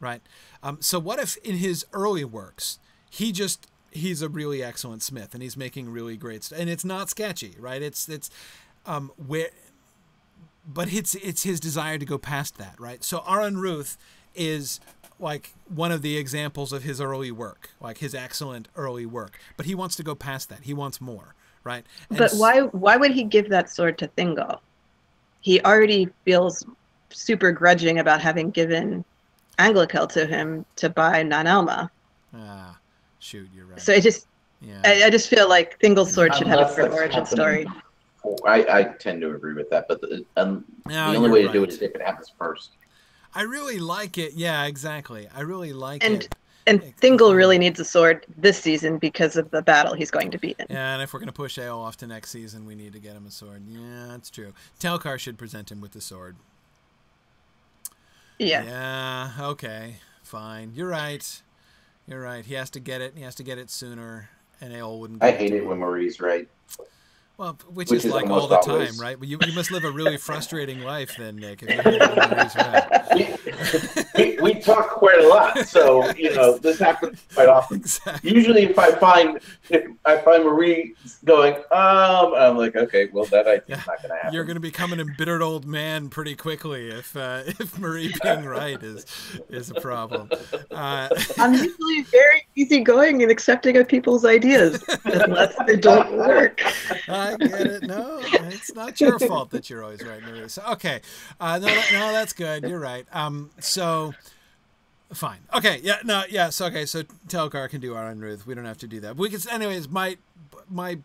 right? Um, so what if in his early works he just he's a really excellent smith and he's making really great stuff, and it's not sketchy, right? It's it's um, where, but it's it's his desire to go past that, right? So Aranruth is like one of the examples of his early work, like his excellent early work. But he wants to go past that. He wants more, right? And but why why would he give that sword to Thingol? He already feels super grudging about having given Anglachel to him to buy Nan Elmoth. Ah, shoot, you're right. So I just, yeah. I, I just feel like Thingol's sword should Unless have a origin story. I, I tend to agree with that, but the, um, no, the only way to do it is if it happens first. I really like it. Yeah, exactly. I really like and, it. And Thingol really needs a sword this season because of the battle he's going to be in. Yeah, and if we're going to push Eol off to next season, we need to get him a sword. Yeah, that's true. Telchar should present him with the sword. Yeah. Yeah, okay. Fine. You're right. You're right. He has to get it. He has to get it sooner, and Eol wouldn't. I hate it when Marie's right. Well, which, which is, is, like all the always. time, right? You, you must live a really frustrating life then, Nick. we, we, we, talk quite a lot, so you know this happens quite often. Exactly. Usually, if I find if I find Marie going, um, I'm like, okay, well, that I yeah. not going to happen. You're going to become an embittered old man pretty quickly if uh, if Marie being right is is a problem. Uh, I'm usually very easygoing and accepting of people's ideas unless they don't work. I get it. No, it's not your fault that you're always right, Marie. So, okay, uh, no, no, that's good. You're right. Um, so. Fine. Okay. Yeah. No. Yeah. So okay. So Telchar can do Aranruth. We don't have to do that. We can. Anyways, my my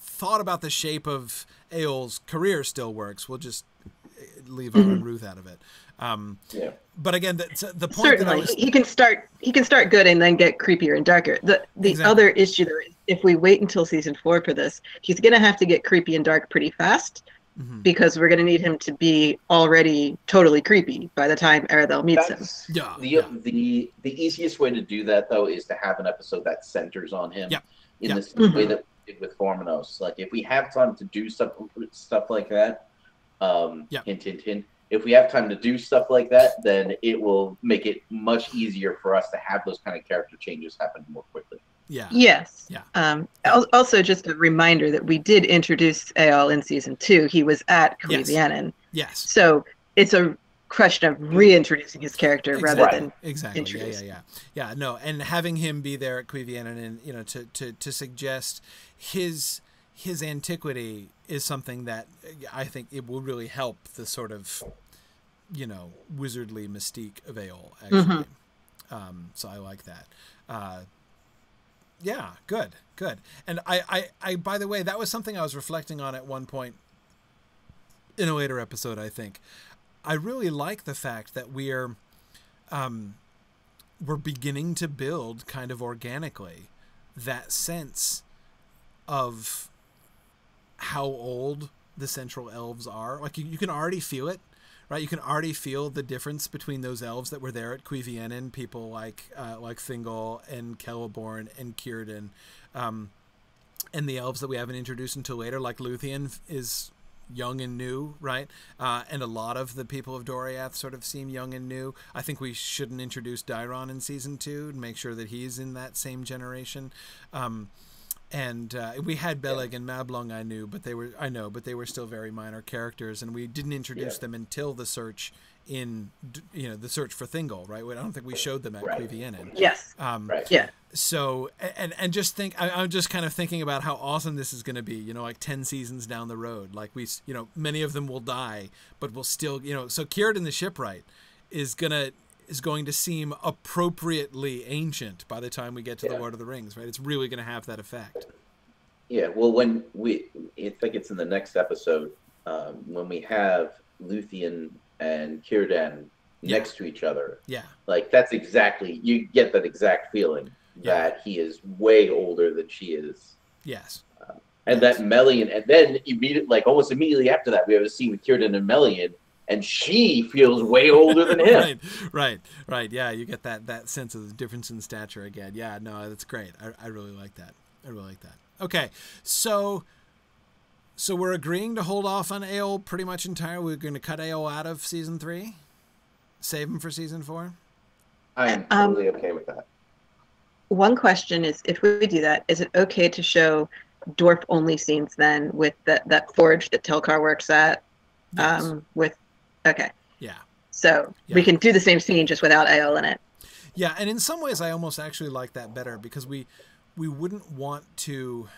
thought about the shape of Eol's career still works. We'll just leave mm-hmm. Ruth out of it. Um, yeah. But again, the, the point certainly was... he can start he can start good and then get creepier and darker. The the exactly. other issue there is if we wait until season four for this, he's gonna have to get creepy and dark pretty fast. Mm-hmm. Because we're going to need him to be already totally creepy by the time Aredhel meets That's, him. Yeah, the, yeah. the the easiest way to do that though is to have an episode that centers on him. Yeah. In yeah. the mm-hmm. way that we did with Formenos. Like if we have time to do stuff stuff like that, um, yeah. hint hint hint if we have time to do stuff like that, then it will make it much easier for us to have those kind of character changes happen more quickly. Yeah. Yes. Yeah. Um, also, just a reminder that we did introduce Eol in season two. He was at Cuiviénen. Yes. So it's a question of reintroducing his character exactly. rather than exactly. Yeah, yeah, yeah, yeah. No, and having him be there at Cuiviénen and you know to to to suggest his his antiquity is something that I think it will really help the sort of you know wizardly mystique of Eol. Actually, mm-hmm. um, so I like that. Uh, yeah, good, good. And I, I, I, by the way, that was something I was reflecting on at one point in a later episode. I think I really like the fact that we're, um, we're beginning to build kind of organically that sense of how old the central elves are. Like you, you can already feel it right? You can already feel the difference between those elves that were there at Cuiviénen, people like uh, like Thingol and Celeborn and Círdan, um, and the elves that we haven't introduced until later, like Luthien, is young and new, right? Uh, and a lot of the people of Doriath sort of seem young and new. I think we shouldn't introduce Daeron in season two and make sure that he's in that same generation. Um, and uh, we had Beleg yeah. and Mablung I knew, but they were I know, but they were still very minor characters, and we didn't introduce yeah. them until the search in you know the search for Thingol, right? I don't think we showed them at right. Yes. Um, right. Yeah. So and and just think, I, I'm just kind of thinking about how awesome this is going to be. You know, like ten seasons down the road, like we, you know, many of them will die, but we'll still, you know, so Círdan the shipwright is gonna is going to seem appropriately ancient by the time we get to yeah. the Lord of the Rings, right? It's really going to have that effect. Yeah, well, when we, I think it's in the next episode, um, when we have Luthien and Círdan yeah. next to each other. Yeah. Like, that's exactly, you get that exact feeling yeah. that he is way older than she is. Yes. Uh, and yes. that Melian, and then immediately, like almost immediately after that, we have a scene with Círdan and Melian and she feels way older than him. right, right, right. Yeah, you get that that sense of the difference in stature again. Yeah, no, that's great. I, I really like that. I really like that. Okay, so so we're agreeing to hold off on Eol pretty much entirely. We're going to cut Eol out of season three, save him for season four. I am um, totally um, okay with that. One question is, if we do that, is it okay to show dwarf only scenes then with that that forge that Telchar works at, yes. um, with Okay. Yeah. So yeah. we can do the same scene just without Eol in it. Yeah, and in some ways, I almost actually like that better because we we wouldn't want to.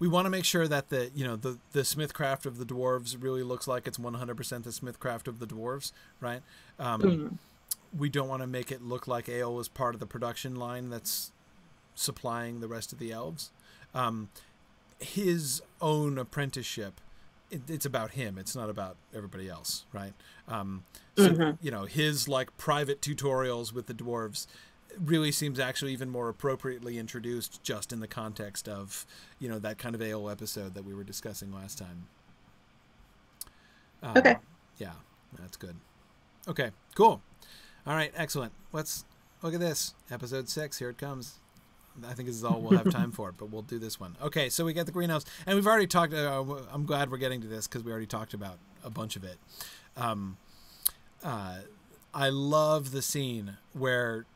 We want to make sure that the you know the the Smithcraft of the dwarves really looks like it's 100% the Smithcraft of the dwarves, right? Um, mm-hmm. We don't want to make it look like Eol was part of the production line that's supplying the rest of the elves. Um, his own apprenticeship it, it's about him. It's not about everybody else, right? Um, so mm-hmm. you know, his like private tutorials with the dwarves really seems actually even more appropriately introduced just in the context of you know that kind of Eol episode that we were discussing last time. Um, okay. Yeah, that's good. Okay, cool. All right, excellent. Let's look at this episode six. Here it comes. I think this is all we'll have time for, but we'll do this one. Okay, so we get the greenhouse, and we've already talked. Uh, I'm glad we're getting to this because we already talked about a bunch of it. Um, uh, I love the scene where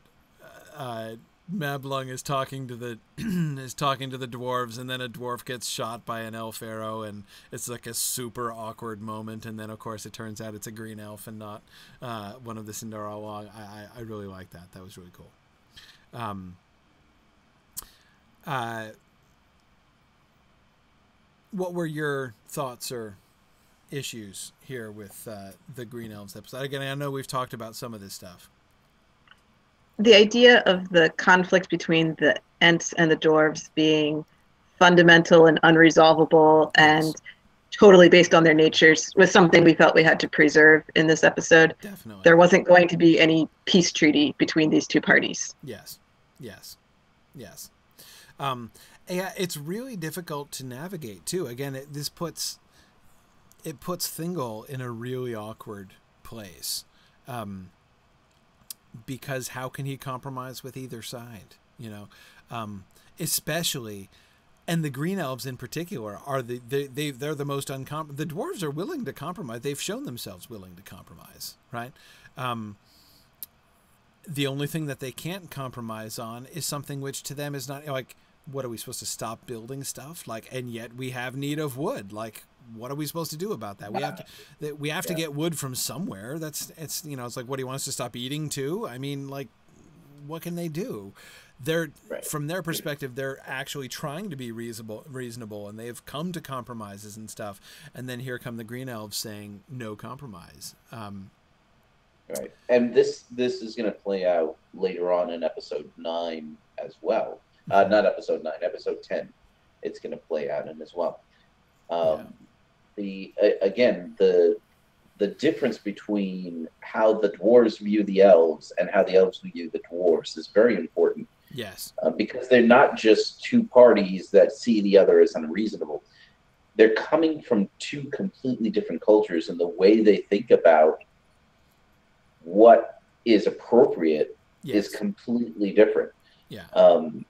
uh, Mablung is talking to the is talking to the dwarves, and then a dwarf gets shot by an elf arrow, and it's like a super awkward moment. And then, of course, it turns out it's a green elf and not uh, one of the Sindarin. I, I I really like that. That was really cool. Um, uh, what were your thoughts or issues here with uh, the Green Elves episode? Again, I know we've talked about some of this stuff. The idea of the conflict between the Ents and the Dwarves being fundamental and unresolvable, yes. and totally based on their natures was something we felt we had to preserve in this episode. Definitely. There wasn't going to be any peace treaty between these two parties. Yes. Yes. Yes. Um, yeah, it's really difficult to navigate too. Again, it, this puts it puts Thingol in a really awkward place. Um, because how can he compromise with either side? You know, um, especially and the green elves in particular are the they, they they're the most uncom the dwarves are willing to compromise they've shown themselves willing to compromise right um, the only thing that they can't compromise on is something which to them is not like what are we supposed to stop building stuff? Like and yet we have need of wood. Like what are we supposed to do about that? We have to we have to get wood from somewhere. That's it's you know it's like what do you want us to stop eating too? I mean like what can they do? They're right. from their perspective they're actually trying to be reasonable reasonable and they've come to compromises and stuff. And then here come the green elves saying no compromise. Um, right. And this this is going to play out later on in episode 9 as well uh, not episode 9 episode 10 it's going to play out in as well um, yeah. the uh, again the the difference between how the dwarves view the elves and how the elves view the dwarves is very important Yes. Uh, because they're not just two parties that see the other as unreasonable. They're coming from two completely different cultures, and the way they think about what is appropriate yes. is completely different. Yeah. Um,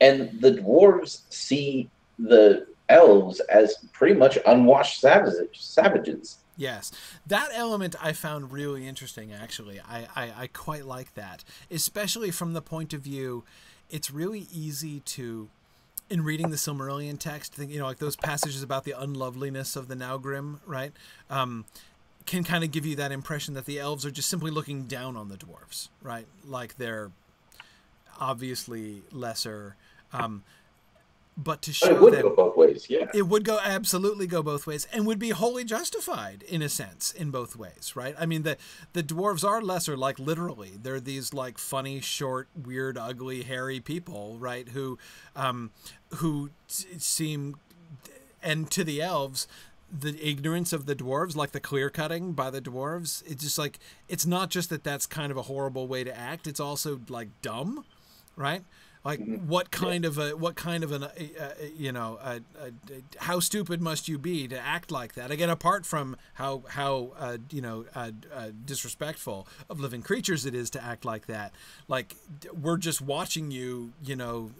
and the dwarves see the elves as pretty much unwashed savages. savages. Yes, that element I found really interesting. Actually, I, I, I quite like that, especially from the point of view. It's really easy to, in reading the Silmarillion text, think you know like those passages about the unloveliness of the Naugrim, right? Um, can kind of give you that impression that the elves are just simply looking down on the dwarves, right? Like they're obviously lesser. Um, but to show it would them, go both ways, yeah. It would go absolutely go both ways, and would be wholly justified in a sense in both ways, right? I mean, the the dwarves are lesser, like literally, they're these like funny, short, weird, ugly, hairy people, right? Who, um, who seem, and to the elves, the ignorance of the dwarves, like the clear cutting by the dwarves, it's just like it's not just that that's kind of a horrible way to act; it's also like dumb, right? Like mm-hmm. what kind yeah. of a what kind of an uh, uh, you know uh, how stupid must you be to act like that again apart from how how uh, you know uh, uh, disrespectful of living creatures it is to act like that like we're just watching you you know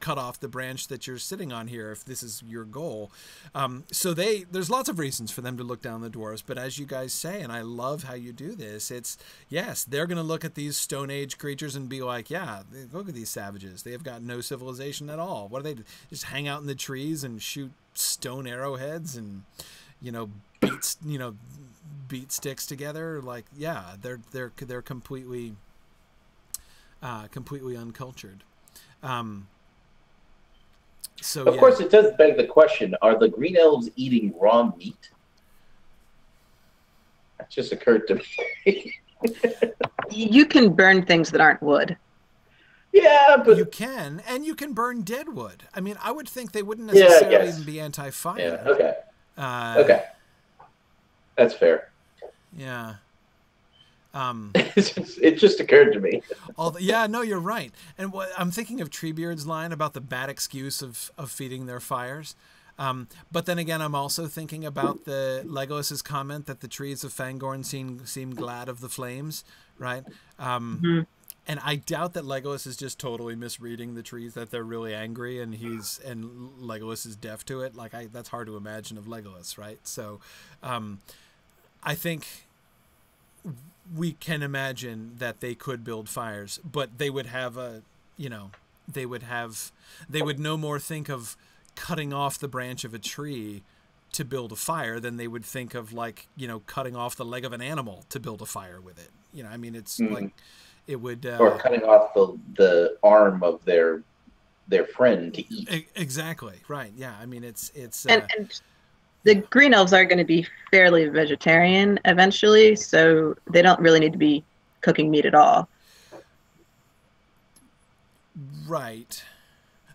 cut off the branch that you're sitting on here if this is your goal um, so they there's lots of reasons for them to look down the dwarves but as you guys say and I love how you do this it's yes they're gonna look at these stone age creatures and be like yeah look at these savages they have got no civilization at all. What do they do? just hang out in the trees and shoot stone arrowheads and you know beat you know beat sticks together? Like yeah, they're they're they're completely uh, completely uncultured. Um, so of yeah. course, it does beg the question: Are the green elves eating raw meat? That just occurred to me. you can burn things that aren't wood. Yeah, but you can, and you can burn dead wood. I mean, I would think they wouldn't necessarily yeah, even be anti-fire. Yeah. Okay. Uh, okay. That's fair. Yeah. Um, it just occurred to me. all the, yeah, no, you're right. And what, I'm thinking of Treebeard's line about the bad excuse of of feeding their fires. Um, but then again, I'm also thinking about the Legolas's comment that the trees of Fangorn seem seem glad of the flames, right? Um, mm-hmm and I doubt that Legolas is just totally misreading the trees that they're really angry and he's and Legolas is deaf to it. Like I that's hard to imagine of Legolas, right? So um, I think we can imagine that they could build fires, but they would have a you know, they would have they would no more think of cutting off the branch of a tree to build a fire than they would think of like, you know, cutting off the leg of an animal to build a fire with it. You know, I mean it's mm-hmm. like it would uh, or cutting off the the arm of their their friend to eat. Exactly right. Yeah. I mean, it's it's. Uh, and, and the green elves are going to be fairly vegetarian eventually, so they don't really need to be cooking meat at all. Right.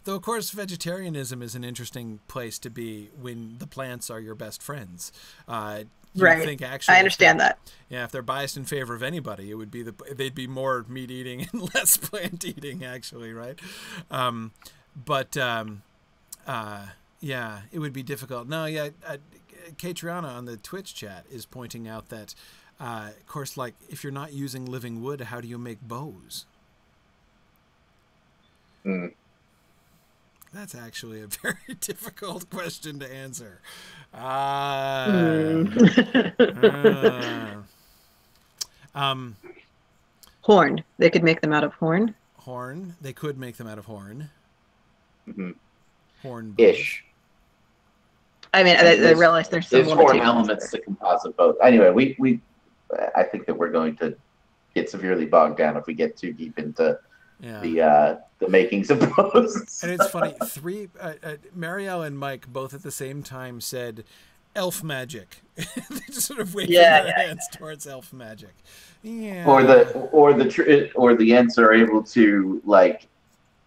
Though, of course, vegetarianism is an interesting place to be when the plants are your best friends. Uh, right. Think actually, I understand that. Yeah, if they're biased in favor of anybody, it would be the they'd be more meat eating and less plant eating. Actually, right? Um, but um, uh, yeah, it would be difficult. No, yeah, uh, Katriana on the Twitch chat is pointing out that, uh, of course, like if you're not using living wood, how do you make bows? Hmm. That's actually a very difficult question to answer. Uh, mm. uh, um, horn. They could make them out of horn. Horn. They could make them out of horn. Mm-hmm. Horn. Ish. I mean, I, I realize there's some there's horn elements to composite both. Anyway, we we I think that we're going to get severely bogged down if we get too deep into yeah. the uh, the makings of those. and it's funny. Three uh, uh, Marielle and Mike both at the same time said elf magic. they just sort of waved yeah, their yeah, hands yeah. towards elf magic. Yeah. Or the or the tr- or the Ents are able to like.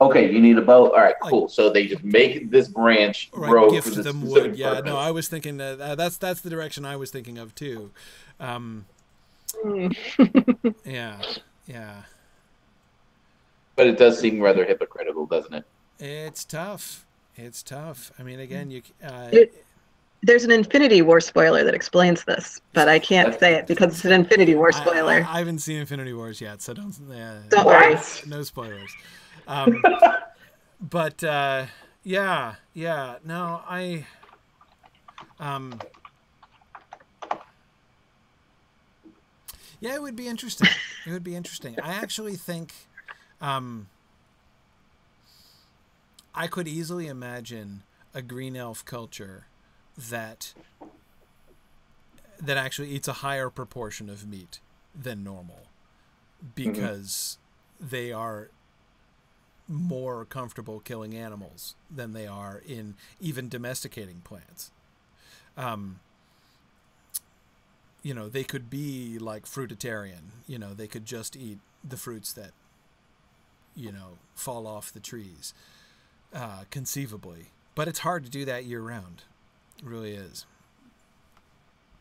Okay, you need a boat. All right, cool. Like, so they just make this branch right, grow gift for them wood. Yeah, purpose. no, I was thinking that uh, that's that's the direction I was thinking of too. Um, yeah, yeah. But it does seem rather hypocritical, doesn't it? It's tough. It's tough. I mean, again, you. Uh, it, there's an Infinity War spoiler that explains this, but I can't say it because it's an Infinity War spoiler. I, I, I haven't seen Infinity Wars yet, so don't. Uh, don't worry. No spoilers. Um, but uh, yeah, yeah. No, I. Um, yeah, it would be interesting. It would be interesting. I actually think um, I could easily imagine a green elf culture that that actually eats a higher proportion of meat than normal because mm-hmm. they are more comfortable killing animals than they are in even domesticating plants. Um, you know, they could be like fruitarian. You know, they could just eat the fruits that you know, fall off the trees, uh, conceivably. But it's hard to do that year round. It really is.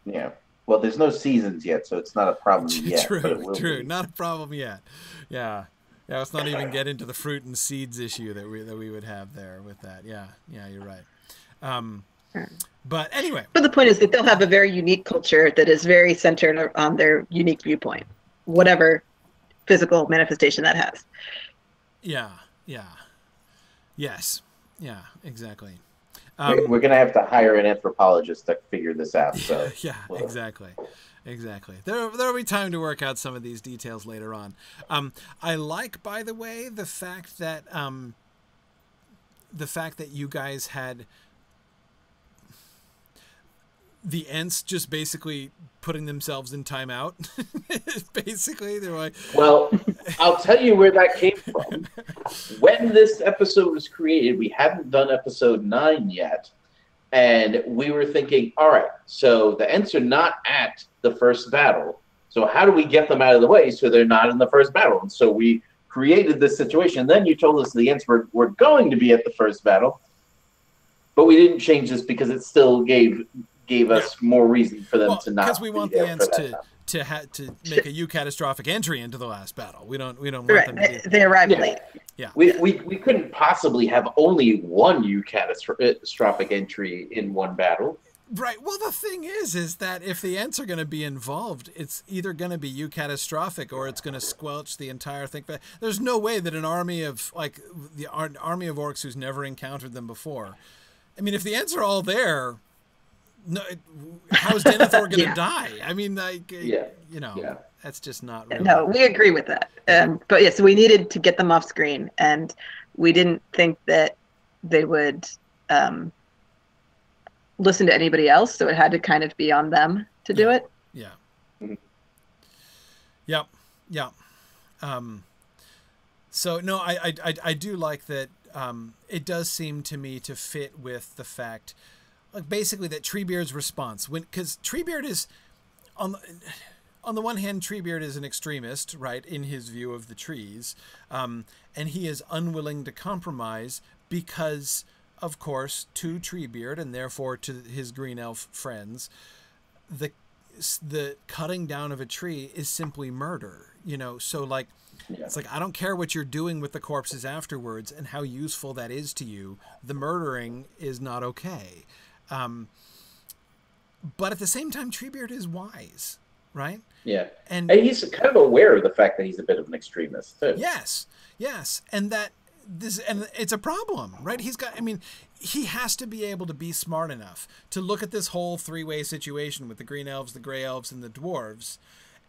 Yeah. Well, there's no seasons yet, so it's not a problem yet. true, true. Be. Not a problem yet. Yeah. Yeah, let's not even get into the fruit and seeds issue that we that we would have there with that. Yeah, yeah, you're right. Um, but anyway, but the point is that they'll have a very unique culture that is very centered on their unique viewpoint, whatever physical manifestation that has. Yeah, yeah, yes, yeah, exactly. Um, We're going to have to hire an anthropologist to figure this out. So yeah, well. exactly, exactly. There there will be time to work out some of these details later on. Um, I like, by the way, the fact that um, the fact that you guys had the Ents just basically putting themselves in timeout. basically, they're like, "Well, I'll tell you where that came from. when this episode was created, we hadn't done episode nine yet, and we were thinking, all right, so the Ents are not at the first battle. So how do we get them out of the way so they're not in the first battle? And so we created this situation. Then you told us the Ents were, were going to be at the first battle, but we didn't change this because it still gave gave us more reason for them well, to not because we want the Ents to time. To ha- to make a eucatastrophic entry into the last battle. We don't we don't want right. them to. They, they arrive yeah. late. Yeah, we, we we couldn't possibly have only one eucatastrophic entry in one battle. Right. Well, the thing is, is that if the Ents are going to be involved, it's either going to be eucatastrophic or it's going to squelch the entire thing. But there's no way that an army of like the army of orcs who's never encountered them before. I mean, if the Ents are all there, no, how is Denethor going to yeah. die? I mean, like, yeah. you know, yeah. that's just not. Real. No, we agree with that. Um, but yes, yeah, so we needed to get them off screen, and we didn't think that they would um, listen to anybody else, so it had to kind of be on them to do it. Yeah. Mm-hmm. Yep. Yep. Um, so no, I, I I do like that. Um, it does seem to me to fit with the fact like basically that Treebeard's response when because Treebeard is on the, on the one hand Treebeard is an extremist right in his view of the trees um, and he is unwilling to compromise because of course to Treebeard and therefore to his green elf friends, the the cutting down of a tree is simply murder. You know, so like yeah. it's like I don't care what you're doing with the corpses afterwards and how useful that is to you. The murdering is not okay. Um, but at the same time, Treebeard is wise, right? Yeah, and, and he's kind of aware of the fact that he's a bit of an extremist too. Yes, yes, and that this and it's a problem, right? He's got. I mean, he has to be able to be smart enough to look at this whole three-way situation with the green elves, the gray elves, and the dwarves,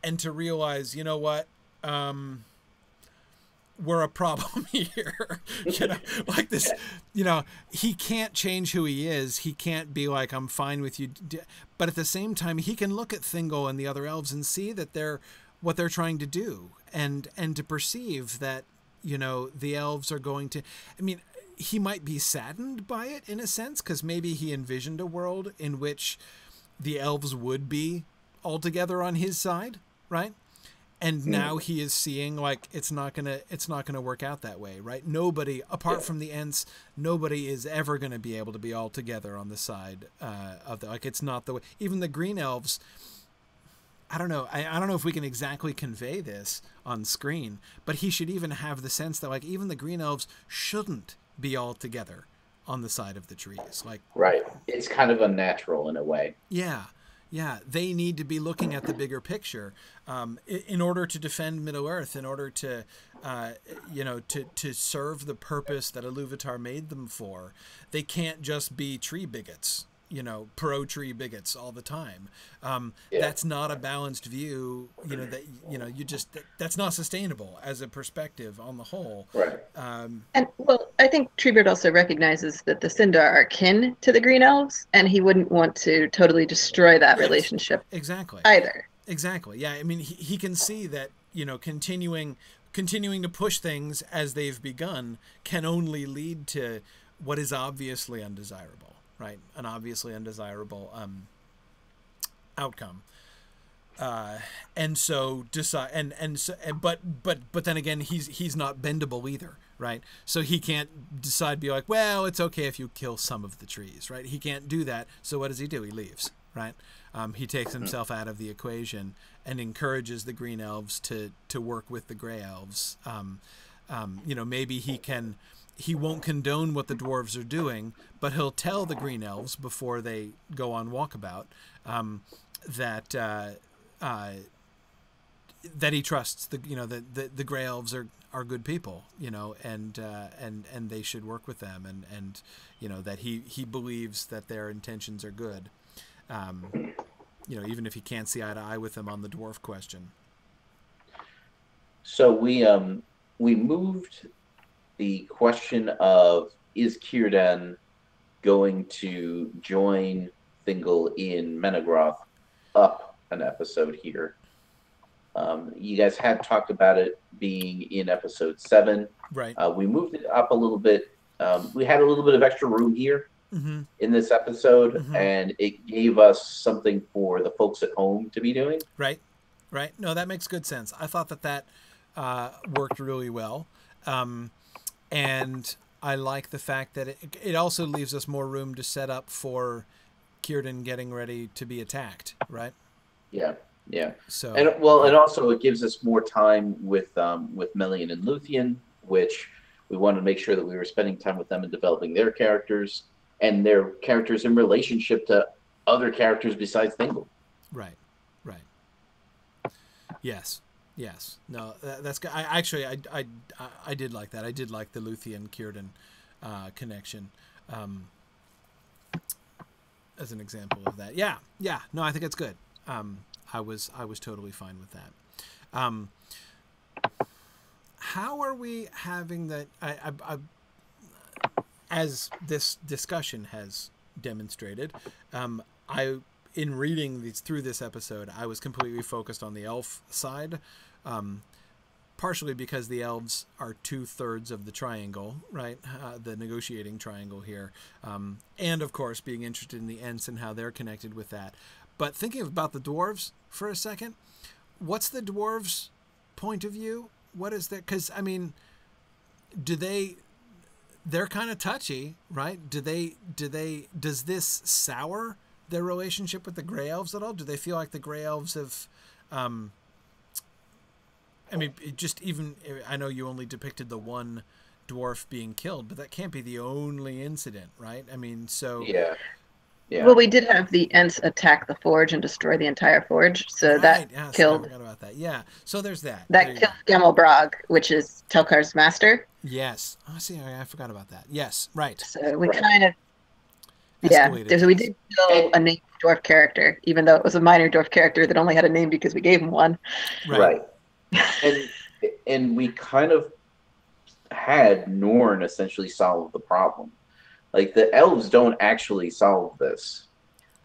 and to realize, you know what, um, we're a problem here. you know, like this. You know, he can't change who he is. He can't be like, I'm fine with you. But at the same time, he can look at Thingol and the other elves and see that they're what they're trying to do, and and to perceive that you know the elves are going to i mean he might be saddened by it in a sense because maybe he envisioned a world in which the elves would be altogether on his side right and hmm. now he is seeing like it's not gonna it's not gonna work out that way right nobody apart yeah. from the ents nobody is ever gonna be able to be all together on the side uh, of the like it's not the way even the green elves I don't know. I, I don't know if we can exactly convey this on screen, but he should even have the sense that like even the green elves shouldn't be all together on the side of the trees. Like Right. It's kind of unnatural in a way. Yeah. Yeah, they need to be looking at the bigger picture um, in order to defend Middle Earth, in order to, uh, you know, to, to serve the purpose that Iluvatar made them for. They can't just be tree bigots you know pro tree bigots all the time. Um, yeah. that's not a balanced view you know that you know you just that's not sustainable as a perspective on the whole. Right. Um, and well i think treebeard also recognizes that the sindar are kin to the green elves and he wouldn't want to totally destroy that yes, relationship exactly. either. Exactly. Yeah i mean he, he can see that you know continuing continuing to push things as they've begun can only lead to what is obviously undesirable right? An obviously undesirable um, outcome. Uh, and so decide and and so and, but but but then again he's he's not bendable either right? So he can't decide be like well it's okay if you kill some of the trees right? He can't do that. So what does he do? He leaves right? Um, he takes himself out of the equation and encourages the green elves to to work with the gray elves. Um, um, you know maybe he can he won't condone what the dwarves are doing, but he'll tell the green elves before they go on walkabout um, that uh, uh, that he trusts the you know the, the, the gray elves are are good people you know and uh, and and they should work with them and and you know that he he believes that their intentions are good um, you know even if he can't see eye to eye with them on the dwarf question. So we um we moved the question of is Círdan going to join Thingol in Menegroth up an episode here? Um, you guys had talked about it being in episode seven. Right. Uh, we moved it up a little bit. Um, we had a little bit of extra room here mm-hmm. in this episode, mm-hmm. and it gave us something for the folks at home to be doing. Right. Right. No, that makes good sense. I thought that that uh, worked really well. Um, and I like the fact that it, it also leaves us more room to set up for Círdan getting ready to be attacked, right? Yeah, yeah. So and well, and also it gives us more time with um, with Melian and Luthien, which we wanted to make sure that we were spending time with them and developing their characters and their characters in relationship to other characters besides Thingol. Right, right. Yes, Yes, no, that, that's good. I actually, I, I, I did like that. I did like the Luthien Círdan uh, connection um, as an example of that. Yeah, yeah. No, I think it's good. Um, I was, I was totally fine with that. Um, how are we having that? I, I, I, as this discussion has demonstrated, um, I in reading these through this episode, I was completely focused on the elf side, um, partially because the elves are two thirds of the triangle, right? Uh, the negotiating triangle here, um, and of course being interested in the Ents and how they're connected with that. But thinking about the dwarves for a second, what's the dwarves' point of view? What is that? Because I mean, do they? they're kind of touchy, right? Do they do they does this sour their relationship with the Gray Elves at all? Do they feel like the Gray Elves have um I mean, just even I know you only depicted the one dwarf being killed, but that can't be the only incident, right? I mean, so yeah. Yeah. Well, we did have the Ents attack the forge and destroy the entire forge, so right. that yes, killed. I forgot about that. Yeah, so there's that. That there killed Gamelbrog, which is Telchar's master. Yes. Oh, see, I, I forgot about that. Yes, right. So we right. kind of. Yeah, so we did kill a named dwarf character, even though it was a minor dwarf character that only had a name because we gave him one. Right. right. And and we kind of had Norn essentially solve the problem. Like the elves don't actually solve this.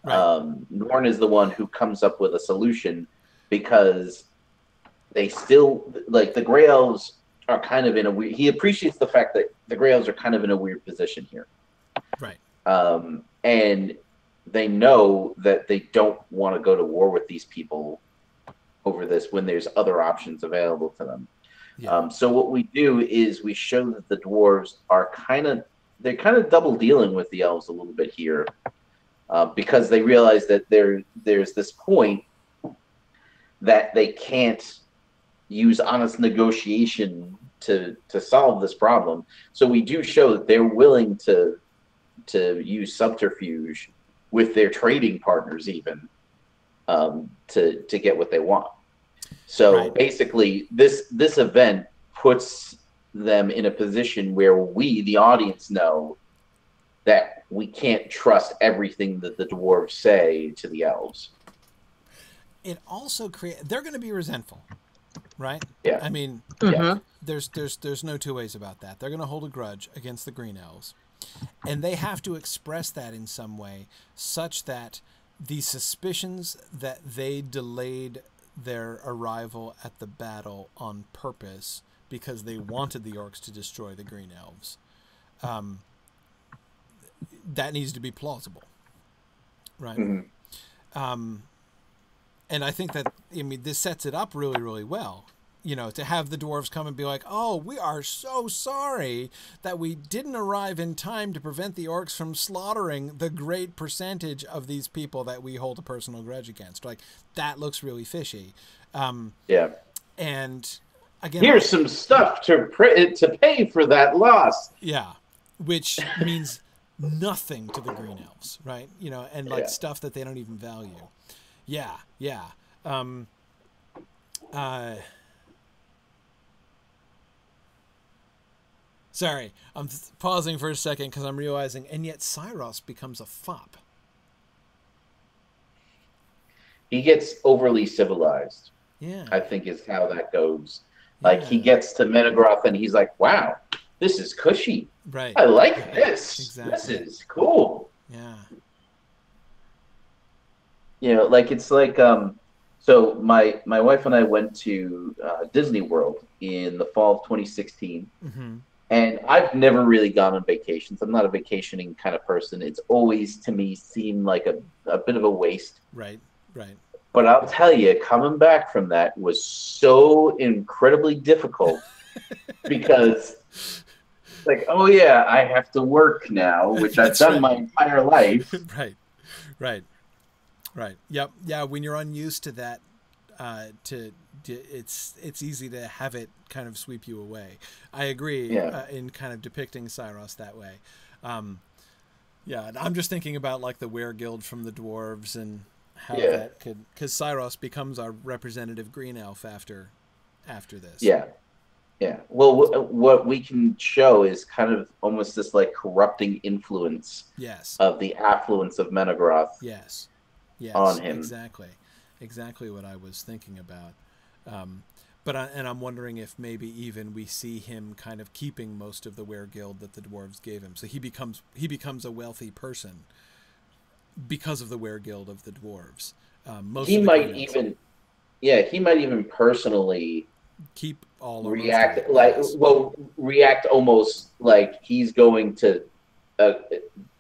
Right. Um, Norn is the one who comes up with a solution because they still like the Gray Elves are kind of in a weird. He appreciates the fact that the Gray Elves are kind of in a weird position here. Right. Um, and they know that they don't want to go to war with these people over this when there's other options available to them. Yeah. Um, so what we do is we show that the dwarves are kind of they're kind of double dealing with the elves a little bit here uh, because they realize that there there's this point that they can't use honest negotiation to to solve this problem. So we do show that they're willing to to use subterfuge with their trading partners even um, to to get what they want. So right. basically, this this event puts them in a position where we, the audience, know that we can't trust everything that the dwarves say to the elves. It also create they're going to be resentful, right? Yeah. I mean, mm-hmm. yeah. There's there's there's no two ways about that. They're going to hold a grudge against the green elves, and they have to express that in some way, such that the suspicions that they delayed their arrival at the battle on purpose because they wanted the orcs to destroy the green elves. Um, that needs to be plausible, right? Mm-hmm. Um, and I think that I mean this sets it up really, really well. You know, to have the dwarves come and be like, "Oh, we are so sorry that we didn't arrive in time to prevent the orcs from slaughtering the great percentage of these people that we hold a personal grudge against." Like that looks really fishy. Um, yeah. And again, here's some stuff to pr- to pay for that loss. Yeah, which means nothing to the green elves, right? You know, and like yeah. stuff that they don't even value. Yeah, yeah. Um, uh, sorry, I'm pausing for a second because I'm realizing, and yet Saeros becomes a fop. He gets overly civilized. Yeah, I think is how that goes. Like yeah. he gets to Menegroth and he's like, "Wow, this is cushy. Right. I like yeah, this. Exactly. This is cool." Yeah. You know, like it's like um so my my wife and I went to uh, Disney World in the fall of 2016. Mm-hmm. And I've never really gone on vacations. I'm not a vacationing kind of person. It's always to me seemed like a, a bit of a waste. Right, right. But I'll tell you, coming back from that was so incredibly difficult because, like, oh yeah, I have to work now, which I've done right. my entire life. right, right, right. Yep, yeah. When you're unused to that, uh, to, to, it's it's easy to have it kind of sweep you away. I agree yeah. uh, in kind of depicting Saeros that way. Um, yeah, I'm just thinking about like the weregild from the dwarves and how yeah. that could because Saeros becomes our representative green elf after after this. Yeah, yeah. Well, w- what we can show is kind of almost this like corrupting influence. Yes. Of the affluence of Menegroth. Yes. Yes. On him. Exactly. Exactly what I was thinking about. Um, but I, and I'm wondering if maybe even we see him kind of keeping most of the weregild that the dwarves gave him, so he becomes he becomes a wealthy person because of the weregild of the dwarves. Um, most he might even, yeah, he might even personally keep all react like well react almost like he's going to uh,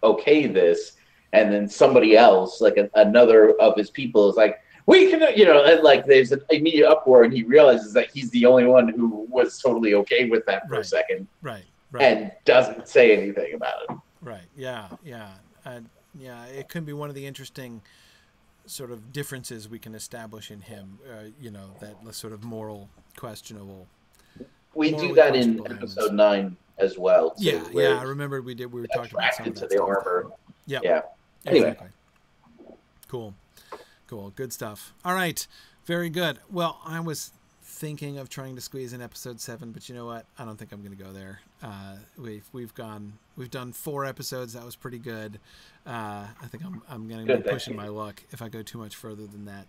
okay this, and then somebody else like a, another of his people is like we can you know and like there's an immediate uproar and he realizes that he's the only one who was totally okay with that for right. a second right right. and doesn't say anything about it. Right. Yeah. Yeah. Uh, yeah. It could be one of the interesting sort of differences we can establish in him. Uh, you know, that sort of moral questionable. We do that in episode nine as well. Too, yeah. Yeah. I remember we did. We were talking about some of that the armor. Yep. Yeah. Anyway. Exactly. Cool. Cool. Good stuff. All right. Very good. Well, I was thinking of trying to squeeze in episode seven, but you know what? I don't think I'm going to go there. Uh, we've we've gone we've done four episodes. That was pretty good. Uh, I think I'm I'm going to be pushing my luck if I go too much further than that.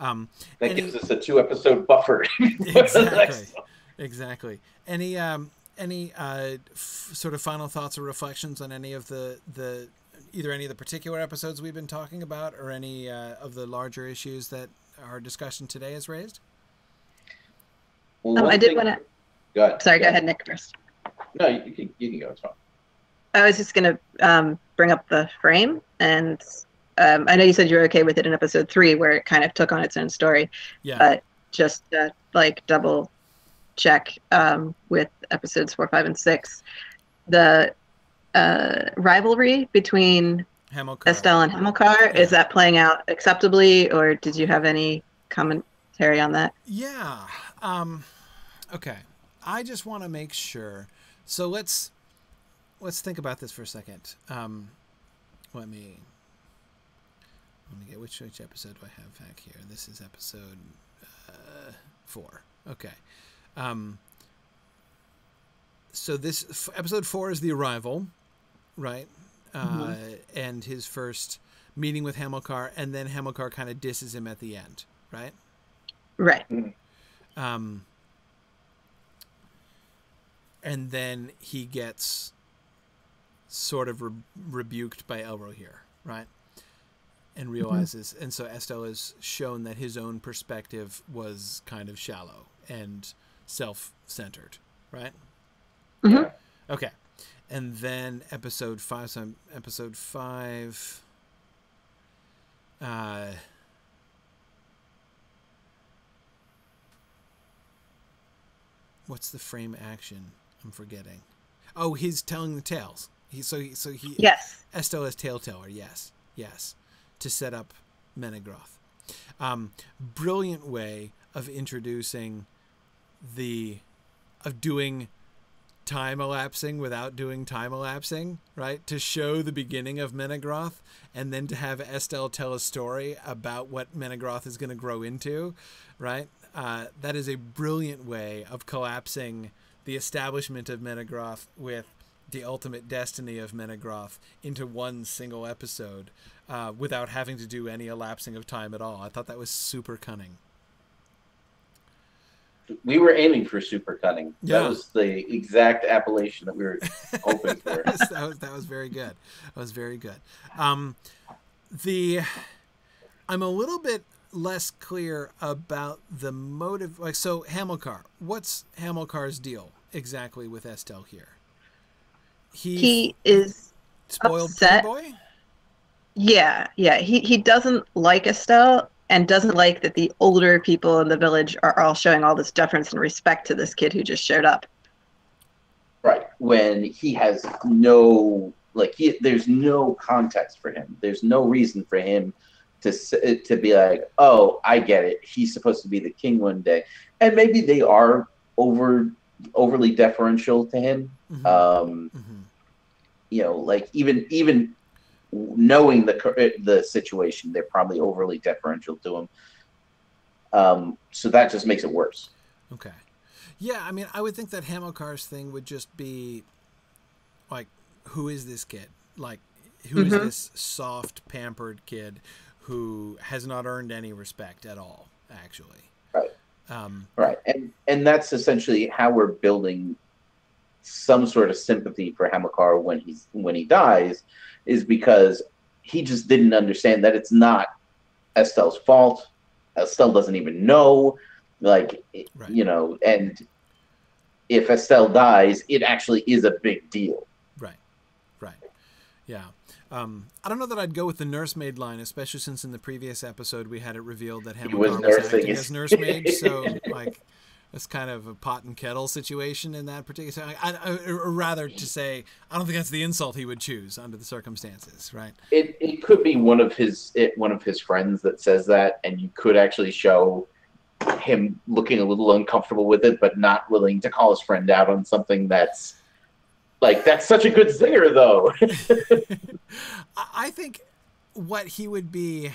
Um, that any, gives us a two episode buffer. exactly. Exactly. Any um, any uh, f- sort of final thoughts or reflections on any of the the either any of the particular episodes we've been talking about or any uh, of the larger issues that our discussion today has raised? Well, um, I did want to. Go ahead. Sorry, go, go ahead, Nick first. No, you can you can go. It's fine. I was just going to um, bring up the frame, and um, I know you said you were okay with it in episode three, where it kind of took on its own story. Yeah. But just like double check um, with episodes four, five, and six, the uh, rivalry between Hamilcar. Estel and Hamilcar yeah. is that playing out acceptably, or did you have any commentary on that? Yeah. Um, okay. I just want to make sure. So let's let's think about this for a second. Um, let me let me get which which episode do I have back here? This is episode uh, four. Okay. Um, so this episode four is the arrival, right? Mm-hmm. Uh, and his first meeting with Hamilcar, and then Hamilcar kind of disses him at the end, right? Right. Mm-hmm. Um, and then he gets sort of re- rebuked by Elrohir, right? And mm-hmm. realizes, mm-hmm. and so Estel is shown that his own perspective was kind of shallow and self-centered, right? Mm-hmm. Okay, and then episode five. So episode five. Uh, what's the frame action? I'm forgetting. Oh, he's telling the tales. He so he so he yes. Estel is tale teller. Yes, yes, to set up Menegroth. Um, brilliant way of introducing the of doing time elapsing without doing time elapsing, right? To show the beginning of Menegroth and then to have Estel tell a story about what Menegroth is going to grow into, right? Uh, that is a brilliant way of collapsing the establishment of Menegroth with the ultimate destiny of Menegroth into one single episode uh, without having to do any elapsing of time at all. I thought that was super cunning we were aiming for super cunning. Yeah. That was the exact appellation that we were hoping for. that, was, that was very good. That was very good. Um, the I'm a little bit less clear about the motive. Like so, Hamilcar. What's Hamilcar's deal exactly with Estel here? He he is spoiled upset. boy. Yeah, yeah. He he doesn't like Estel, and doesn't like that the older people in the village are all showing all this deference and respect to this kid who just showed up. Right. When he has no like he, there's no context for him. There's no reason for him to to be like, "Oh, I get it. He's supposed to be the king one day." And maybe they are over overly deferential to him. Mm-hmm. Um, mm-hmm. You know, like even even knowing the the situation, they're probably overly deferential to him. Um, so that just makes it worse. Okay. Yeah, I mean, I would think that Hamilcar's thing would just be like, who is this kid? Like, who mm-hmm. is this soft, pampered kid who has not earned any respect at all? Actually, right. Um, right, and and that's essentially how we're building some sort of sympathy for Hamilcar when he's when he dies, is because he just didn't understand that it's not Estel's fault. Estel doesn't even know, like right. you know, and if Estel dies, it actually is a big deal. Right, right, yeah. Um, I don't know that I'd go with the nursemaid line, especially since in the previous episode we had it revealed that Hamilcar was, was acting as nursemaid. So, like, it's kind of a pot and kettle situation in that particular. I, I, or rather, to say, I don't think that's the insult he would choose under the circumstances, right? It it could be one of his it, one of his friends that says that, and you could actually show him looking a little uncomfortable with it, but not willing to call his friend out on something that's like that's such a good zinger, though. I think what he would be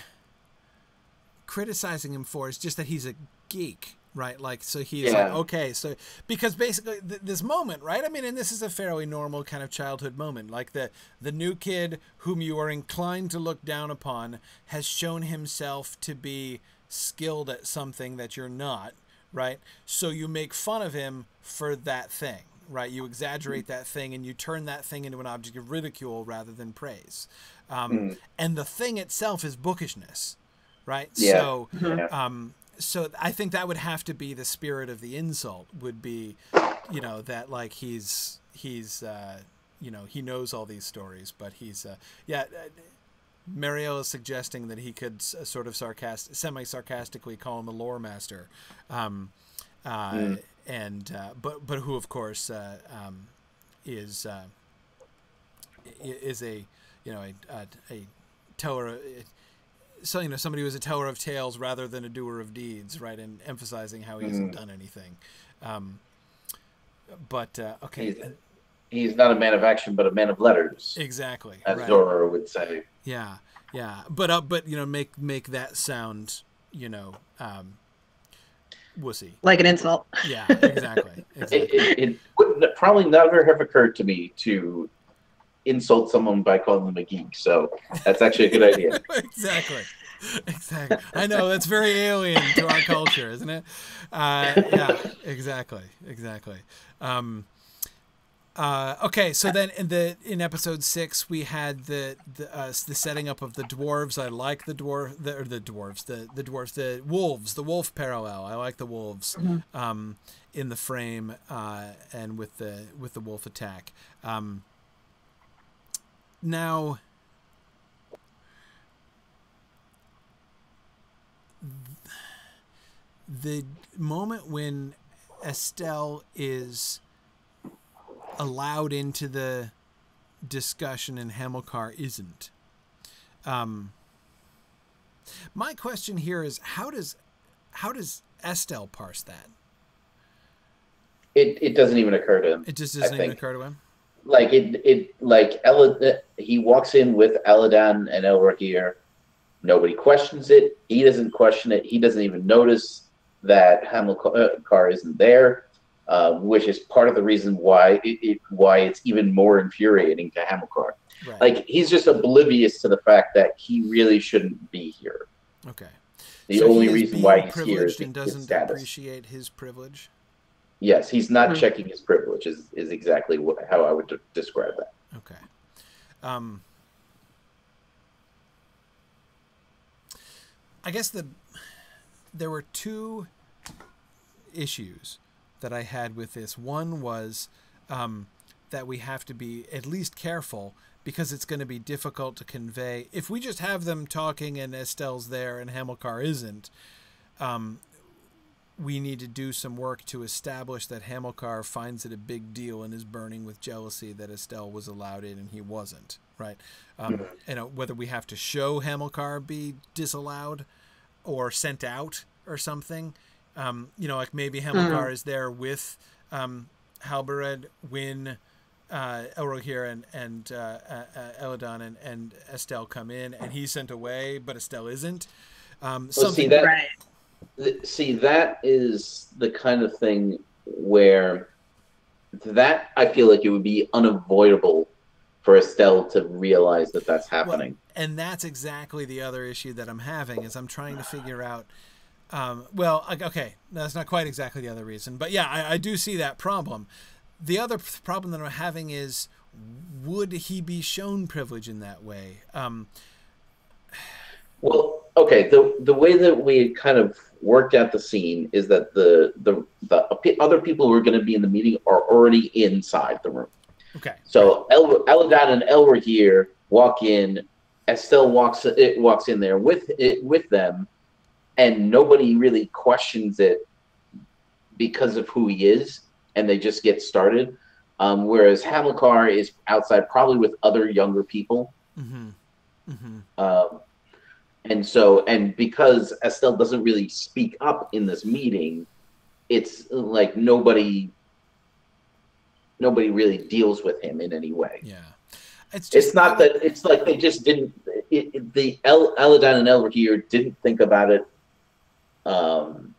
criticizing him for is just that he's a geek right like so he's yeah. like okay so because basically th- this moment right i mean and this is a fairly normal kind of childhood moment like the the new kid whom you are inclined to look down upon has shown himself to be skilled at something that you're not right so you make fun of him for that thing right you exaggerate that thing and you turn that thing into an object of ridicule rather than praise um, mm. and the thing itself is bookishness right yeah. so mm-hmm. um, so I think that would have to be the spirit of the insult would be, you know, that like he's he's uh, you know he knows all these stories, but he's uh, yeah. Uh, Mariel is suggesting that he could uh, sort of sarcastic, semi-sarcastically call him a lore master, um, uh, mm. and uh, but but who of course uh, um, is uh, is a you know a, a, a teller so you know somebody who's a teller of tales rather than a doer of deeds, right? And emphasizing how he mm-hmm. hasn't done anything. Um, but uh, okay. He's, he's, not a man of action, but a man of letters. Exactly, as right. Zora would say. Yeah, yeah, but uh, but you know, make make that sound, you know, um, wussy. Like an insult. Yeah, exactly. exactly. it, it, it would probably never have occurred to me to insult someone by calling them a geek. So that's actually a good idea. exactly. Exactly. I know that's very alien to our culture, isn't it? Uh, yeah. Exactly. Exactly. Um, uh, okay, so then in the in episode six we had the the, uh, the setting up of the dwarves. I like the dwarf the or the dwarves the the dwarves the wolves the wolf parallel. I like the wolves mm-hmm. um, in the frame uh, and with the with the wolf attack. Um, now, the moment when Estel is allowed into the discussion and Hamilcar isn't. Um, my question here is how does how does Estel parse that? It it doesn't even occur to him. It just doesn't even occur to him like it, it like Ella, he walks in with Elladan and Elrohir. Nobody questions it. He doesn't question it. He doesn't even notice that Hamilcar isn't there, uh, which is part of the reason why it, it, why it's even more infuriating to Hamilcar. Right. Like he's just oblivious to the fact that he really shouldn't be here. Okay. The so only reason why he's here is and doesn't appreciate his privilege. Yes, he's not mm-hmm. checking his privilege. Is is exactly what, how I would describe that. Okay. Um, I guess the there were two issues that I had with this. One was um, that we have to be at least careful because it's going to be difficult to convey. If we just have them talking and Estel's there and Hamilcar isn't, um, we need to do some work to establish that Hamilcar finds it a big deal and is burning with jealousy that Estel was allowed in and he wasn't, right? Um. You know, whether we have to show Hamilcar be disallowed or sent out or something. Um, you know, like maybe Hamilcar mm-hmm. is there with um, Halbarad when uh, Elrohir and, and uh, uh, Elladan and, and Estel come in and he's sent away, but Estel isn't. Um, well, something see that, right see that is the kind of thing where that I feel like it would be unavoidable for Estel to realize that that's happening. Well, and that's exactly the other issue that I'm having is I'm trying to figure out. Um, well, okay, that's not quite exactly the other reason, but yeah, I, I do see that problem. The other problem that I'm having is, would he be shown privilege in that way? Um, well, okay, the the way that we kind of worked out the scene is that the the the other people who are going to be in the meeting are already inside the room. Okay. So El, and here walk in. Estel walks it walks in there with it with them, and nobody really questions it because of who he is, and they just get started. Um, whereas Hamilcar is outside, probably with other younger people. Mm-hmm. Mm-hmm. Um, and so, and because Estel doesn't really speak up in this meeting, it's like nobody, nobody really deals with him in any way. Yeah. It's, just, it's not that it's like they just didn't it, it, the El, and here didn't think about it um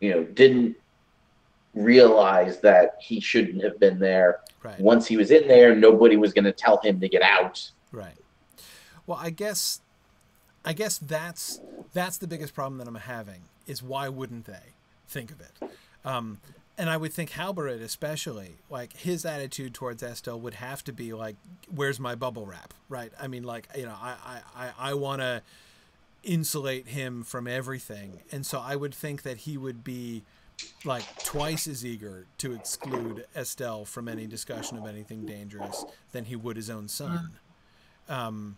you know didn't realize that he shouldn't have been there right. once he was in there nobody was going to tell him to get out right well i guess i guess that's that's the biggest problem that i'm having is why wouldn't they think of it um, and I would think Halbarad especially, like his attitude towards Estel would have to be like, "Where's my bubble wrap?" Right? I mean, like you know, I I I want to insulate him from everything, and so I would think that he would be like twice as eager to exclude Estel from any discussion of anything dangerous than he would his own son. Um,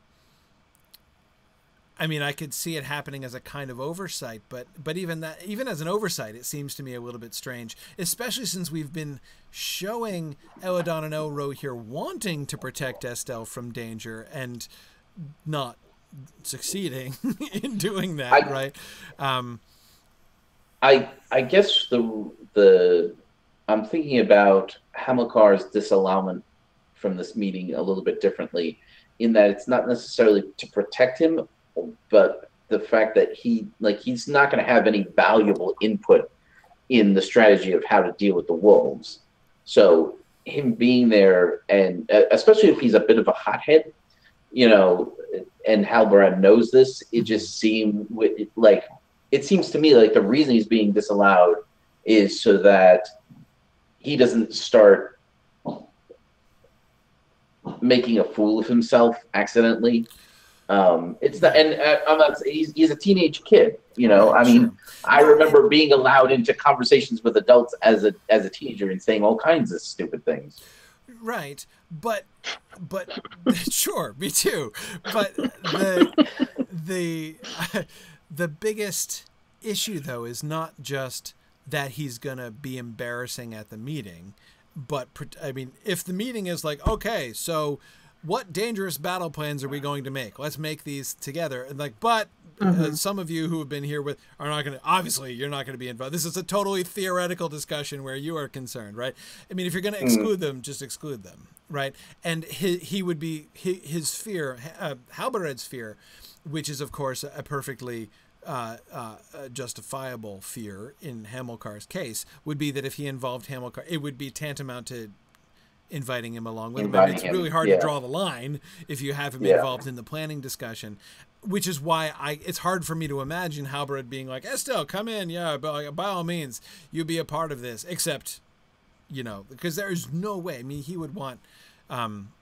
I mean, I could see it happening as a kind of oversight, but but even that, even as an oversight, it seems to me a little bit strange, especially since we've been showing Elladan and Elrohir wanting to protect Estel from danger and not succeeding in doing that, I, right? Um, I I guess the the I'm thinking about Hamilcar's disallowment from this meeting a little bit differently, in that it's not necessarily to protect him but the fact that he like he's not going to have any valuable input in the strategy of how to deal with the wolves. So him being there, and uh, especially if he's a bit of a hothead, you know, and Halbarad knows this, it just seemed like it seems to me like the reason he's being disallowed is so that he doesn't start making a fool of himself accidentally um, it's the and uh, I'm not. He's, he's a teenage kid. You know, I mean. I remember being allowed into conversations with adults as a as a teenager and saying all kinds of stupid things. Right, but but sure, me too. But the the the biggest issue though is not just that he's gonna be embarrassing at the meeting, but I mean, if the meeting is like, okay, so what dangerous battle plans are we going to make? Let's make these together. And like, but uh, mm-hmm. uh, some of you who have been here with are not going to. Obviously, you're not going to be involved. This is a totally theoretical discussion where you are concerned, right? I mean, if you're going to mm-hmm. exclude them, just exclude them, right? And he he would be his, his fear, uh, Halbarad's fear, which is of course a perfectly uh, uh, justifiable fear in Hamilcar's case would be that if he involved Hamilcar, it would be tantamount to inviting him along with inviting him. It's him. really hard yeah. to draw the line if you have him yeah. involved in the planning discussion, which is why I it's hard for me to imagine Halbarad being like, Estel, come in, yeah, by, by all means, you be a part of this, except, you know, because there is no way. I mean, he would want. Um,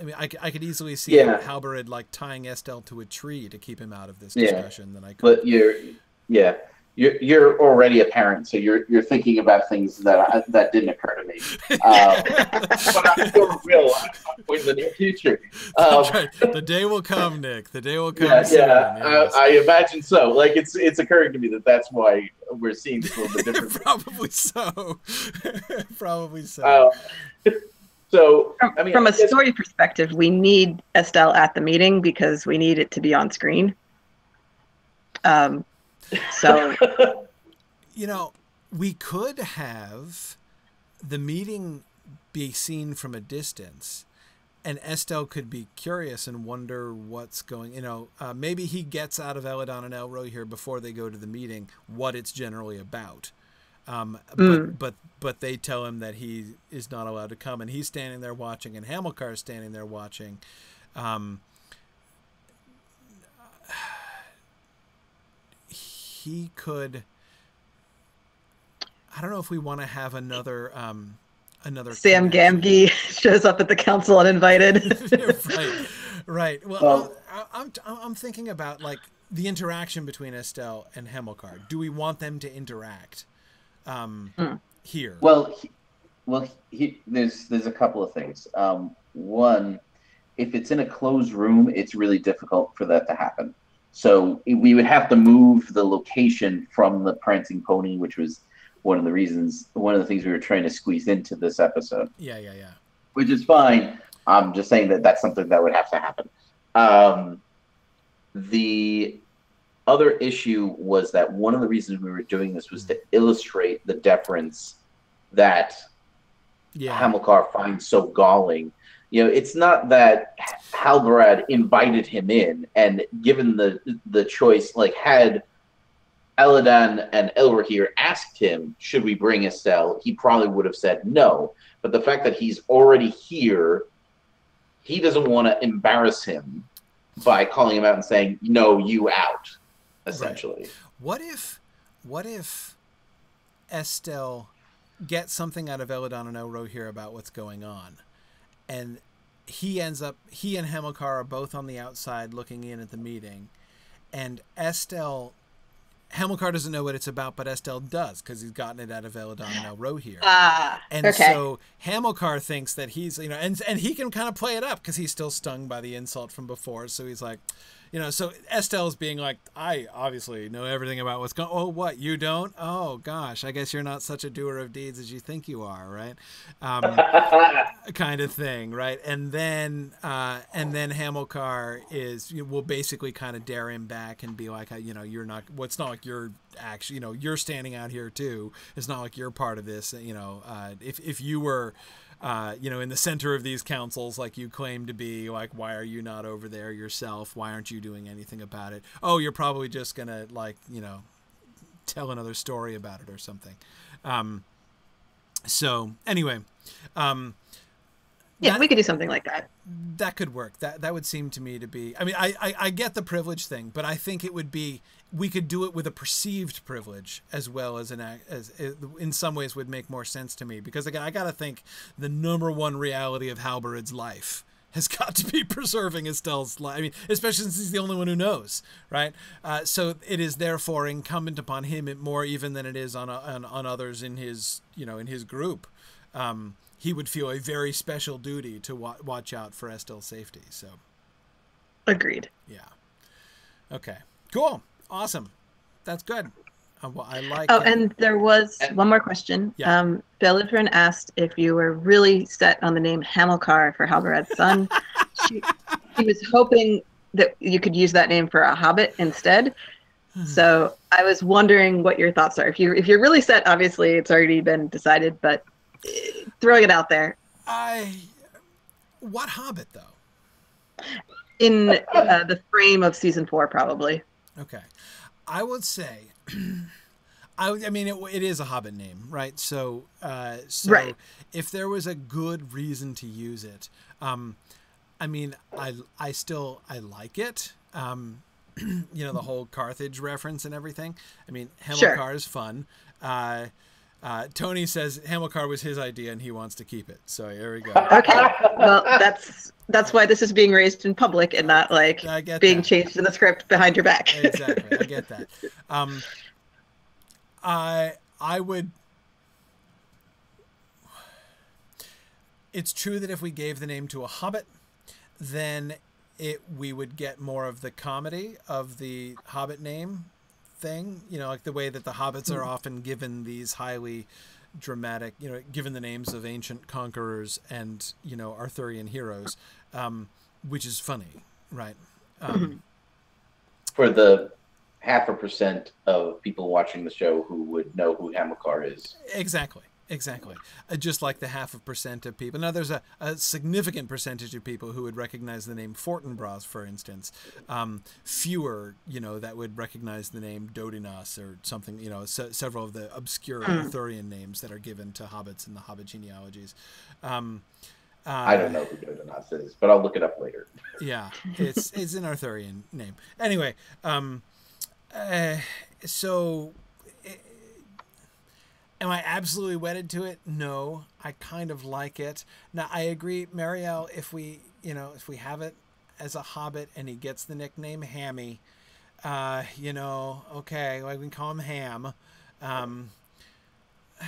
I mean, I, I could easily see yeah. Halbarad like tying Estel to a tree to keep him out of this discussion. Yeah. Than I could. But you're, yeah, you're, you're already a parent, so you're you're thinking about things that I, that didn't occur to me. Um, but I'm sure will in the near future. Um, right. The day will come, Nick. The day will come. Yeah, soon, yeah. Yes. I, I, imagine so. Like it's it's occurring to me that that's why we're seeing this a little bit different. Probably so. Probably so. Uh, so, from, I mean, from a story perspective, we need Estel at the meeting because we need it to be on screen. Um, so, you know, we could have the meeting be seen from a distance and Estel could be curious and wonder what's going. You know, uh, maybe he gets out of Elladan and Elrohir before they go to the meeting what it's generally about. Um, mm. but but but they tell him that he is not allowed to come, and he's standing there watching, and Hamilcar is standing there watching. Um, he could. I don't know if we want to have another um, another Sam Gamgee shows up at the council uninvited. right, right. Well, well I'm, I'm I'm thinking about like the interaction between Estel and Hamilcar. Do we want them to interact um, mm. here? Well, he, well, he, there's there's a couple of things. Um, one, if it's in a closed room, it's really difficult for that to happen So we would have to move the location from the Prancing Pony, which was one of the reasons, one of the things we were trying to squeeze into this episode. Yeah, yeah, yeah. Which is fine. I'm just saying that that's something that would have to happen. Um, the other issue was that one of the reasons we were doing this was to illustrate the deference that yeah. Hamilcar finds so galling. You know, it's not that Halbarad invited him in, and given the the choice, like had Elladan and Elrohir asked him, "Should we bring Estel?" He probably would have said no. But the fact that he's already here, he doesn't want to embarrass him by calling him out and saying, "No, you out." Essentially. Right. What if, what if Estel gets something out of Elladan and Elrohir about what's going on, and he ends up he and Hamilcar are both on the outside looking in at the meeting, and Estel Hamilcar doesn't know what it's about, but Estel does because he's gotten it out of Elladan and Elrohir. Ah, and okay. so Hamilcar thinks that he's, you know, and and he can kind of play it up because he's still stung by the insult from before. So he's like, you know, so Estel's being like, I obviously know everything about what's going. Oh, what you don't? Oh gosh, I guess you're not such a doer of deeds as you think you are, right? Um, kind of thing, right? And then, uh, and then Hamilcar is you know, will basically kind of dare him back and be like, you know, you're not. What's well, not like you're actually, you know, you're standing out here too. It's not like you're part of this. You know, uh, if if you were uh, you know, in the center of these councils, like you claim to be. Like, why are you not over there yourself? Why aren't you doing anything about it? Oh, you're probably just gonna like, you know, tell another story about it or something. Um, so anyway, um, yeah, that, we could do something like that. That could work. That that would seem to me to be. I mean, I, I I get the privilege thing, but I think it would be we could do it with a perceived privilege as well as an as in some ways would make more sense to me because again I got to think the number one reality of Halbarad's life has got to be preserving Estel's life. I mean, especially since he's the only one who knows, right? Uh, so it is therefore incumbent upon him more even than it is on, on on others in his you know in his group. Um, he would feel a very special duty to wa- watch out for Estel's safety. So, agreed. Yeah. Okay. Cool. Awesome. That's good. Uh, well, I like. Oh, and there was one more question. Yeah. Um, Belitrin asked if you were really set on the name Hamilcar for Halbarad's son. she, she was hoping that you could use that name for a hobbit instead. Hmm. So I was wondering what your thoughts are. If you if you're really set, obviously it's already been decided, but uh, throwing it out there. I what hobbit though? In uh, the frame of season four, probably. Okay. I would say, I, I mean, it, it is a Hobbit name, right? So, uh, so right. if there was a good reason to use it, um, I mean, I, I still, I like it. Um, you know, the whole Carthage reference and everything. I mean, Hamilcar sure. is fun. Uh, uh, Tony says Hamilcar was his idea and he wants to keep it. So here we go. Okay. Well, that's that's why this is being raised in public and not like being that. changed in the script behind your back. exactly. I get that. Um, I I would. It's true that if we gave the name to a hobbit, then it we would get more of the comedy of the hobbit name thing. You know, like the way that the hobbits are hmm. often given these highly dramatic, you know, given the names of ancient conquerors and you know Arthurian heroes, um, which is funny, right? Um, For the half a percent of people watching the show who would know who Hamilcar is. Exactly. Exactly. Uh, just like the half a percent of people. Now, there's a, a, significant percentage of people who would recognize the name Fortinbras, for instance. Um, fewer, you know, that would recognize the name Dodinas or something, you know, se- several of the obscure hmm. Arthurian names that are given to hobbits in the hobbit genealogies. Um, uh, I don't know who Dodinas is, but I'll look it up later. yeah, it's, it's an Arthurian name. Anyway, um, uh, so Am I absolutely wedded to it? No, I kind of like it. Now I agree, Marielle. If we, you know, if we have it as a Hobbit and he gets the nickname Hammy, uh, you know, okay, like we can call him Ham. Um,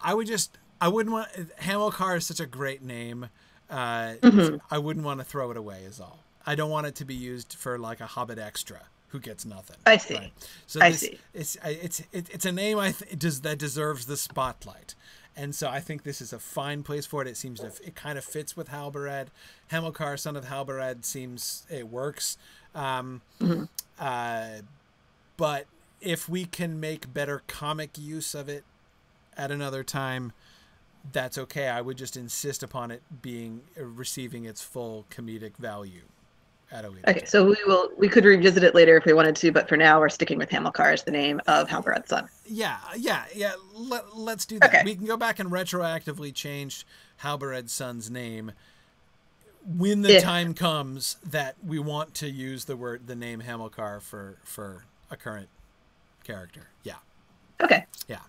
I would just, I wouldn't want. Hamilcar is such a great name. Uh, mm-hmm. I wouldn't want to throw it away. Is all. I don't want it to be used for like a Hobbit extra who gets nothing. I see. Right? So I see. It's it's it's a name I th- does that deserves the spotlight. And so I think this is a fine place for it. It seems to it kind of fits with Halbarad. Hamilcar, son of Halbarad, seems it works. Um, mm-hmm. uh, but if we can make better comic use of it at another time, that's okay. I would just insist upon it being uh, receiving its full comedic value. Okay, so we will we could revisit it later if we wanted to, but for now we're sticking with Hamilcar as the name of Halbarad's son. Yeah, yeah, yeah. Let, us do that. Okay. We can go back and retroactively change Halbarad's son's name when the if. time comes that we want to use the word the name Hamilcar for for a current character. Yeah. Okay. Yeah.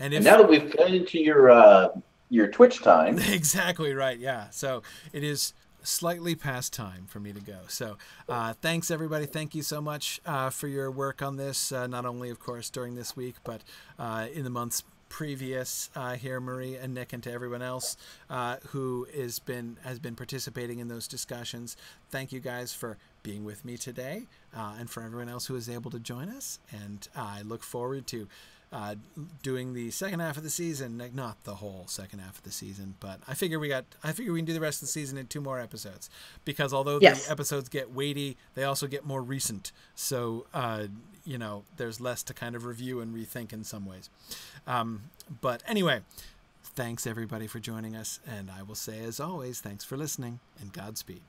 And, if, and now that we've got into your uh, your Twitch time, exactly right. Yeah. So it is slightly past time for me to go. So uh, thanks everybody. Thank you so much uh, for your work on this. Uh, not only, of course, during this week, but uh, in the months previous uh, here, Marie and Nick, and to everyone else uh, who has been has been participating in those discussions. Thank you guys for being with me today, uh, and for everyone else who was able to join us. And I look forward to uh, doing the second half of the season, not the whole second half of the season, but I figure we got, I figure we can do the rest of the season in two more episodes because although yes. the episodes get weighty, they also get more recent. So, uh, you know, there's less to kind of review and rethink in some ways. Um, but anyway, thanks everybody for joining us. And I will say, as always, thanks for listening and Godspeed.